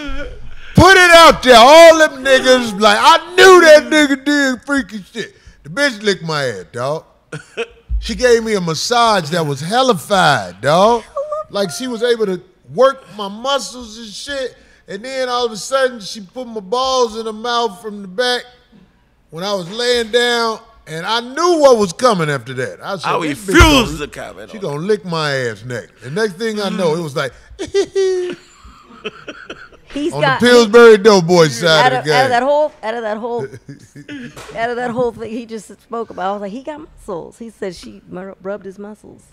Put it out there. All them niggas, like, I knew that nigga did freaky shit. The bitch licked my ass, dog. She gave me a massage that was hellified, dog. Like she was able to work my muscles and shit. And then all of a sudden, she put my balls in her mouth from the back when I was laying down. And I knew what was coming after that. I said, I "This bitch refuse gonna- to comment. she gonna lick my ass next. The next thing I know, it was like He's on got the Pillsbury Doughboy mm-hmm. side out of of, the out of that game. whole out of that whole out of that whole thing he just spoke about. I was like, he got muscles. He said she rubbed his muscles.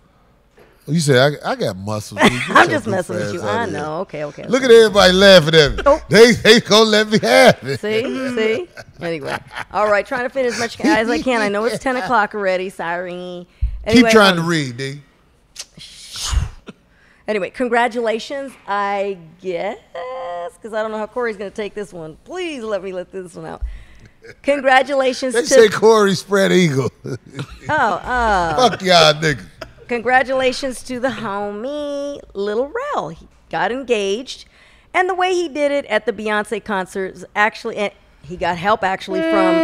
You say I, I got muscles. I'm just messing with you. I know. Okay, okay. Look at everybody laughing at me. They they gonna let me have it. See, see. Anyway, all right. Trying to fit as much as I can. I know it's ten o'clock already. Sorry. Anyway, Keep trying to um, read, D. Anyway, congratulations, I guess, because I don't know how Corey's going to take this one. Please let me let this one out. Congratulations They to say Corey spread eagle. oh, oh. Fuck y'all niggas. Congratulations to the homie Little Rel. He got engaged, and the way he did it at the Beyonce concert is actually, and he got help actually from.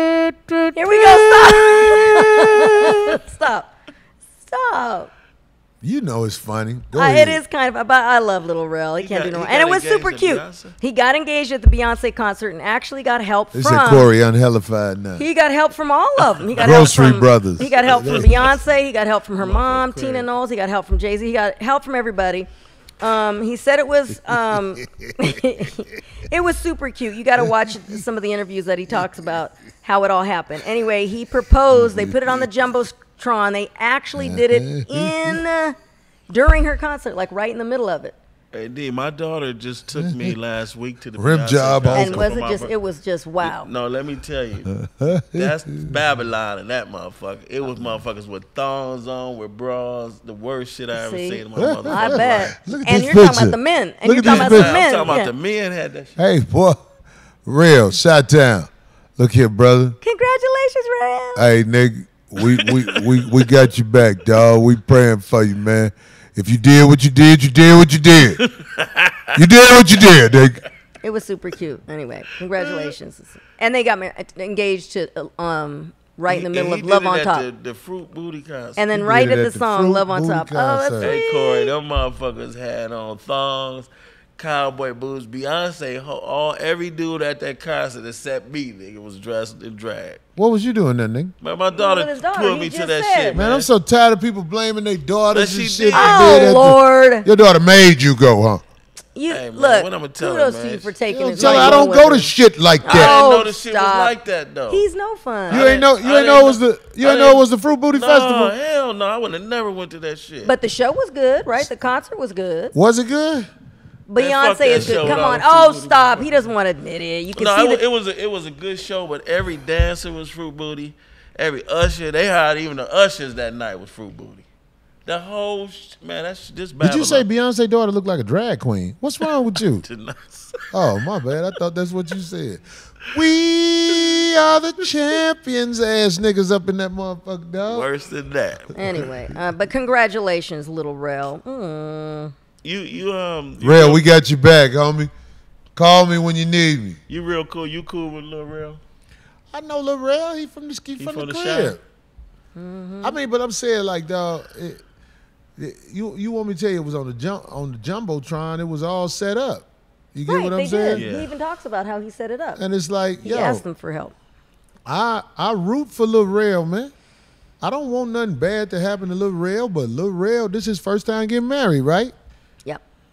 Here we go. Stop. Stop. Stop. You know it's funny. Go Uh, ahead. it is kind of, but I love Little Rel. He, He can't got- do no he. And it was super cute. Beyonce? He got engaged at the Beyonce concert and actually got help They from. said Corey unhellified now. He got help from all of them. He got Grocery help from, Brothers. He got help from Beyonce. He got help from her mom. Tina Knowles. He got help from Jay Z. He got help from everybody. Um, he said it was um, it was super cute. You got to watch some of the interviews that he talks about how it all happened. Anyway, he proposed. They put it on the jumbotron. They actually did it in uh, during her concert, like right in the middle of it. Hey D, my daughter just took me last week to the Rim Beyonce job concert And was for it just? It was just wow. No, let me tell you, that's Babylon and that motherfucker. It was motherfuckers with thongs on, with bras, the worst shit I ever See? seen in my motherfucking I life. bet. Look at and this you're talking picture. about the men. And Look you're at talking this about the I'm men. talking about yeah. the men had that shit. Hey, boy. Real, shot down. Look here, brother. Congratulations, Ram. Hey, nigga, we, we, we, we got you back, dog. We praying for you, man. If you did what you did, you did what you did. you did what you did, nigga. It was super cute. Anyway, congratulations. And they got mar- engaged to uh, um right in the He- middle of Love on Top. The, the fruit booty concert. and then He right did at it the at the song Fruit Love on Booty Top. Oh, that's concert. Hey sweet. Corey, them motherfuckers had on thongs, cowboy boots. Beyonce, all every dude at that concert except me, nigga, was dressed in drag. What was you doing then, nigga? Man, my daughter, with daughter, pulled he me to that said. shit, Man, man. I'm so tired of people blaming their daughters But and she shit. did. for Oh being at the- Lord! Your daughter made you go, huh? You Hey, man, look. what I'ma tell her, kudos man? to you for taking You his tell her I don't go to shit like that. I that. didn't Oh, know the shit stop. was like that though. He's no fun. you ain't know. You ain't know it was the. You ain't know it was the Fruit Booty no, Festival. hell no, I would have never went to that shit. but the show was good, right? The concert was good. Was it good? Man, fuck Beyonce that is show good. Come on. Oh, Booty. stop. He doesn't want to admit it. You can no, see it, wa- the it was a, it was a good show, but every dancer was fruit booty. Every usher, they hired even the ushers that night was fruit booty. The whole sh- man, that's just bad. Did you say Beyonce daughter looked like a drag queen? What's wrong with you? Oh, my bad. I thought that's what you said. We are the champions, ass niggas up in that motherfucker, dog. Worse than that. Anyway, uh, but congratulations, little Rel. Mm. You you um you Real, we got you back, homie. Call me when you need me. you real cool. You cool with Lil Real? I know Lil Rel. He from the he from, from the, the crib. Mm-hmm. I mean, but I'm saying like, dog. It, it- you you want me to tell you it was on the jump on the jumbotron? It was all set up. You get Right, what I'm they saying? did. Yeah. He even talks about how he set it up. And it's like, he yo, asked them for help. I I root for Lil Rel, man. I don't want nothing bad to happen to Lil Rel, but Lil Rel, this is his first time getting married, right?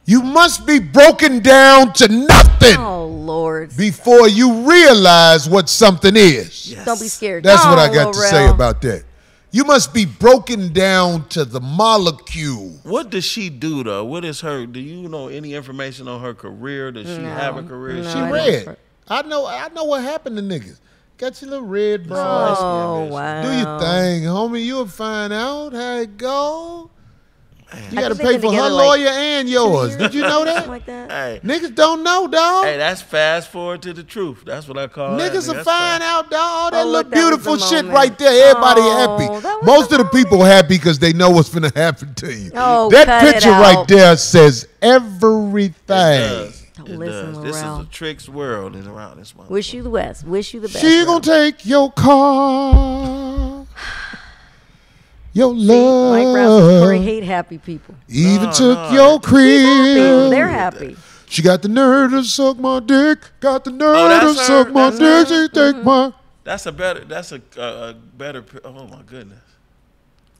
Yep. You must be broken down to nothing Oh Lord. before you realize what something is. Don't be scared. That's what Oh, I got to say about that. You must be broken down to the molecule. What does she do though? What is her? Do you know any information on her career? Does she No, have a career? no, She I don't. red. I know. I know what happened to niggas. Got your little red bra. Oh wow. Do your thing, homie. You'll find out how it go. You got to pay for her together, like, lawyer and yours. Did you know that? like that. Hey, Niggas don't know, dog. hey, that's fast forward to the truth. That's what I call that, Niggas nigga. will That's find out, dog. All that Oh, little look, beautiful the shit moment. right there. Everybody Oh, happy. Most the of the people happy because they know what's going to happen to you. Oh, that picture right there says It everything. does. Don't It listen, does. This is a tricks world and around this one. Wish you the best. Wish you the best. She gonna take your car, your See, Mike Rouse is for hate happy people. Even No, took no, your it- crib. They're happy. She got the nerve to suck my dick. Got the oh, nerve Oh, to her? suck my That's dick. her? She take mm-hmm. my. That's a better. That's a, a, a better. Oh my goodness.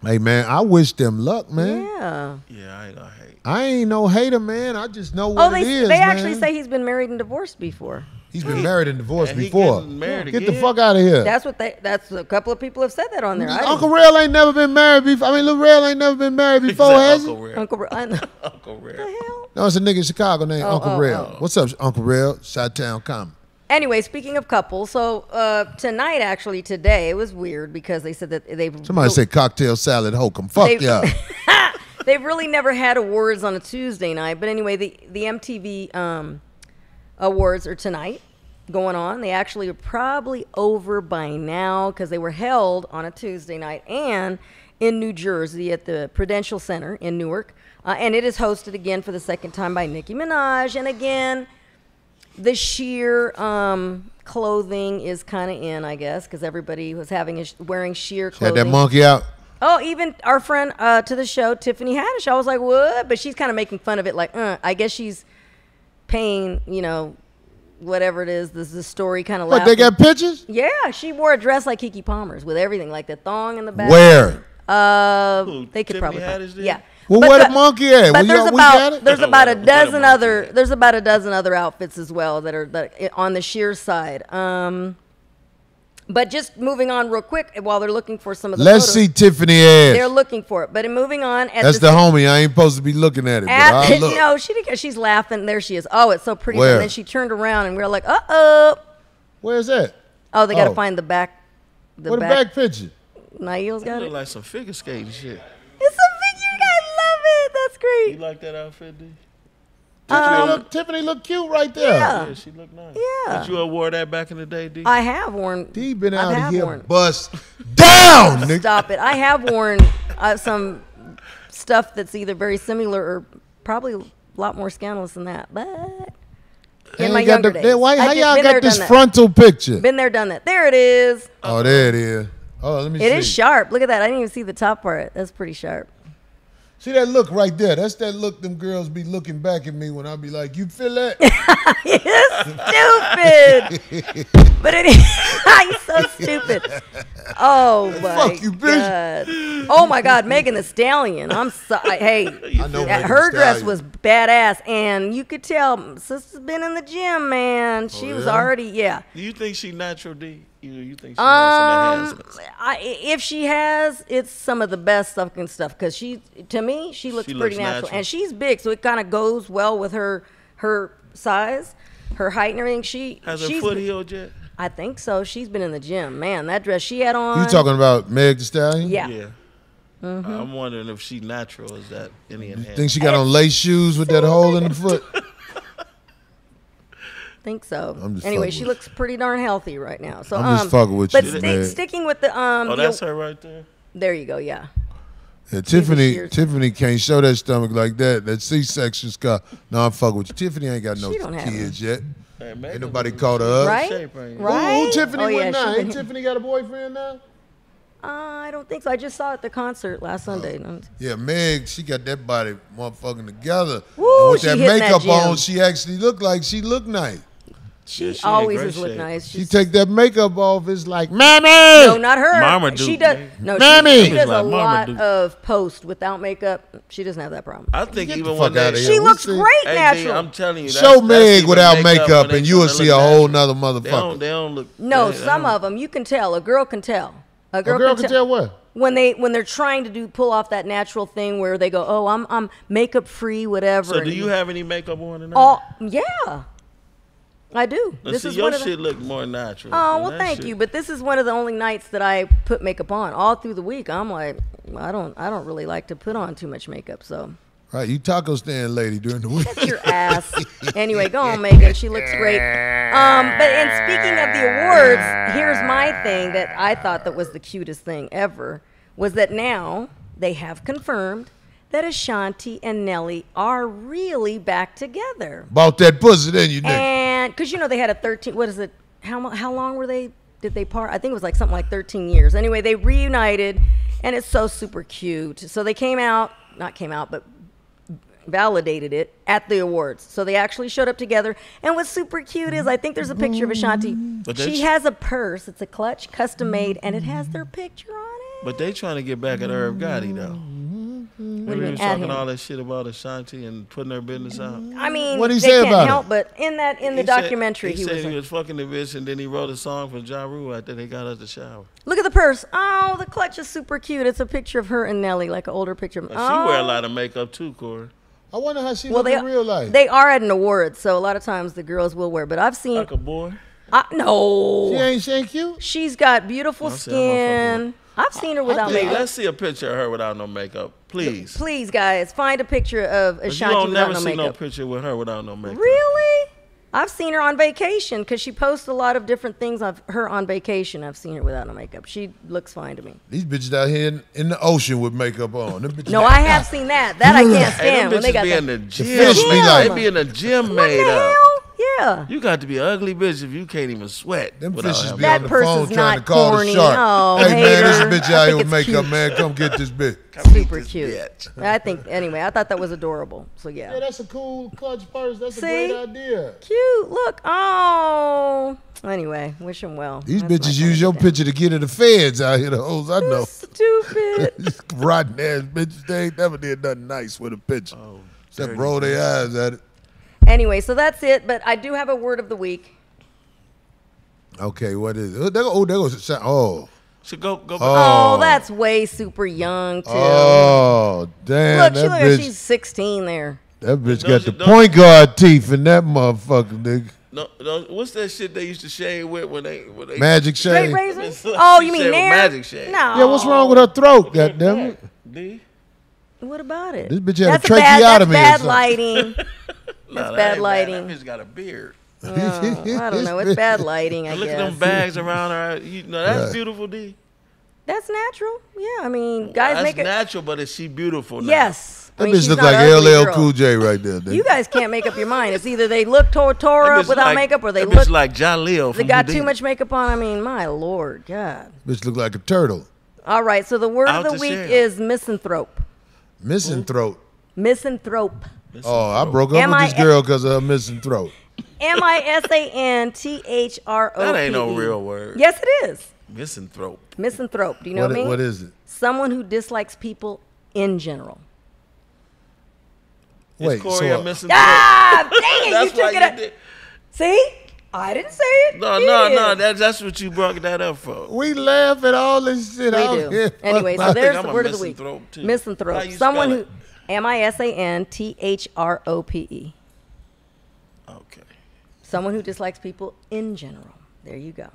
Hey man, I wish them luck, man. Yeah. Yeah, I ain't gonna hate. I ain't no hater, man. I just know Oh, what they it is, they actually man. say he's been married and divorced before. He's been married and divorced And he before. getting married Get the again? fuck out of here. That's what they. That's a couple of people have said that on there. I Uncle Rail ain't never been married before. I mean, Lil Rel ain't never been married before, He said has he? Uncle Rare. Uncle. I know. Uncle Rare. the hell? No, it's a nigga in Chicago named Oh, Uncle oh, Rail. oh. What's up, Uncle Rail? Shot Town Common. Anyway, speaking of couples, so uh, tonight, actually today, it was weird because they said that they've Somebody said cocktail salad hokum. Fuck They- y'all. they've really never had awards on a Tuesday night. But anyway, the the MTV um, awards are tonight going on. They actually are probably over by now because they were held on a Tuesday night and in New Jersey at the Prudential Center in Newark. Uh, and it is hosted again for the second time by Nicki Minaj. And again, the sheer um, clothing is kind of in, I guess, because everybody was having sh- wearing sheer Had clothing. that monkey out. Oh, even our friend uh, to the show, Tiffany Haddish. I was like, what? But she's kind of making fun of it, like, uh, I guess she's paying, you know, whatever it is. This is the story kind of. What, they got pictures? Yeah, she wore a dress like Keke Palmer's with everything, like the thong in the back. Where? Uh, Who, they could Tiffany probably. Find, Haddish yeah. Well, But where the the- monkey at? But Well, there's y'all- about there's about a dozen monkey other there's about a dozen other outfits as well that are that on the sheer side. Um, but just moving on real quick while they're looking for some of the Let's photos. see Tiffany ass. They're looking for it. But in moving on, at That's the homie. I ain't supposed to be looking at it, but At, I look. no, she didn't. She's laughing. There she is. Oh, it's so pretty. Where? And then she turned around, and we were like, uh oh. Where's that? Oh, they got to Oh. find the back. The Where the back. back picture? Nail's That got look it. like some figure skating shit. It's a figure. I love it. That's great. You like that outfit, D? Tiffany, Um, look, Tiffany look cute right there. Yeah. Yeah, she look nice. Yeah. Did you wore that back in the day, D? I have worn. D been I out have of here worn. bust down, nigga. Stop it. I have worn uh, some stuff that's either very similar or probably a lot more scandalous than that. But in Ain't my got younger the- days, Why, how did- y'all got this frontal picture? Been there, done that. There it is. Oh, there it is. Oh, let me It see. is sharp. Look at that. I didn't even see the top part. That's pretty sharp. See that look right there? That's that look them girls be looking back at me when I be like, you feel that? You're stupid. but it is he's so stupid. Oh my Fuck you, bitch. god. Oh my god, Megan Thee Stallion. I'm sorry. Hey, I know that- her dress was badass, and you could tell sister's been in the gym, man. She oh, was Oh, yeah? already yeah. Do you think she natural, D? You, you think she has some Um, enhancements? I, if she has, it's some of the best fucking stuff because she, to me, she looks She pretty looks natural. natural. and she's big, so it kind of goes well with her her size, her height, and everything. She Has her she's foot been- healed yet? I think so. She's been in the gym, man. That dress she had on. You talking about Meg Thee Stallion? Yeah. Yeah. Mm-hmm. I'm wondering if she natural. Is that any enhancement? Think she got on lace shoes with that hole in the foot? think so. I'm just Anyway, she looks pretty darn healthy right now. So I'm um, just fucking with but you, sti- man. sticking with the um, oh, the- that's her right there. there you go. Yeah. Yeah, Tiffany. Tiffany can't show that stomach like that. That C-section scar. No, I'm fucking with you. Tiffany ain't got no She don't have kids yet. Hey, Ain't nobody was- caught her up. Right? shape, ain't it? Right? Who, Tiffany Oh, with yeah, now? Ain't Tiffany got a boyfriend now? Uh, I don't think so. I just saw it at the concert last Sunday. No. Yeah, Meg, she got that body motherfucking together. Woo, and with she that hitting that makeup on, she actually looked like she looked nice. She, Yeah, she always great has looked shape. nice. She take that makeup off, it's like, Mammy! No, not her. Mama do, She does. man. No, Mammy! she, she does Like a Mama lot do. of post without makeup. She doesn't have that problem. I think Get even when they, outta here. She we looks see- great Hey, D, natural. I'm telling you, Show that's, that's Meg without makeup, when and you will see look a whole natural. nother They don't, motherfucker. they don't look. no, they- they some of them you can tell. A girl can tell. A A girl, girl can, can tell what? when they when they're trying to do pull off that natural thing where they go, "Oh, I'm I'm makeup free, whatever." So do you have any makeup on tonight? all? Yeah, I do. Now, this see, is your one of the, shit look more natural. Oh well, thank shit- you. But this is one of the only nights that I put makeup on all through the week. I'm like, I don't, I don't really like to put on too much makeup. So Right, you taco stand lady during the week. Shut your ass. Anyway, go on, Megan. She looks great. Um, but and speaking of the awards, here's my thing that I thought that was the cutest thing ever was that now they have confirmed that Ashanti and Nelly are really back together. Bought that pussy, then you nigga. And because you know they had a 13, what is it? How how long were they? Did they part? I think it was like something like 13 years. Anyway, they reunited, and it's so super cute. So they came out, not came out, but validated it at the awards. So they actually showed up together. And what's super cute is I think there's a picture of Ashanti. But She has a purse. It's a clutch, custom made, and it has their picture on it. But they trying to get back at Irv Gotti though. What do you he mean was talking him? all that shit about Ashanti and putting her business out. Mm-hmm. I mean, What'd he they say can't about it? help but in that in the He said- documentary he, he, said was, he like, was fucking the bitch, and then he wrote a song for Ja Rule after they got out the shower. Look at the purse. Oh, the clutch is super cute. It's a picture of her and Nelly, like an older picture. of But she wear a Oh. lot of makeup too, Corey. I wonder how she Well, look they in real life. they are at an award, so a lot of times the girls will wear. But I've seen Like a boy. I, no, she ain't she ain't cute. she's got beautiful I said skin. I've seen her without Hey, makeup. let's see a picture of her without no makeup, please. Please, guys, find a picture of But you Ashanti don't without never no see no picture with her without no makeup. really? I've seen her on vacation because she posts a lot of different things of her on vacation. I've seen her without no makeup. She looks fine to me. These bitches out here in, in the ocean with makeup on. Them bitches No, I have seen that. That I can't Hey, them stand when they bitches got be that. in the gym. fish be man. like- they be in the gym What made the up. hell? Yeah. You got to be an ugly bitch if you can't even sweat. Them without fishes having be That on the phone is trying not to call corny. the shark. Oh, hey man, this hater. bitch I out here think with it's makeup, cute. man. Come get this bitch. Super cute. bitch. I think anyway. I thought that was adorable. So Yeah, yeah, that's a cool clutch purse. That's See? a great idea. cute. Look. Oh. Anyway, wish him well. These That's my bitches use your thing. picture to get to the feds out here. The hoes I know. Stupid. These rotten ass bitches. They ain't never did nothing nice with a picture. Oh, Except roll their eyes at it. Anyway, so that's it. But I do have a word of the week. Okay, what is it? Oh, there go, oh, there goes. Oh. So go go. Oh. Oh, that's way super young too. Oh, damn. look, she that look bitch, like she's 16 there. that bitch got the point guard teeth in that motherfucker, nigga. No, no, what's that shit they used to shave with when they when they Magic Straight razor? Oh, you mean Nair? magic shave. No. Yeah, what's wrong with her throat, goddamn it? D? What about it? This bitch had a that's bad, tracheotomy or that's bad something. lighting. Nah, that bad ain't lighting. That bitch got a beard. Oh, I don't know. It's bad lighting, I Look guess. at them bags around her. You know that's Right. beautiful, D. That's natural. Yeah, I mean, guys that's make it. natural, but is she beautiful? Now? Yes. I That mean, bitch look like an LL girl. Cool J right there, nigga. You guys can't make up your mind. It's either they look tore, That tore up without like- makeup, or they look like John Leo they from got too much makeup on. I mean, my lord, God. bitch look like a turtle. All right, so the word Out of the week shell. is misanthrope. Missing throat. Misanthrope. Oh, I broke up with this girl because of her missing throat. M I S A N T H R O P. E. That ain't no real word. Yes, it is. Misanthrope. Misanthrope. Do you know What, what, I i- mean? what is it? Someone who dislikes people in general. Is Corey so a misanthrope? Ah, dang it! That's you took it. you up. did. See, I didn't say it. No, You no, did. no. That, that's what you brought that up for. we laugh at all this shit We do. Anyway, so there's the word of the week. misanthrope, too. How Misanthrope. you Someone spell who it? M I S A N T H R O P E. Okay. Someone who dislikes people in general. There you go.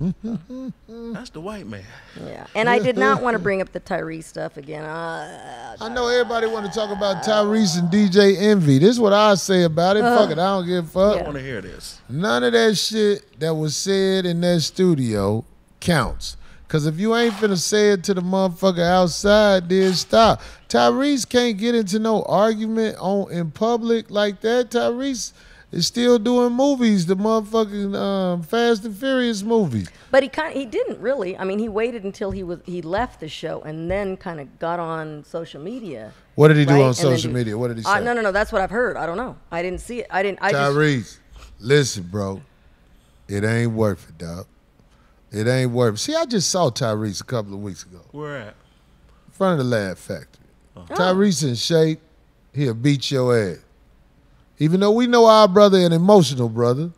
That's the white man. Yeah. And I did not want to bring up the Tyrese stuff again. Uh, I know everybody want to talk about Tyrese and DJ Envy. This is what I say about it. Fuck it, I don't give a fuck. I want to hear this. None of that shit that was said in that studio counts. Cause if you ain't finna say it to the motherfucker outside, then stop. Tyrese can't get into no argument on in public like that. Tyrese is still doing movies, the motherfucking um, Fast and Furious movies. but he kind he didn't really. I mean, he waited until he was he left the show and then kind of got on social media. What did he do on social do- media? What did he say? Uh, no, no, no. That's what I've heard. I don't know. I didn't see it. I didn't. I just Tyrese, listen, bro. It ain't worth it, dog. It ain't worth. See, I just saw Tyrese a couple of weeks ago. Where at? in front of the Laugh Factory. Uh-huh. Oh. Tyrese in shape, he'll beat your ass. Even though we know our brother an emotional brother,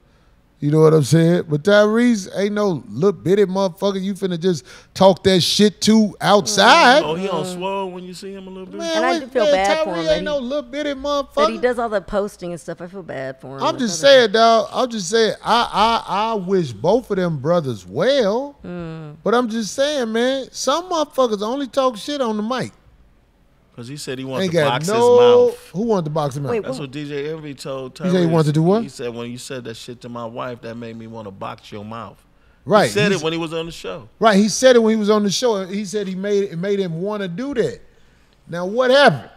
You know what I'm saying? But Tyrese ain't no little bitty motherfucker you finna just talk that shit to outside. Oh, he on swole when you see him a little bit. Man, And I wait, do feel man, bad for him that ain't he- no little bitty motherfucker. But he does all the posting and stuff. I feel bad for him. I'm just saying, dog. I'm just saying. I I I wish both of them brothers well. Mm. But I'm just saying, man. Some motherfuckers only talk shit on the mic. Because he said he wanted Ain't to box no. his mouth. Who wanted to box him out? Wait, That's what DJ Envy told Tyrese. He said he wanted to do what? He said when you said that shit to my wife, that made me want to box your mouth. right. He said he's- it when he was on the show. Right, he said it when he was on the show. He said he made it made him want to do that. Now what happened?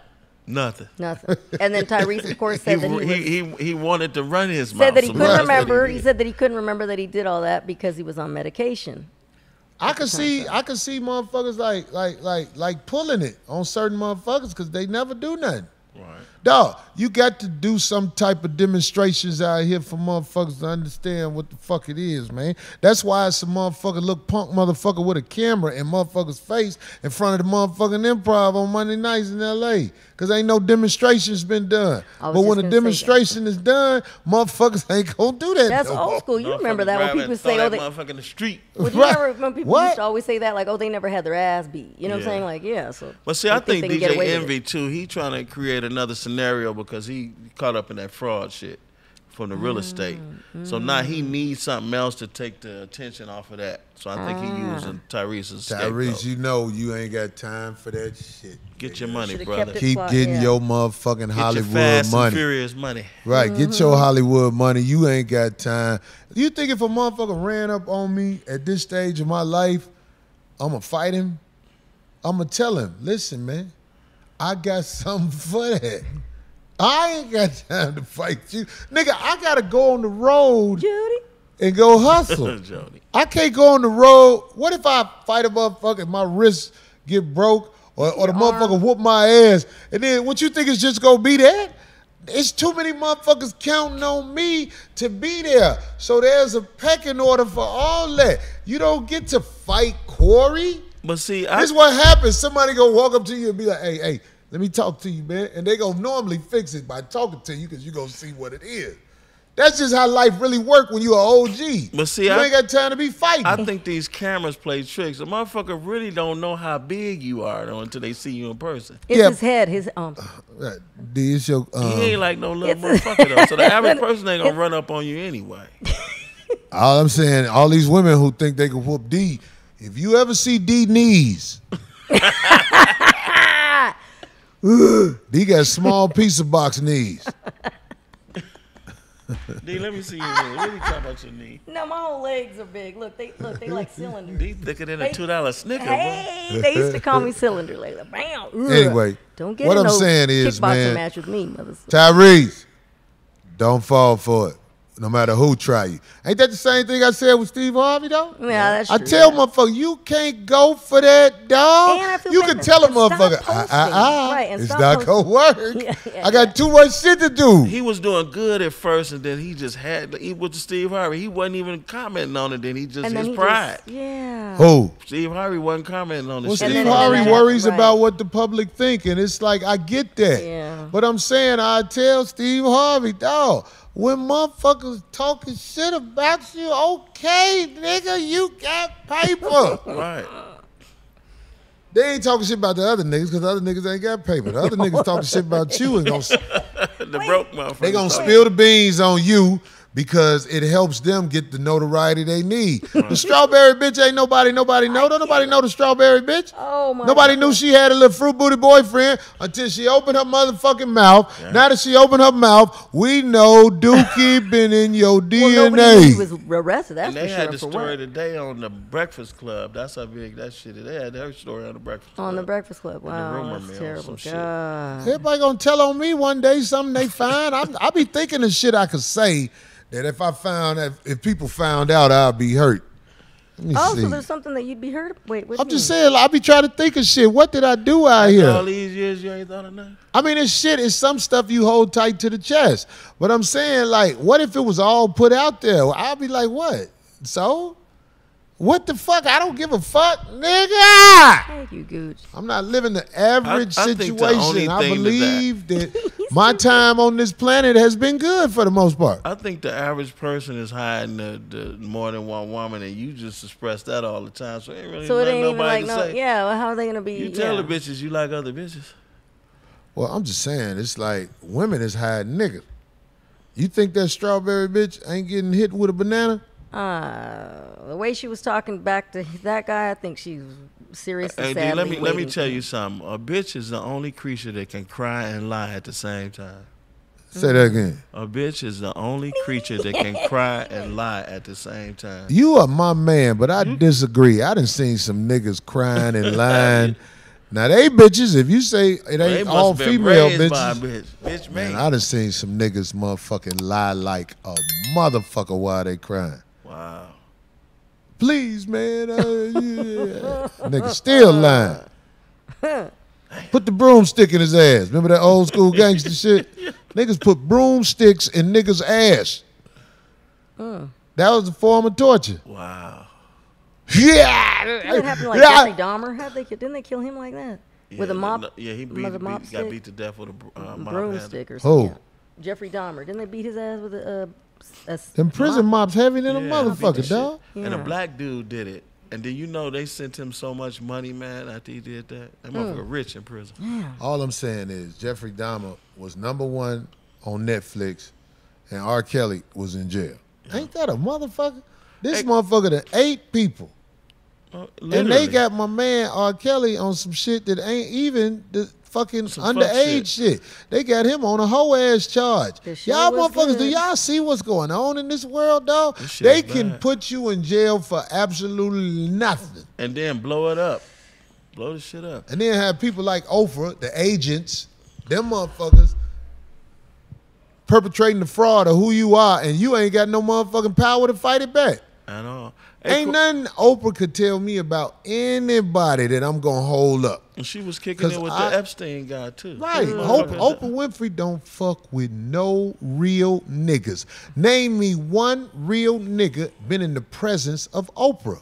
Nothing. Nothing. And then Tyrese, of course, He, said that he, was, he, he, he wanted to run his mouth. said that he couldn't remember. did. He said that he couldn't remember that he did all that because he was on medication. I could see I could see motherfuckers like like like like pulling it on certain motherfuckers because they never do nothing. Right. Dog, you got to do some type of demonstrations out here for motherfuckers to understand what the fuck it is, man. That's why it's a motherfucker look punk motherfucker with a camera in motherfucker's face in front of the motherfucking improv on Monday nights in LA. Cause ain't no demonstrations been done. But when a gonna say that. demonstration is done, motherfuckers ain't gonna do that. That's no old more. school. You remember that when people say, "Oh, that they." motherfucker in the street. Would you Right. ever, when people What? used to always say that, like, "Oh, they never had their ass beat." You know what I'm saying? Like, yeah. So. But see, I think, they can get DJ away with it. Envy too. He trying to create another scenario because he caught up in that fraud shit from the real estate. So now he needs something else to take the attention off of that. So I think he using Tyrese as a Tyrese, scapegoat. you know you ain't got time for that shit. Get your money, Should've brother. Keep Plot, getting yeah. your motherfucking Get your Hollywood fast and money. furious money. Right, get Mm-hmm. your Hollywood money. You ain't got time. You think if a motherfucker ran up on me at this stage of my life, I'ma fight him? I'ma tell him, listen, man, I got something for that. I ain't got time to fight you. Nigga, I gotta go on the road Judy. and go hustle. Jody. I can't go on the road. What if I fight a motherfucker and my wrist get broke or, or the Your motherfucker arm. whoop my ass? And then what you think is just gonna be that? It's too many motherfuckers counting on me to be there. So there's a pecking order for all that. You don't get to fight Corey. But see, I, This is what happens. Somebody gonna walk up to you and be like, hey, hey, let me talk to you, man. And they gonna normally fix it by talking to you because you gonna see what it is. That's just how life really work when you are OG. But see, you I- ain't got time to be fighting. I think these cameras play tricks. A motherfucker really don't know how big you are though, until they see you in person. It's Yeah. his head. His um. Right. D, it's your, um, He ain't like no little It's- motherfucker though. So the average person ain't gonna run up on you anyway. all I'm saying, all these women who think they can whoop D, if you ever see D knees, D got small pizza box knees. D, let me see your knee. Let me talk about your knee. No, my whole legs are big. Look, they look. They like cylinders. D thicker than a two dollar snicker, boy. They used to call me cylinder later. Bam. Anyway, don't get what in I'm no saying is, kickboxing man, match with me, mother. Tyrese, don't fall for it. No matter who try you. Ain't that the same thing I said with Steve Harvey though? Yeah, that's I true. tell yeah. motherfucker, you can't go for that, dog. And I feel You bad can tell a motherfucker, ah, ah, ah, Right, it's not gonna work. Yeah, yeah, I got yeah. too much shit to do. He was doing good at first, and then he just had he with Steve Harvey. He wasn't even commenting on it. Then he just And his he pride. Just, yeah. Who? Steve Harvey wasn't commenting on it. Well, Steve then- and then Harvey worries happened, about what the public think, and it's like I get that. Yeah. But I'm saying I tell Steve Harvey, dog, when motherfuckers talking shit about you, okay, nigga, you got paper. right. they ain't talking shit about the other niggas because the other niggas ain't got paper. The other niggas talking shit about you and gonna, The broke motherfucker. they gonna spill the beans on you because it helps them get the notoriety they need. The strawberry bitch ain't nobody, nobody know. Don't nobody know the strawberry bitch. Oh my. Nobody knew she had a little fruit booty boyfriend until she opened her motherfucking mouth. Now that she opened her mouth, we know Dookie been in your Well, nobody knew he DNA. was arrested. That's And they for had sure. the for story today on the Breakfast Club. That's how big that shit is. They had her story on the Breakfast Club. On the Breakfast Club. the Wow, rumor that's mill, terrible. some shit. Everybody gonna tell on me one day something they find. I'm, I be thinking of shit I could say that if I found that if people found out, I'd be hurt. Oh, see. so there's something that you'd be hurt. Wait, what? I'm do just saying, I be trying to think of shit. What did I do out All here? these years you ain't thought of nothing. I mean, this shit is some stuff you hold tight to the chest. But I'm saying, like, what if it was all put out there? I'd be like, what? So? What the fuck? I don't give a fuck, nigga. Thank you, Gooch. I'm not living the average I think the situation. I thing that believe that, my time on this planet has been good for the most part. I think the average person is hiding the, the more than one woman, and you just express that all the time. So it ain't really So it ain't even nobody like to no. say. Yeah. Well, how are they gonna be? You tell yeah. the bitches you like other bitches. Well, I'm just saying, it's like women is hiding niggas. You think that strawberry bitch ain't getting hit with a banana? Uh, the way she was talking back to that guy, I think she's seriously Hey, D, sadly let me let me tell you something. A bitch is the only creature that can cry and lie at the same time. Say that again. A bitch is the only creature that can cry and lie at the same time. You are my man, but I disagree. I done seen some niggas crying and lying. Now they bitches, if you say it ain't must all female raised by a bitches, bitch. Bitch, man, man. I done seen some niggas motherfucking lie like a motherfucker while they crying. Wow. Please, man. Uh, yeah. Nigga still lying. Put the broomstick in his ass. Remember that old school gangster shit? Niggas put broomsticks in niggas' ass. That was a form of torture. Wow. Yeah. Didn't it happen to like Yeah. Jeffrey Dahmer? How they didn't they kill him like that with a Yeah, mop? no- Yeah, he beat, with a beat- got beat to death with a uh, mop broomstick or Who? something. Jeffrey Dahmer. Didn't they beat his ass with a? Uh, a s- Them prison mop? mobs heavy than a Yeah, beat the motherfucker, shit. dog. And a Yeah. black dude did it. And then you know they sent him so much money, man, after he did that. That motherfucker rich in prison. All I'm saying is Jeffrey Dahmer was number one on Netflix, and R. Kelly was in jail. Ain't that a motherfucker? This Hey. motherfucker done eight people. Uh, And they literally. got my man R. Kelly on some shit that ain't even the fucking Some fuck underage shit. They got him on a whole ass charge. The show Y'all was motherfuckers, do good. y'all see what's going on in this world, dog? This shit They is can bad. put you in jail for absolutely nothing. and then blow it up. Blow the shit up. And then have people like Oprah, the agents, them motherfuckers perpetrating the fraud of who you are, and you ain't got no motherfucking power to fight it back. I know. Hey, Ain't Qu- nothing Oprah could tell me about anybody that I'm gonna hold up. And she was kicking it with I- the Epstein guy too. Right. Motherfucker- Oprah, Oprah Winfrey don't fuck with no real niggas. Name me one real nigga been in the presence of Oprah.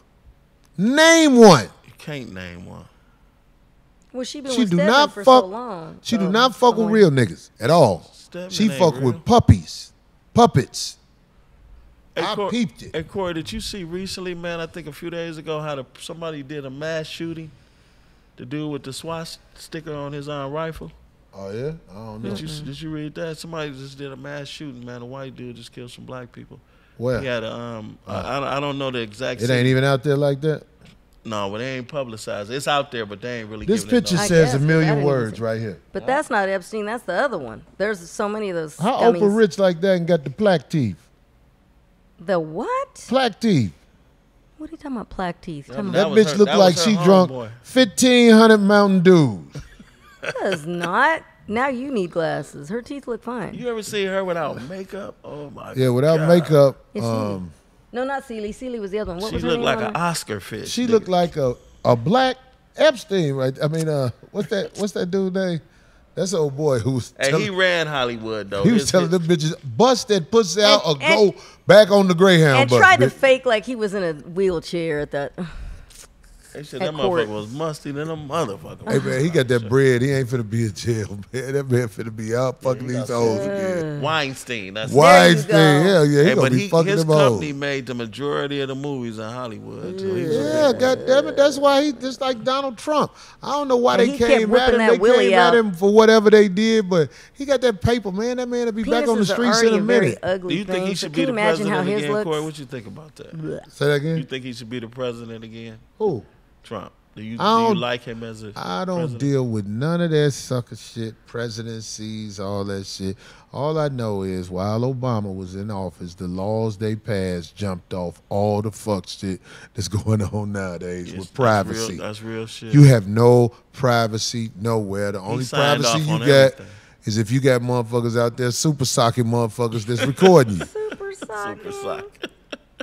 Name one. You can't name one. Well, she been She with do Stedman not for fuck. so long. She do oh, not fuck I'm with real niggas at all. Stedman she fuck real. with puppies, puppets. Hey, I Cor- peeped it. Hey Corey, did you see recently, man? I think a few days ago, how the, somebody did a mass shooting. The dude with the swast sticker on his own rifle. Oh yeah, I don't know. Did you did you read that? Somebody just did a mass shooting, man. A white dude just killed some black people. Where He had a um. I, I don't- I don't know the exact. it city. ain't even out there like that. No, but they ain't publicized. It's out there, but they ain't really. This giving picture no- says guess, a 'cause I million words right here. But that's not Epstein. That's the other one. There's so many of those. How I Oprah rich like that and got the plaque teeth? The what? Plaque teeth. What are you talking about? Plaque teeth? Talking That That, bitch her- look that like she drunk homeboy. fifteen hundred Mountain Dews. does not. Now you need glasses. Her teeth look fine. You ever see her without makeup? Oh my. Yeah, without God. makeup. Um, No, not Celie. Celie was the other one. What She was her looked like an? Oscar fish. she nigga. looked like a, a black Epstein, right? I mean, uh, what's that? What's that dude name? That's the old boy who was. Hey, telling- he ran Hollywood though. He was His- telling them bitches, bust that pussy out And- or and- go back on the Greyhound and bus. tried to fake like he was in a wheelchair at that. They said at that court. motherfucker was musty than a motherfucker. Hey man, he got that bread. He ain't finna be in jail, man. That man finna be out fucking these hoes again. Weinstein. That's Weinstein, go. hell yeah, he Hey, gonna but be he, fucking his them hoes. company made the majority of the movies in Hollywood. So he Yeah, big- God damn it. That's why he just like Donald Trump. I don't know why And they came at him. They willy came at him for whatever they did, but he got that paper, man. That man will be back on the streets in a minute. ugly Do you think he should be the president again, looks? Corey? What you think about that? Say that again. You think he should be the president again? Who? Trump. Do you, do I you don't- like him as a I don't president? deal with none of that sucker shit, presidencies, all that shit. All I know is while Obama was in office, the laws they passed jumped off all the fuck shit that's going on nowadays Yes, with that's privacy. real- That's real, shit. You have no privacy nowhere. The only privacy off you on got everything. is if you got motherfuckers out there super socking motherfuckers that's recording you. Super sock. Super sock.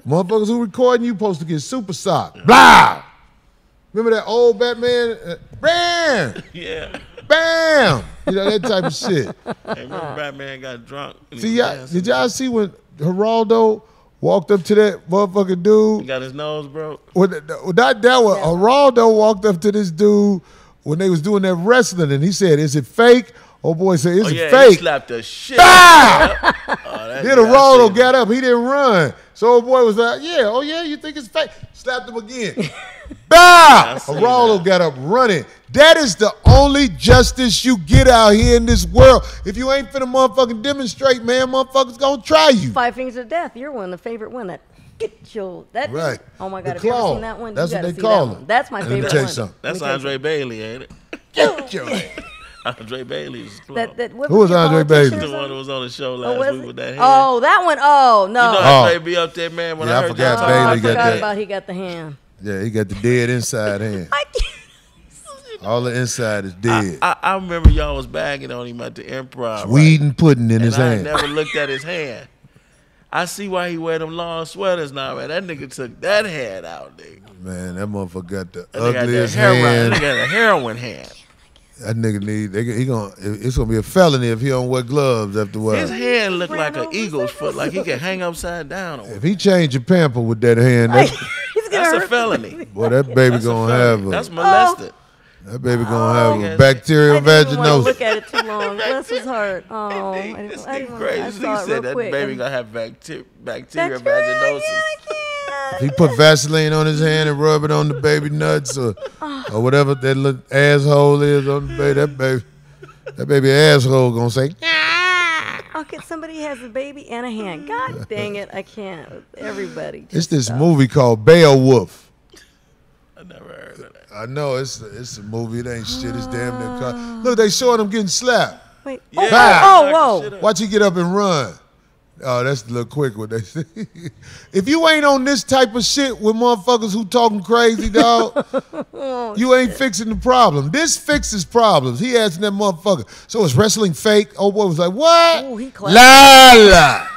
motherfuckers who recording you supposed to get super socked. Blah. Remember that old Batman? Uh, bam, yeah. bam. You know that type of shit. Hey, remember Batman got drunk? See, y'all, did y'all see when Geraldo walked up to that motherfucking dude? He got his nose broke. When the, the- not that one. Geraldo walked up to this dude when they was doing that wrestling, and he said, "Is it fake?" Oh boy said, "Is Oh it yeah, he fake?" slapped the shit. Ah! out of him. Oh, Then yeah, I Geraldo got up. He didn't run. So old boy was like, "Yeah, oh yeah, you think it's fake?" Slapped him again. Bah! I Geraldo that. got up running. That is the only justice you get out here in this world. If you ain't finna motherfucking demonstrate, man, motherfuckers gonna try you. Five Fingers of Death. Your one, the favorite one. That get your that. Right. Oh my The God! Have you ever seen that one? That's you what they call that it. That's my Let me favorite tell you one. something. That's Let you Andre Bailey, ain't it? Get your. Andre Bailey's claw. That, that, what Who was Andre Bailey? the one that was on the show Oh, last was week with that oh, hand. Oh, that one. Oh no. You know Oh. Andre be up there, man. When Yeah, I I heard forgot that oh, Bailey I got forgot that. about he got the hand. Yeah, he got the dead inside hand. All the inside is dead. I, I remember y'all was bagging on him at the improv. right? and pudding in And his I hand. never looked at his hand. I see why he wear them long sweaters now, man. That nigga took that hand out, nigga. Man, that motherfucker got the That nigga got that ugliest heroin, hand. that nigga got a heroin hand. That nigga need. They, he gonna. It's gonna be a felony if he don't wear gloves after a while. His hand look like an eagle's foot, like he could hang upside down. on. If he change a pamper with that hand, that, He's gonna That's a felony. boy, that baby That's gonna felony. have a. That's molested. Oh. that baby gonna oh, have a bacterial I didn't even want to vaginosis. look at it too long. Bless his heart. Oh, I didn't, This I didn't nigga wanna- I crazy. saw He it said that quick. baby gonna have bacteria, bacteria Bacteria, vaginosis. yeah, I can't. He put Vaseline on his hand and rub it on the baby nuts or or whatever that little asshole is on the baby. That baby, that baby asshole gonna say. Okay, somebody has a baby and a hand. God dang it, I can't. Everybody. It's this stop. movie called Beowulf. I never heard of that. I know it's it's a movie. It ain't shit. It's damn near. Co- Look, they showing him getting slapped. Wait. Yeah, Bah. Oh, oh, oh knock whoa. the shit out. Watch you get up and run. Oh, that's a little quick what they say. if you ain't on this type of shit with motherfuckers who talking crazy, dog, oh, you ain't fixing the problem. This fixes problems. He asking that motherfucker. So is wrestling fake? Oh boy was like, what? Ooh, he clapped. la la.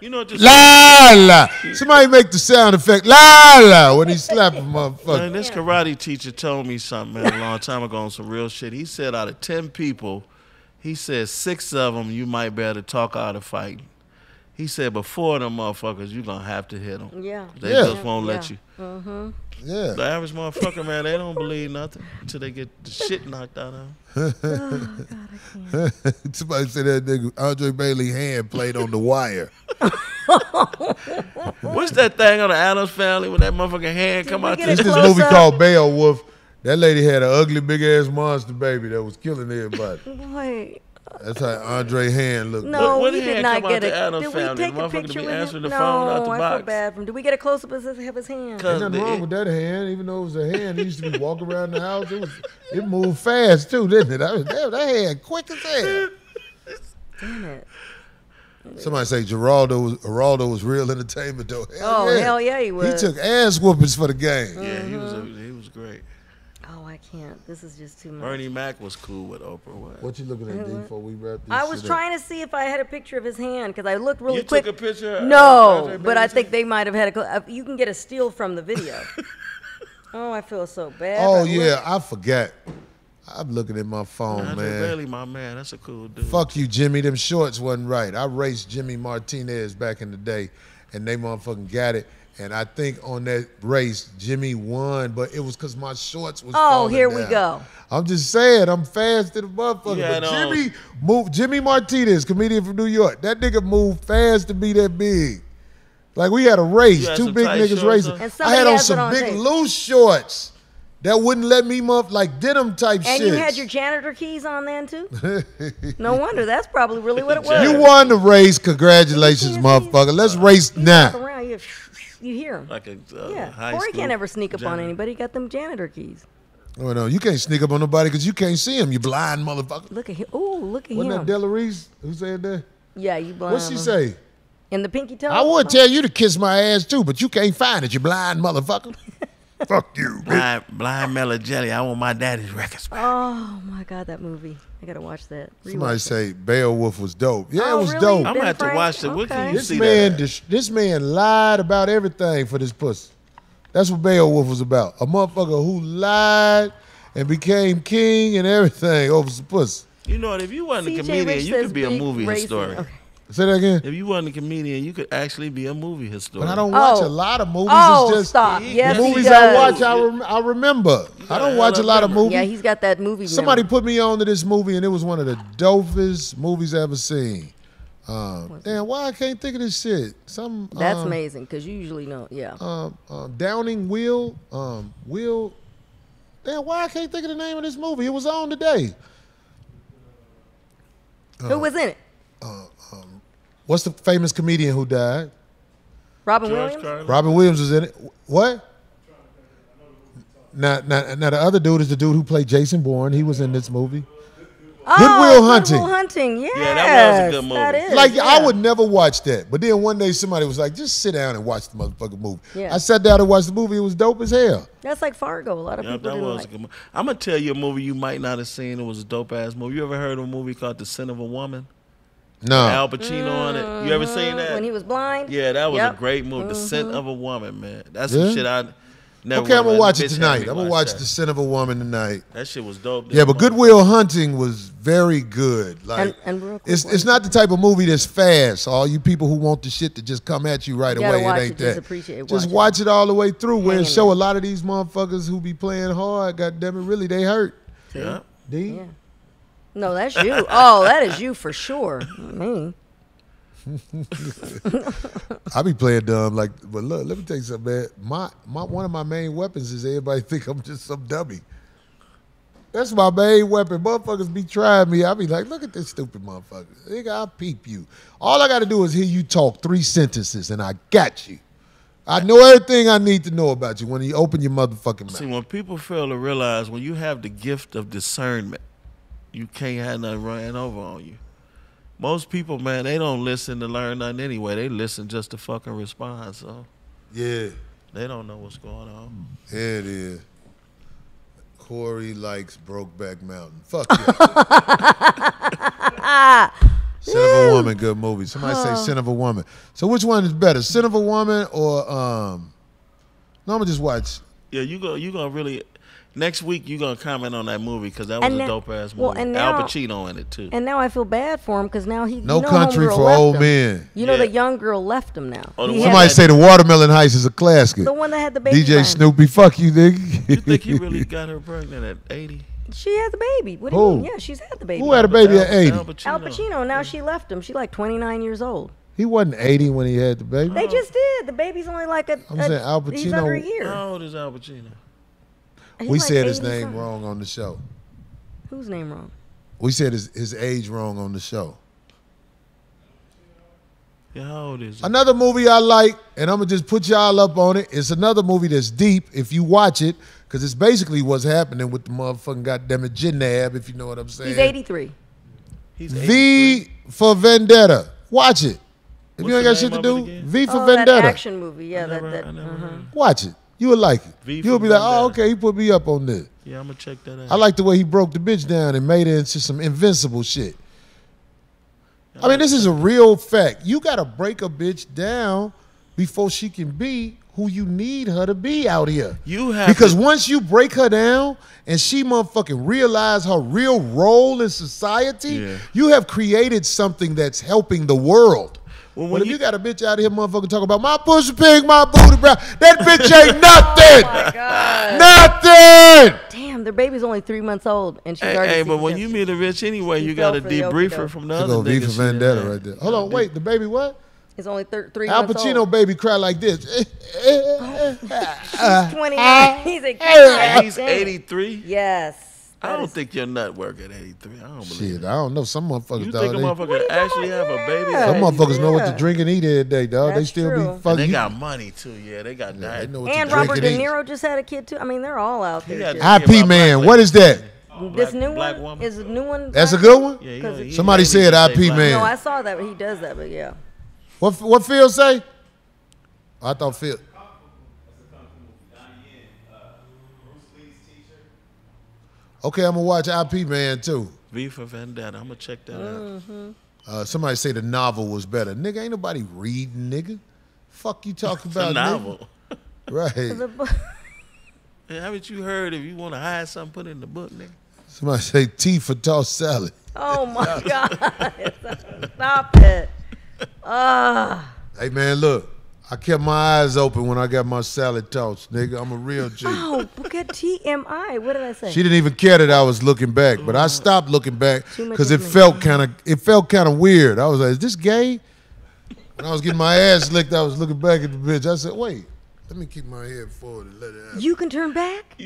You know, just La la. Somebody make the sound effect. La la when he slap a motherfucker. Man, this karate teacher told me something man, a long time ago on some real shit. He said out of ten people, he said six of them you might be able to talk out of fighting. He said, before four them motherfuckers you gonna have to hit them. Yeah. They Yeah. just won't let you. Yeah. Yeah. The average motherfucker, man, they don't believe nothing until they get the shit knocked out of them. Oh, Somebody said that nigga Andre Bailey hand played on the wire. What's that thing on the Addams Family when that motherfucking hand come out? get To It's this movie up. called Beowulf. That lady had an ugly big ass monster baby that was killing everybody. Wait. That's how Andre hand looked. No, when we did hand not get the it. Did we take a to picture with answering him? the phone out no, the I box. feel bad for him. Did we get a close up of his, of his hand? Cause- nothing the- wrong with that hand, even though it was a hand. He used to be walking around the house. It was it moved fast too, didn't it? I was, damn, that hand quick as hell. Damn it. Somebody say Geraldo was Geraldo was real entertainment though. Hell Oh, yeah. hell yeah, he was. He took ass whoopings for the game. Mm-hmm. yeah, he was a, he was great. Oh, I can't. This is just too much. Bernie Mac was cool with Oprah. What? What you looking at, D, before we wrap this I was shit trying to see if I had a picture of his hand because I looked really You quick. took a picture. no, Andre but I think they might have had a. cl- uh, You can get a steal from the video. oh, I feel so bad. Oh I looked- yeah, I forgot. I'm looking at my phone, Andre man. Bailey, my man, that's a cool dude. Fuck you, Jimmy. Them shorts wasn't right. I raced Jimmy Martinez back in the day, and they motherfucking got it. And I think on that race, Jimmy won, but it was because my shorts was. Oh, falling here we go. I'm just saying, I'm fast to the motherfucker. You But had Jimmy moved. Jimmy Martinez, comedian from New York. That nigga moved fast to be that big. Like we had a race, had two big niggas racing. I had on some on big tape. loose shorts that wouldn't let me muff like denim type And shit. And you had your janitor keys on then too. no wonder. That's probably really what it was. You won the race. Congratulations, motherfucker. Let's race Walk now. Around, you, you hear him. Like a uh, yeah, high Corey school can't ever sneak up on anybody. He got them janitor keys. Oh no, you can't sneak up on nobody because you can't see him. You blind motherfucker. Look at him. Oh, look at Wasn't him. that Della Reese who said that? yeah, you blind. What she say? In the pinky toe. I would tell you to kiss my ass too, but you can't find it. You blind motherfucker. Fuck you, bitch. Blind, blind Mellow Jelly. I want my daddy's records. back. Oh my god, that movie. I gotta watch that. Somebody Rewatch say Beowulf was dope. Yeah, Oh, it was really? dope. I'm gonna have to Frank? watch it. What can Okay. you This see man, that? this man lied about everything for this pussy. That's what Beowulf was about. A motherfucker who lied and became king and everything over some pussy. You know what? If you wasn't a comedian, Rich you could be a movie racing. historian. Okay. Say that again. If you weren't a comedian, you could actually be a movie historian. But I don't watch Oh. a lot of movies. Oh, it's just stop. the Yes, he movies. I watch. I, rem- I remember. I don't watch a lot of movies. Yeah, he's got that movie. Somebody memory. put me on to this movie, and it was one of the dopest movies I ever seen. Um, damn, why I can't think of this shit? Some That's um, amazing because you usually know. Yeah. um, um, Downing Will, um, Will. Damn, why I can't think of the name of this movie? It was on today. Who was in it? What's the famous comedian who died? Robin George Williams. Carlin. Robin Williams was in it. What? Now, now, now, the other dude is the dude who played Jason Bourne. He was in this movie. Oh, Good Will Hunting. Good Will Hunting. Yes, Yeah, that was a good movie. That is. Like I would never watch that, but then one day somebody was like, "Just sit down and watch the motherfucking movie." Yeah. I sat down and watched the movie. It was dope as hell. That's like Fargo. A lot of Yeah, people that didn't was like. a good movie. I'm gonna tell you a movie you might not have seen. It was a dope ass movie. You ever heard of a movie called The Sin of a Woman? No, Al Pacino on it. You ever seen that? Mm-hmm. When he was blind. yeah, that was Yep. Mm-hmm. a great movie. The Scent of a Woman, man. That's Yeah? some shit I never. okay, I'm gonna watch it tonight. I'm gonna watch that. The Sin of a Woman tonight. That shit was dope. Yeah, but Good Will Hunting was very good. Like, And- and real quick, it's it's not the type of movie that's fast. All you people who want the shit to just come at you right You away, watch it ain't it, just that. appreciate it, just watch it. watch it all the way through. Where Hang it in show a lot of these motherfuckers who be playing hard. God damn it, really they hurt. Yeah. D. Yeah. No, that's you. oh, that is you for sure. Me. I be playing dumb like, but look, let me tell you something, man. My my one of my main weapons is everybody think I'm just some dummy. That's my main weapon. Motherfuckers be trying me. I be like, look at this stupid motherfucker. Nigga, I'll peep you. All I gotta do is hear you talk three sentences and I got you. I know everything I need to know about you when you open your motherfucking mouth. See, when people fail to realize when you have the gift of discernment, you can't have nothing running over on you. Most people, man, they don't listen to learn nothing anyway. They listen just to fucking respond. So Yeah, they don't know what's going on. there it is. Corey likes Brokeback Mountain. Fuck yeah. Sin of a Woman, good movie. Somebody say Sin of a Woman. So which one is better, Sin of a Woman or um? No, I'm gonna just watch. Yeah, you go. You gonna really next week? you're gonna comment on that movie because that was And a dope ass movie. well, and Al Pacino in it too. And now I feel bad for him because now he. No you know Country for Old him. Men. You know Yeah. the young girl left him now. Oh, the had Somebody say the Watermelon Heist is a classic. the one that had the baby. DJ by. Snoopy, fuck you, nigga. you think he really got her pregnant at eighty? She had the baby. What do Who? you mean? Yeah, she's had the baby. Who had a baby at 80? Al Pacino. Al Pacino. Now she left him. She like 29 years old. He wasn't 80 when he had the baby. They just did. The baby's only like a. I'm a- saying Al Pacino. He's Pacino- under a year. How old is Al Pacino? He's We like said his name something. wrong on the show. Whose name wrong? We said his, his age wrong on the show. Yeah, how old is he? Another movie I like, and I'm gonna just put y'all up on it. It's another movie that's deep if you watch it, because it's basically what's happening with the motherfucking goddamn it Jinnab, if you know what I'm saying. He's 83. He's V for Vendetta. Watch it. If What's you ain't got shit to do, again? V for oh, that Vendetta. action movie. Yeah, never- that. That uh-huh. Watch it. You would like it. V You'll be like, oh, okay, he put me up on this. Yeah, I'm gonna check that out. I like the way he broke the bitch down and made it into some invincible shit. I mean, this is a real fact. You gotta break a bitch down before she can be who you need her to be out here. You have because to- once you break her down and she motherfucking realize her real role in society, Yeah. you have created something that's helping the world. Well, but when if you, you- got a bitch out here, motherfucker, talk about my pussy pig, my booty brown, that bitch ain't nothing, Oh my God. nothing. Damn, their baby's only three months old, and she's Hey, already. hey, but when you meet a bitch anyway, He you got to for debrief her from the There other go V for Vendetta right there. Hold on, wait, the baby what? It's only thir- three Al months Pacino old. baby cry like this. He's 29. He's a And he's 83. Yes. I don't is- think your nut work at 83. I don't believe Shit, it. I don't know. Some motherfuckers, You dog. think a They, motherfucker actually have a baby? Yeah. some motherfuckers know what to Yeah. drink and eat every day, dog. they That's still true. be And fucking. They got money too. Yeah, they got they diet. know what And to drink Robert and De eat. Niro just had a kid too. I mean, they're all out He there. got- just- Ip Man, black what is that? Uh, this black- new black one woman. is a new one. That's a good one? one. Yeah, he 'Cause don't- he Somebody ain't said even IP black. man. No, I saw that, but he does that. But yeah. What what Phil say? I thought Phil. Okay, I'm gonna watch Ip Man too. V for Vendetta. I'm gonna check that out. Uh, somebody say the novel was better. Nigga, ain't nobody reading, nigga. Fuck you talking It's a about, novel. nigga? Right. The bu- Hey, haven't you heard if you want to hide something, put it in the book, nigga? Somebody say T for tossed salad. oh my God! Stop it. Ah, Hey man, look. I kept my eyes open when I got my salad tossed, nigga. I'm a real G. oh, look at TMI. What did I say? She didn't even care that I was looking back, but I mm. stopped looking back because it felt kind of it felt kind of weird. I was like, "Is this gay?" When I was getting my ass licked, I was looking back at the bitch. I said, "Wait, let me keep my head forward and let it happen." you can turn back.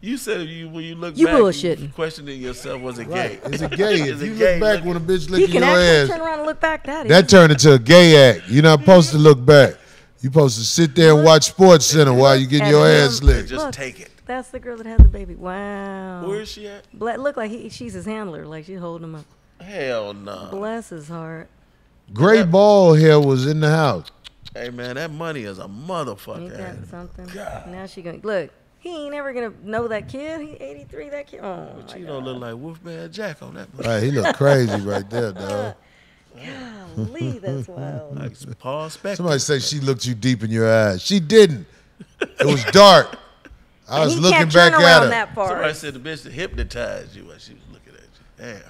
You said you when you look You back, bullshitting. questioning yourself, was it Right? gay? Is it gay? Is it you gay? look back Look- when a bitch He licking can your actually ass, turn around and look back. That that is. turned into a gay act. You're not supposed to look back. You're supposed to sit there and watch Sports Center while you getting At your ass licked. Just Look. take it. That's the girl that had the baby. Wow. Where is she at? Ble- look like he, she's his handler. Like she's holding him up. Hell no. Bless his heart. Gray ball hair was in the house. Hey man, that money is a motherfucker. that ain't it? something? Now she gonna look. He ain't never gonna know that kid. He 83. That kid. Oh But my you don't look like Wolfman Jack on that. money. Right, he look crazy right there, dog. Golly, that's wild. Like some Paul Spector. Somebody say she looked you deep in your eyes. She didn't. It was dark. I was he looking can't back turn at her. that far. Somebody said the bitch hypnotized you while she was looking at you.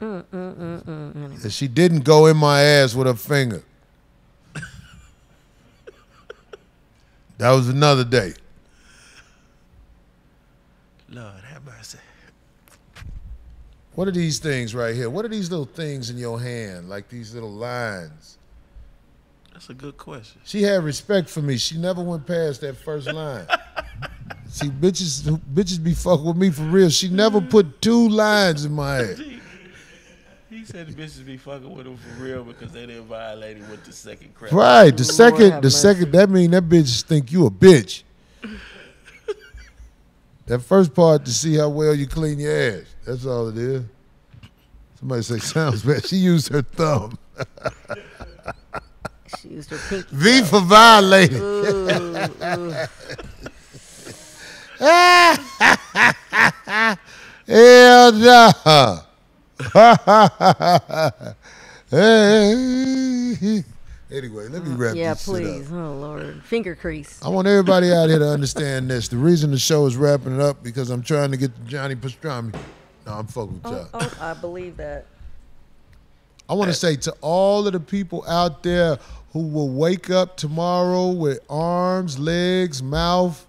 Damn. And she didn't go in my ass with her finger. that was another day. Lord have mercy. What are these things right here? What are these little things in your hand? Like these little lines. That's a good question. She had respect for me. She never went past that first line. See, bitches, bitches be fucking with me for real. She never put two lines in my head. He said the bitches be fucking with him for real because they didn't violate him with the second crack. Right. The second, the second, that mean that bitch think you a bitch. That first part to see how well you clean your ass. That's all it is. Somebody say sounds bad. She used her thumb. She used her pinky. V for violating. Hell no. Hey. Anyway, let me uh, wrap Yeah, this shit up. please. Oh Lord, finger crease. I want everybody out here to understand this. The reason the show is wrapping it up because I'm trying to get to Johnny Pastrami. No, I'm fucking with oh, y'all. Oh, oh, I believe that. I want to uh, say to all of the people out there who will wake up tomorrow with arms, legs, mouth,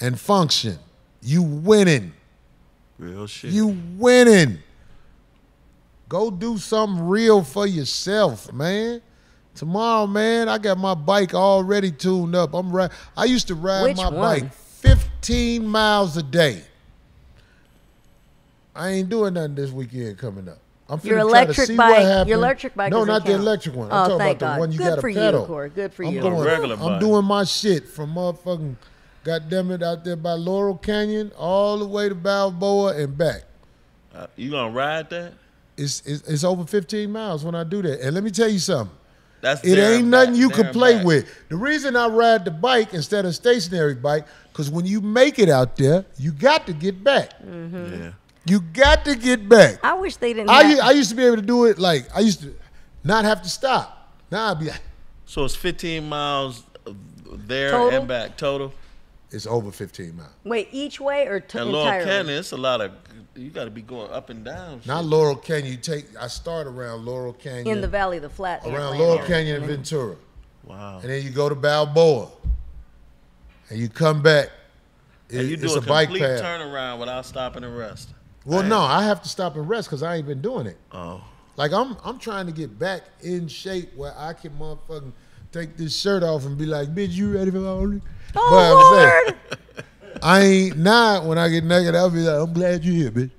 and function, you winning. Real shit. You winning. Go do something real for yourself, man. Tomorrow, man, I got my bike already tuned up. I'm right. I used to ride Which my one? bike 15 miles a day. I ain't doing nothing this weekend coming up. I'm Your finna to electric see bike- what your electric bike No, doesn't not the count. electric one. Oh, I'm talking thank about the God. one you Good got a for you, pedal. Corey. Good for I'm you. Doing, Regular I'm bike. doing my shit from motherfucking, goddamn it, out there by Laurel Canyon all the way to Balboa and back. Uh, you gonna ride that? It's, it's it's over 15 miles when I do that. And let me tell you something. That's It there ain't and nothing you there can play back. with. The reason I ride the bike instead of stationary bike, because when you make it out there, you got to get back. Mm-hmm. Yeah. You got to get back. I wish they didn't. I, have- u- I used to be able to do it like I used to not have to stop. Now I'd be like, So it's 15 miles there Total? and back total. it's over 15 miles. Wait, each way or t- And Laurel entirely? Canyon, it's a lot of. You got to be going up and down. Not shit. Laurel Canyon. You take I start around Laurel Canyon. in the valley, the flat. around land Laurel. Canyon and mm-hmm. Ventura. Wow. And then you go to Balboa. And you come back. It- And you it's do a, a bike complete path. turnaround without stopping and rest. Well, no, I have to stop and rest because I ain't been doing it. Oh. Like I'm I'm trying to get back in shape where I can motherfucking take this shirt off and be like, bitch, you ready for all this? Oh Lord! I ain't not when I get naked, I'll be like, I'm glad you're here, bitch.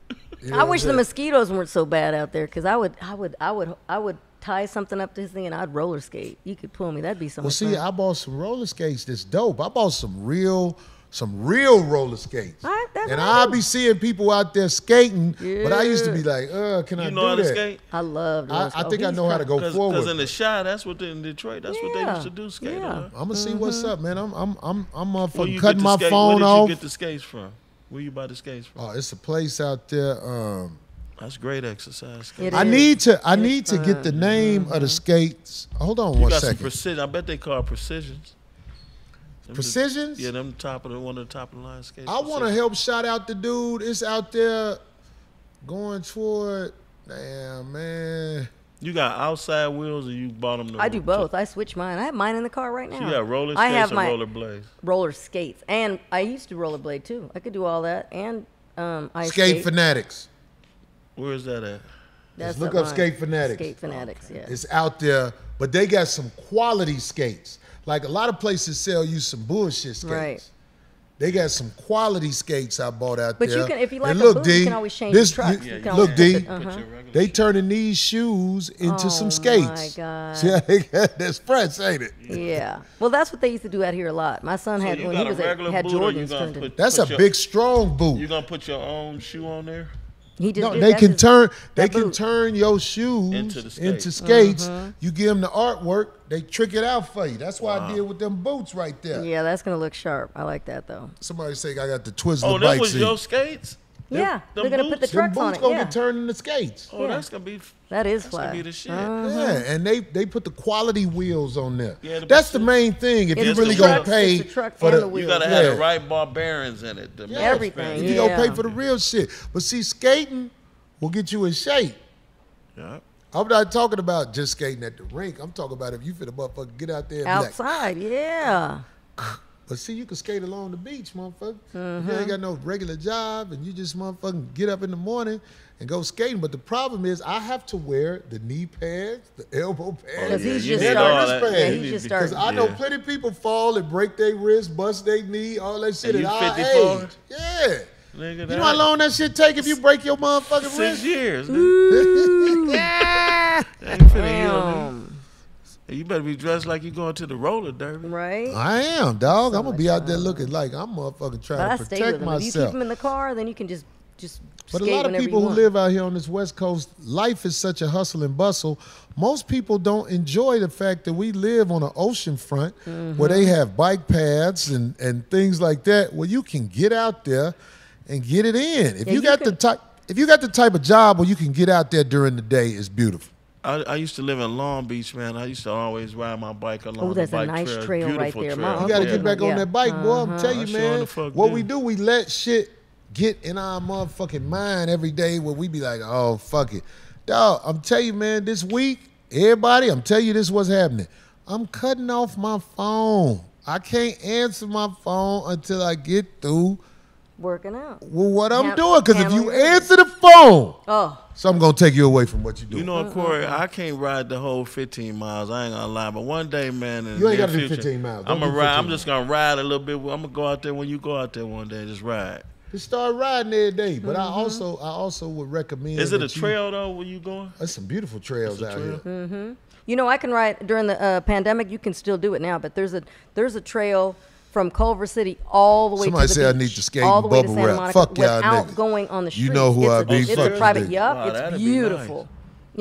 You know I wish the mosquitoes weren't so bad out there because I would, I would, I would, I would tie something up to this thing and I'd roller skate. You could pull me. That'd be so Well, see, fun. I bought some roller skates that's dope. I bought some real, some real roller skates. All right, that's and I I'll be seeing people out there skating, but I used to be like, uh, can I You do know how to that? skate? I love. I, I think I know how to go forward. Because in the shot, that's what they, in Detroit, that's what they used to do, skate yeah. I'm gonna see what's up, man. I'm I'm I'm I'm Where motherfucking cutting my skate- phone Where did off. you get the skates from? Where you buy the skates from? oh, it's a place out there. Um, That's great exercise. I need to I It's need to get the fun. name of the skates. Hold on You one got some precision. I bet they call precisions. Them the- Precisions? yeah, them top of the one of the top of the line skates. I want to help shout out the dude. It's out there going toward. Damn man, You got outside wheels, or you bought them? To, I do to- both. I switch mine. I have mine in the car right now. So you got roller skates I have or my roller blades? roller skates, and I used to rollerblade too. I could do all that, and um, I Skate fanatics. Where is that at? That's look up line. Skate Fanatics. Skate fanatics, yeah. It's out there, but they got some quality skates. Like a lot of places sell you some bullshit skates. Right. They got some quality skates I bought out But there. you can- if you like and a look, boot, D, you can always change this, the truck. you- You can look, D, put the- uh-huh. Put your regular they turning these shoes into some skates. Oh my skates. God. Yeah, they got- that's fresh, ain't it? Yeah. Well, that's what they used to do out here a lot. My son So had you when he was at, had boot, or you Jordans gonna turned in. put- That's a your- big, strong boot. You're gonna put your own shoe on there? He just No, they can his- turn. They can boot. turn your shoes Into the into skates. skates. Mm-hmm. You give them the artwork. They trick it out for you. That's why I did with them boots right there. Yeah, that's gonna look sharp. I like that though. Somebody say I got the Twizzler Oh, bike that was seat. your skates? Yeah, them they're gonna put the boots- them trucks on boots it. gonna Yeah, get turned into skates. Oh, Yeah. that's gonna be. that is That's gonna be the shit. Uh-huh. Yeah, and they they put the quality wheels on there. Yeah, the That's the main thing. If you the really trucks, gonna it's pay the truck for the, the wheels. You gotta have the right ball bearings in it. to make Everything, spin. if you gonna pay for the real shit. But see, skating will get you in shape. Yeah. I'm not talking about just skating at the rink. I'm talking about if you fit a motherfucker get out there and be like, Outside, yeah. But see, you can skate along the beach, motherfucker. If you Mm-hmm. ain't got no regular job and you just motherfucking get up in the morning and go skating. But the problem is, I have to wear the knee pads, the elbow pads, Because yeah, he's you just need starting. Yeah, he's just to- Because. I know Yeah. plenty of people fall and break their wrist, bust their knee, all that shit And at you our 54? age. Yeah. Nigga, You know how long that shit take if you break your motherfucking Six wrist? years. nigga. Ain't finna heal, You better be dressed like you're going to the roller derby. Right? I am, dog. I'm gonna be out there looking like I'm motherfucking trying But I to stay protect with him. If you keep them in the car, then you can just just. But a lot of people who live out here on this West Coast, life is such a hustle and bustle. Most people don't enjoy the fact that we live on an ocean front where they mm-hmm. have bike paths and, and things like that where you can get out there and get it in. If Yeah, you you got the type if you got the type of job where you can get out there during the day, it's beautiful. I, I used to live in Long Beach, man. I used to always ride my bike along Oh, there's the a bike nice trail. trail right Beautiful there. Trail. My You got to get back on that bike, boy. I'm Uh-huh. telling you, man. the fuck What do. we do, we let shit get in our motherfucking mind every day where we be like, oh, fuck it. Dog, I'm telling you, man, this week, everybody, I'm telling you this what's happening. I'm cutting off my phone. I can't answer my phone until I get through working out. Well, what I'm Ham- doing. Because if you answer the phone, Oh, something going to take you away from what you do. You know, Corey, I can't ride the whole 15 miles. I ain't gonna lie, but one day, man, in You ain't gotta do 15 miles. Don't I'm gonna ride. I'm just gonna ride a little bit. I'm gonna go out there when you go out there one day. Just ride. Just start riding every day. But I Mm-hmm. also I also would recommend Is it a that you- trail though? Where you going? There's some beautiful trails It's a out trail? here. you know, I can ride during the uh, pandemic. You can still do it now, but there's a there's a trail from Culver City all the way Somebody to the say I beach, need to skate all and the way to Santa wrap. Monica Fuck y'all without niggas. going on the street. You know who it's I a, be. It's Fuck a you, private. nigga. Yup, Wow, it's that'd be beautiful. nice.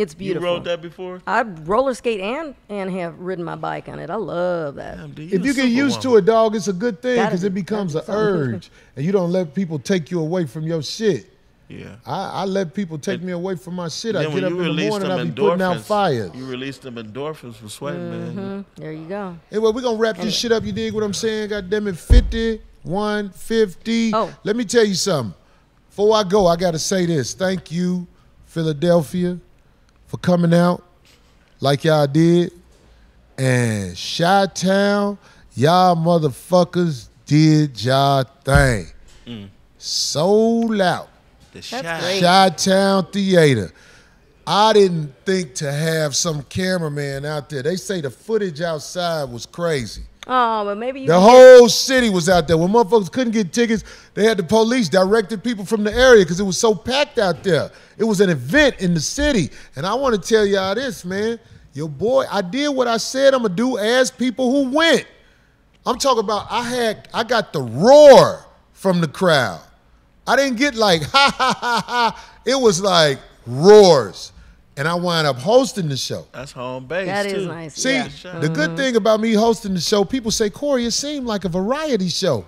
It's beautiful. You rode that before? I roller skate and and have ridden my bike on it. I love that. Damn, dude, If you get used to superwoman. it, dog, it's a good thing Gotta because it becomes an gotta be something. urge, and you don't let people take you away from your shit. Yeah. I, I let people take me away from my shit. I get up in the morning, them I be putting out fires. You release them endorphins from sweating, man. Mm-hmm. There you go. Anyway, we're gonna wrap this shit up. You dig what I'm saying? God damn it, 51, 50. Oh. Let me tell you something. Before I go, I gotta say this. Thank you, Philadelphia, for coming out like y'all did. And Chi Town, y'all motherfuckers did y'all thing. Mm. Sold out. The shot. Chi Town Theater. I didn't think to have some cameraman out there. They say the footage outside was crazy. Oh, but maybe you. The can whole city was out there. When motherfuckers couldn't get tickets, they had the police directed people from the area because it was so packed out there. It was an event in the city. And I want to tell y'all this, man. Your boy, I did what I said I'm gonna do as people who went. I'm talking about I had I got the roar from the crowd. I didn't get like ha ha ha ha. It was like roars. And I wind up hosting the show. That's home base That too. is nice. See, yeah. the good mm-hmm. thing about me hosting the show, people say, Corey, it seemed like a variety show.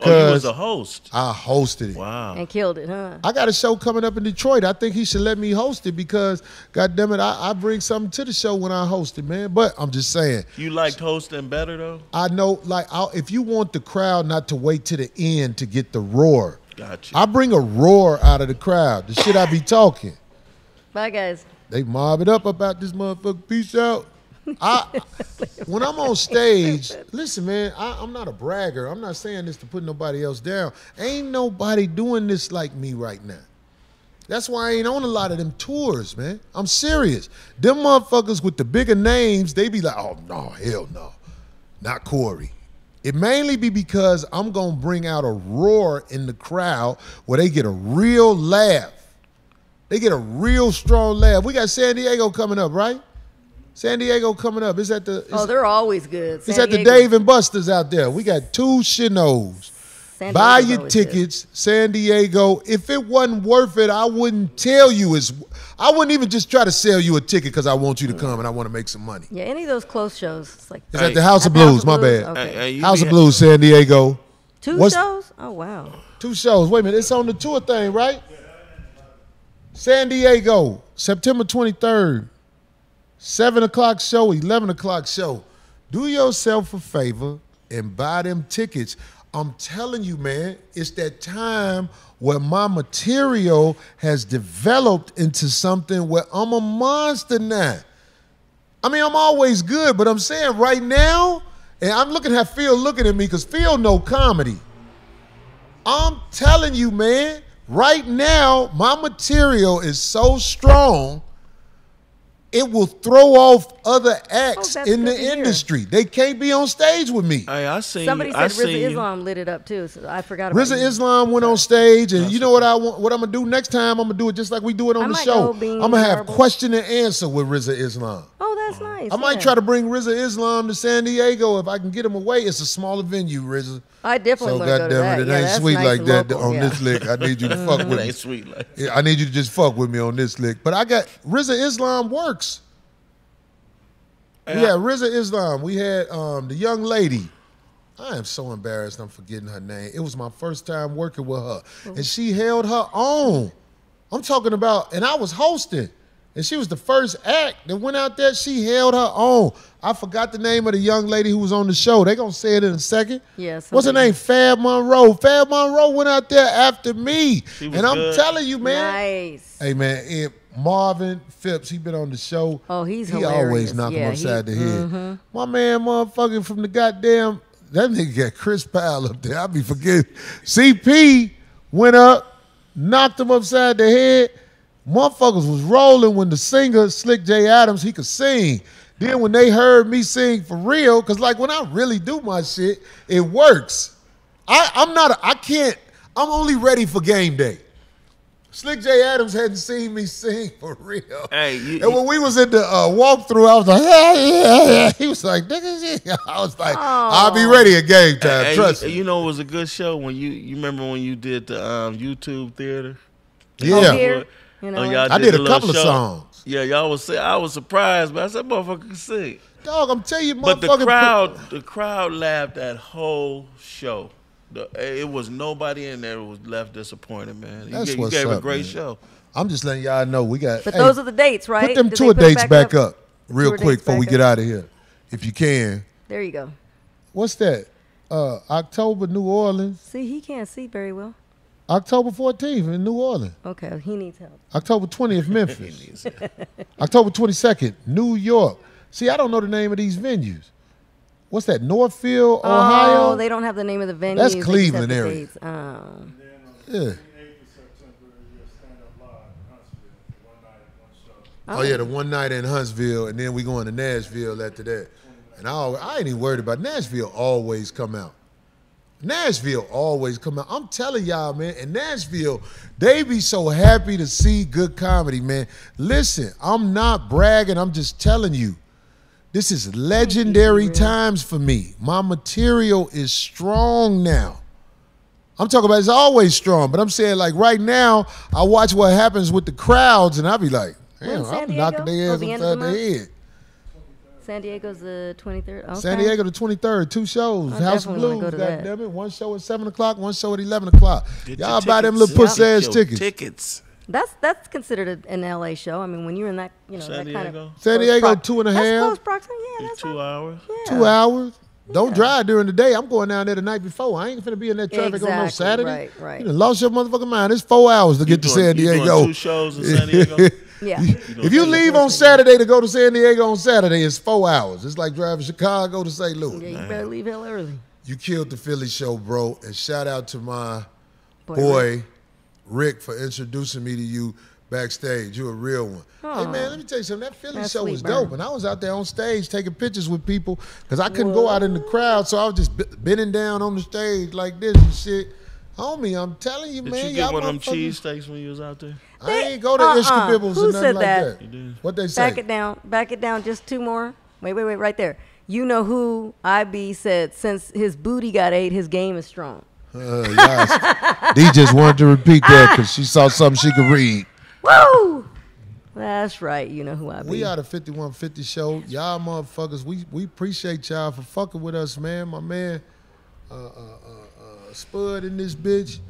Oh, you was a host. I hosted it. Wow. And killed it, huh? I got a show coming up in Detroit. I think he should let me host it because, God damn it, I, I bring something to the show when I host it, man. But I'm just saying, You liked hosting better though? I know, like, I'll, if you want the crowd not to wait to the end to get the roar, Gotcha. I bring a roar out of the crowd. The shit I be talking. Bye, guys. They mob it up about this motherfucker. Peace out. I when I'm on stage, listen, man, I, I'm not a bragger. I'm not saying this to put nobody else down. Ain't nobody doing this like me right now. That's why I ain't on a lot of them tours, man. I'm serious. Them motherfuckers with the bigger names, they be like, oh no, hell no. Not Corey. It mainly be because I'm gonna bring out a roar in the crowd where they get a real laugh. They get a real strong laugh. We got San Diego coming up, right? San Diego coming up. Is that the it's, Oh, they're always good. it's San at the Dave and Buster's out there. We got two Shinos. San Buy Diego's your always good. tickets, San Diego. If it wasn't worth it, I wouldn't tell you it's. I wouldn't even just try to sell you a ticket because I want you to come and I want to make some money. Yeah, any of those close shows, it's like It's Hey. at the House of At the House Blues. of My Blues? bad. Okay. Hey, hey, you House of Blues, San Diego. two What's- shows. Oh wow. Two shows. Wait a minute. It's on the tour thing, right? San Diego, September 23rd. 7 o'clock show, 11 o'clock show. Do yourself a favor and buy them tickets. I'm telling you, man, it's that time where my material has developed into something where I'm a monster now. I mean, I'm always good, but I'm saying right now, and I'm looking at Phil looking at me because Phil no comedy. I'm telling you, man, right now, my material is so strong, it will throw off other acts Oh, in the industry. They can't be on stage with me. Hey, I seen Somebody you. I said Rizza seen you. Islam lit it up too, so I forgot about Rizza you. Islam went on stage, and you know what I want? What I'm gonna do next time? I'm gonna do it just like we do it on I the show. I'm gonna have Marbles. question and answer with Rizza Islam. Oh, that's nice. I might yeah. try to bring Rizza Islam to San Diego if I can get him away. It's a smaller venue, Rizza. I definitely So want to go that. it, it yeah, ain't that's sweet nice like that local, on yeah. this lick. I need you to fuck It with ain't me. sweet like. Yeah, I need you to just fuck with me on this lick. But I got Rizza Islam works. We Hey, had Rizza Islam. We had um, the young lady. I am so embarrassed. I'm forgetting her name. It was my first time working with her, and she held her own. I'm talking about, and I was hosting, and she was the first act that went out there. She held her own. I forgot the name of the young lady who was on the show. They gonna say it in a second. Yeah, What's her name? Fab Monroe. Fab Monroe went out there after me, She was and I'm good. telling you, man. Nice. Hey man, eh, Marvin Phipps, he been on the show. Oh, he's he hilarious. always knock him Yeah, upside he- mm-hmm. the head. My man, motherfucking from the goddamn that nigga got Chris Powell up there. I be forgetting. CP went up, knocked him upside the head. Motherfuckers was rolling when the singer Slick J Adams he could sing. Then when they heard me sing for real, cause like when I really do my shit, it works. I, I'm not. A, I can't. I'm only ready for game day. Slick J Adams hadn't seen me sing for real. Hey, you- and when we was in the uh, walkthrough, I was like, yeah, yeah, yeah. He was like, nigga, yeah. I was like, I'll be ready at game time. Hey, trust you, me. you know it was a good show when you you remember when you did the um, YouTube theater. yeah. here, you know, Oh, y'all I did the a little couple of songs. Yeah, y'all was say I was surprised, but I said motherfucker can sing. Dog, I'm telling you, motherfucker. But the motherfucking crowd, the crowd laughed that whole show. The, it was nobody in there was left disappointed, man. You, That's gave, you what's gave a great man. show. I'm just letting y'all know we got. But hey, those are the dates, right? Put them Did tour put it dates back up, real Tour quick before we back get out of here, if you can. There you go. What's that? Uh, October, New Orleans. See, he can't see very well. October 14th in New Orleans. Okay, he needs help. October 20th, Memphis. October 22nd, New York. See, I don't know the name of these venues. What's that? Northfield, oh, Ohio? Oh, they don't have the name of the venue. That's they just Cleveland have the area. dates. Um, oh. yeah. Oh yeah, the one night in Huntsville, and then we going to Nashville after that. And I, I ain't even worried about Nashville. Always come out. Nashville always come out. I'm telling y'all, man. In Nashville, they be so happy to see good comedy, man. Listen, I'm not bragging. I'm just telling you. This is legendary times for me. My material is strong now. I'm talking about it's always strong, but I'm saying like right now, I watch what happens with the crowds, and I be like, damn, I'm knocking their Oh, ass the of upside the their head. San Diego's the 23rd. Okay. San Diego the 23rd, two shows. I House of Blues, go to that. goddamn it. One show at 7 o'clock, one show at 11 o'clock. Get Y'all your buy them little pussy ass tickets. Tickets. That's that's considered an LA show. I mean, when you're in that, you know, San that kind of San Diego, prox- two and a that's close proximity. Yeah, that's Two not- hours. yeah. Two hours. Don't drive during the day. I'm going down there the night before. I ain't finna be in that traffic on no Saturday. right, right. You done lost your motherfucking mind. It's four hours to get to doing- San you doing Diego. two shows in San Diego? Yeah. if you leave on Saturday to go to San Diego on Saturday, it's four hours. It's like driving Chicago to St. Louis. Yeah, you better leave hell early. You killed the Philly show, bro. And shout out to my Boy, boy, Rick, for introducing me to you backstage. You're a real one. Hey, man, let me tell you something. That Philly That's show was Burn. dope. And I was out there on stage taking pictures with people because I couldn't go out in the crowd. So I was just b- bending down on the stage like this and shit. Homie, I'm telling you, Did man. you get one of them motherfuckers- cheesesteaks when you was out there? I ain't go to Uh-uh. Ishkabibbles Who or nothing said like that? that. What they say? Back it down. Back it down just two more. Wait, wait, wait, right there. You know who IB said since his booty got ate, his game is strong. Uh, yes. Dee just wanted to repeat that because she saw something she could read. Woo! That's right. You know who I be. We are the 5150 show. Y'all motherfuckers, we, we appreciate y'all for fucking with us, man. My man, uh, uh, uh, Spud in this bitch.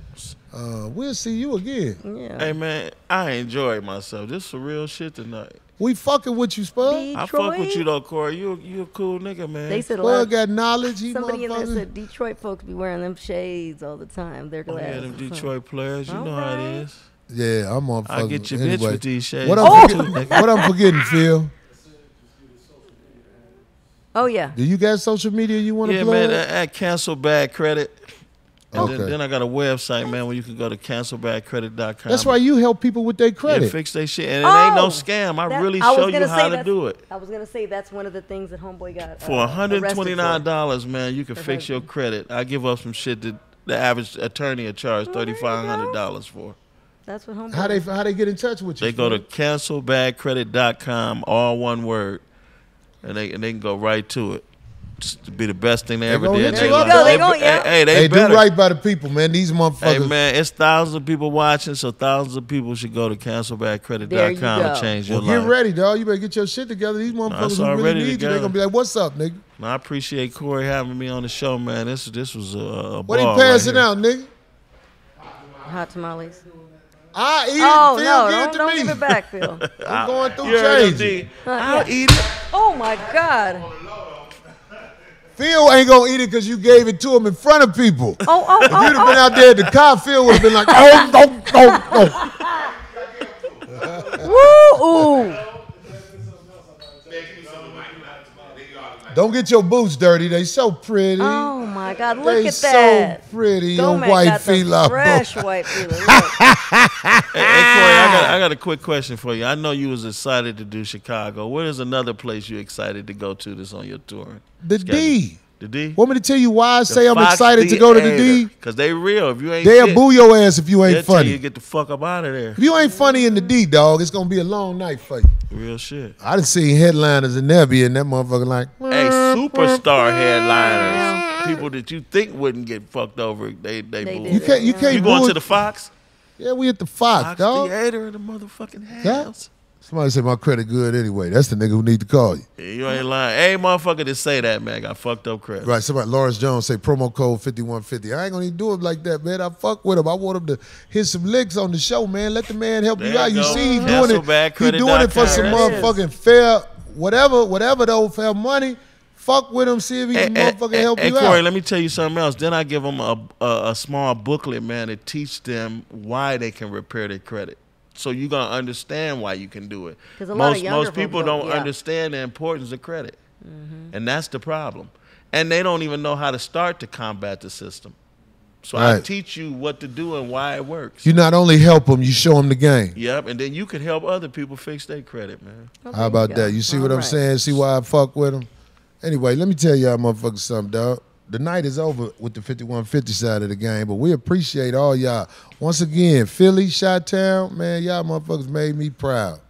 Uh, we'll see you again. yeah. Hey man, I enjoyed myself. This some real shit tonight. We fucking with you, Spud. I fuck with you though, Corey. You you a cool nigga, man. They said a lot. Spud got knowledge. He Somebody in there motherfucker. said Detroit folks be wearing them shades all the time. Their Oh, glasses. yeah, them or something. Detroit players. You know how it is. Yeah, I'm on. I get your bitch anyway. with these shades. What I'm, forgetting, nigga. what I'm forgetting, Phil? Oh yeah. Do you got social media you want to Yeah, plug? man. At, at cancel bad credit. And Okay. then, then I got a website, man, where you can go to cancelbadcredit.com. That's why you help people with their Yeah, credit. fix their shit. And it ain't no Oh, scam. I that- really I show you how to do it. I was gonna say that's one of the things that homeboy got For uh, arrested $129, man, you can For fix your credit. I give up some shit that the average attorney will charge $3,500 for. That's what homeboy. how they how they get in touch with you? They go to cancelbadcredit.com, all one word, and they and they can go right to it. Just to be the best thing they, They ever did. hit in you their up, life. though. They They- gonna- yeah. hey, hey, they Hey, do right by the people, man. These motherfuckers. Hey man, it's thousands of people watching, so thousands of people should go to There you cancelbadcredit.com go. to change Well, your get life. ready, dog. You better get your shit together. These motherfuckers it's who really already need you, they're gonna be like, "What's up, nigga? I appreciate Corey having me on the show, man. This this was a, a What are you passing right out, nigga? Hot tamales. I eat Oh it. Phil, no! give Don't, it to don't me. give it back, Phil. I'm going through You heard him, changes. Uh, I'll yeah. eat it. oh my God! Phil ain't gonna eat it because you gave it to him in front of people. Oh oh If you'd oh! have been oh. out there at the car, Phil would have been like, "Oh, no, no, no." oh. oh, oh. Woo! Ooh. Don't get your boots dirty. They so pretty. Oh my God! Look they at so pretty. Your Gomez white got the feet fresh white feeler. Look. Hey, hey, Corey, I got, I got a quick question for you. I know you was excited to do Chicago. Where is another place you excited to go to that's on your tour? The D. The D? Want me to tell you why I say I'm excited to go to the D? Because they real. If you ain't They'll shit, boo your ass if you they'll ain't tell funny. you get the fuck up out of there. If you ain't funny in the D, dog, it's gonna be a long night for you. Real shit. I done seen headliners in there be in that motherfucker like, Hey, superstar headliners, people that you think wouldn't get fucked over, they they, They boo. did you can't, you can't. You going boo to the Fox? Yeah, we at the Fox, Fox dog. Theater in the motherfucking Yeah. Somebody say my credit good anyway. That's the nigga who need to call you. Yeah, You ain't lying. Hey, motherfucker, that say that, man, got fucked up credit. Right, somebody, Lawrence Jones say promo code 5150. I ain't gonna even do it like that, man. I fuck with him. I want him to hit some licks on the show, man. Let the man help you out. you go. see, he doing it. He doing it for some motherfucking fair, whatever, whatever though, fair money. Fuck with him, see if he can Hey, motherfucking hey, help hey, you Corey, out. let me tell you something else. Then I give them a, a, a small booklet, man, to teach them why they can repair their credit. So you're gonna understand why you can do it. 'Cause a lot of Most most people don't- don't yeah. understand the importance of credit, Mm-hmm. and that's the problem. And they don't even know how to start to combat the system. So I teach you what to do and why it works. You not only help them, you show them the game. Yep, and then you can help other people fix their credit, man. How about that? You see what I'm saying? See why I fuck with them? Anyway, let me tell y'all motherfuckers something, dog. The night is over with the 5150 side of the game, but we appreciate all y'all. Once again, Philly, Chi Town, man, y'all motherfuckers made me proud.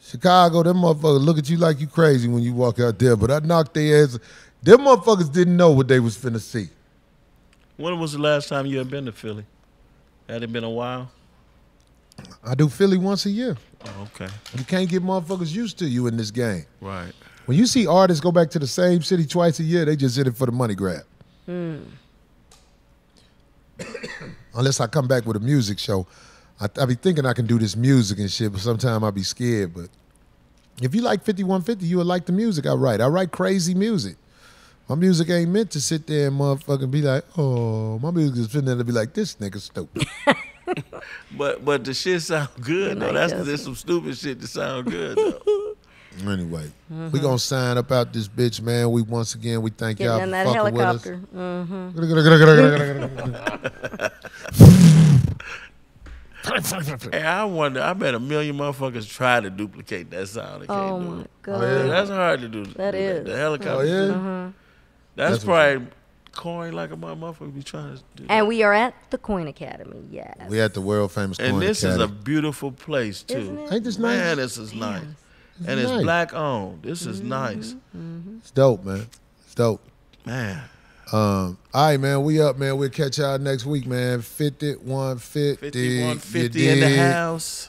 Chicago, them motherfuckers look at you like you crazy when you walk out there, but I knocked their ass. Them motherfuckers didn't know what they was finna see. When was the last time you had been to Philly? Had it been a while? I do Philly once a year. Oh, okay. You can't get motherfuckers used to you in this game. Right. When you see artists go back to the same city twice a year, they just did it for the money grab. Hmm. Unless I come back with a music show, I, I be thinking I can do this music and shit, but sometimes I be scared. But if you like 5150, you would like the music I write. I write crazy music. My music ain't meant to sit there and motherfucking be like, oh, my music is sitting there to be like, this nigga stupid. but but the shit sound good Good though. That's there's some stupid shit that sound good though. Anyway, Mm-hmm. we gonna sign up out this bitch, man. We once again we thank Getting y'all in for that fucking helicopter. Mm-hmm. with us. hey, I wonder. I bet a million motherfuckers try to duplicate that sound. They can't Oh do my it. god. yeah? That's hard to do. That do is. the helicopter. oh yeah. Uh-huh. That's, That's probably coin like a motherfucker be trying to do. that. And we are at the Coin Academy. Yes. We at the world famous. And Coin this is a beautiful place too. Isn't it? Ain't this nice? Man, this is nice. And it's black owned. This is Mm-hmm. nice. It's dope, man. It's dope. Man. Um, all right, man. We up, man. We'll catch y'all next week, man. 5150. 5150 in the house.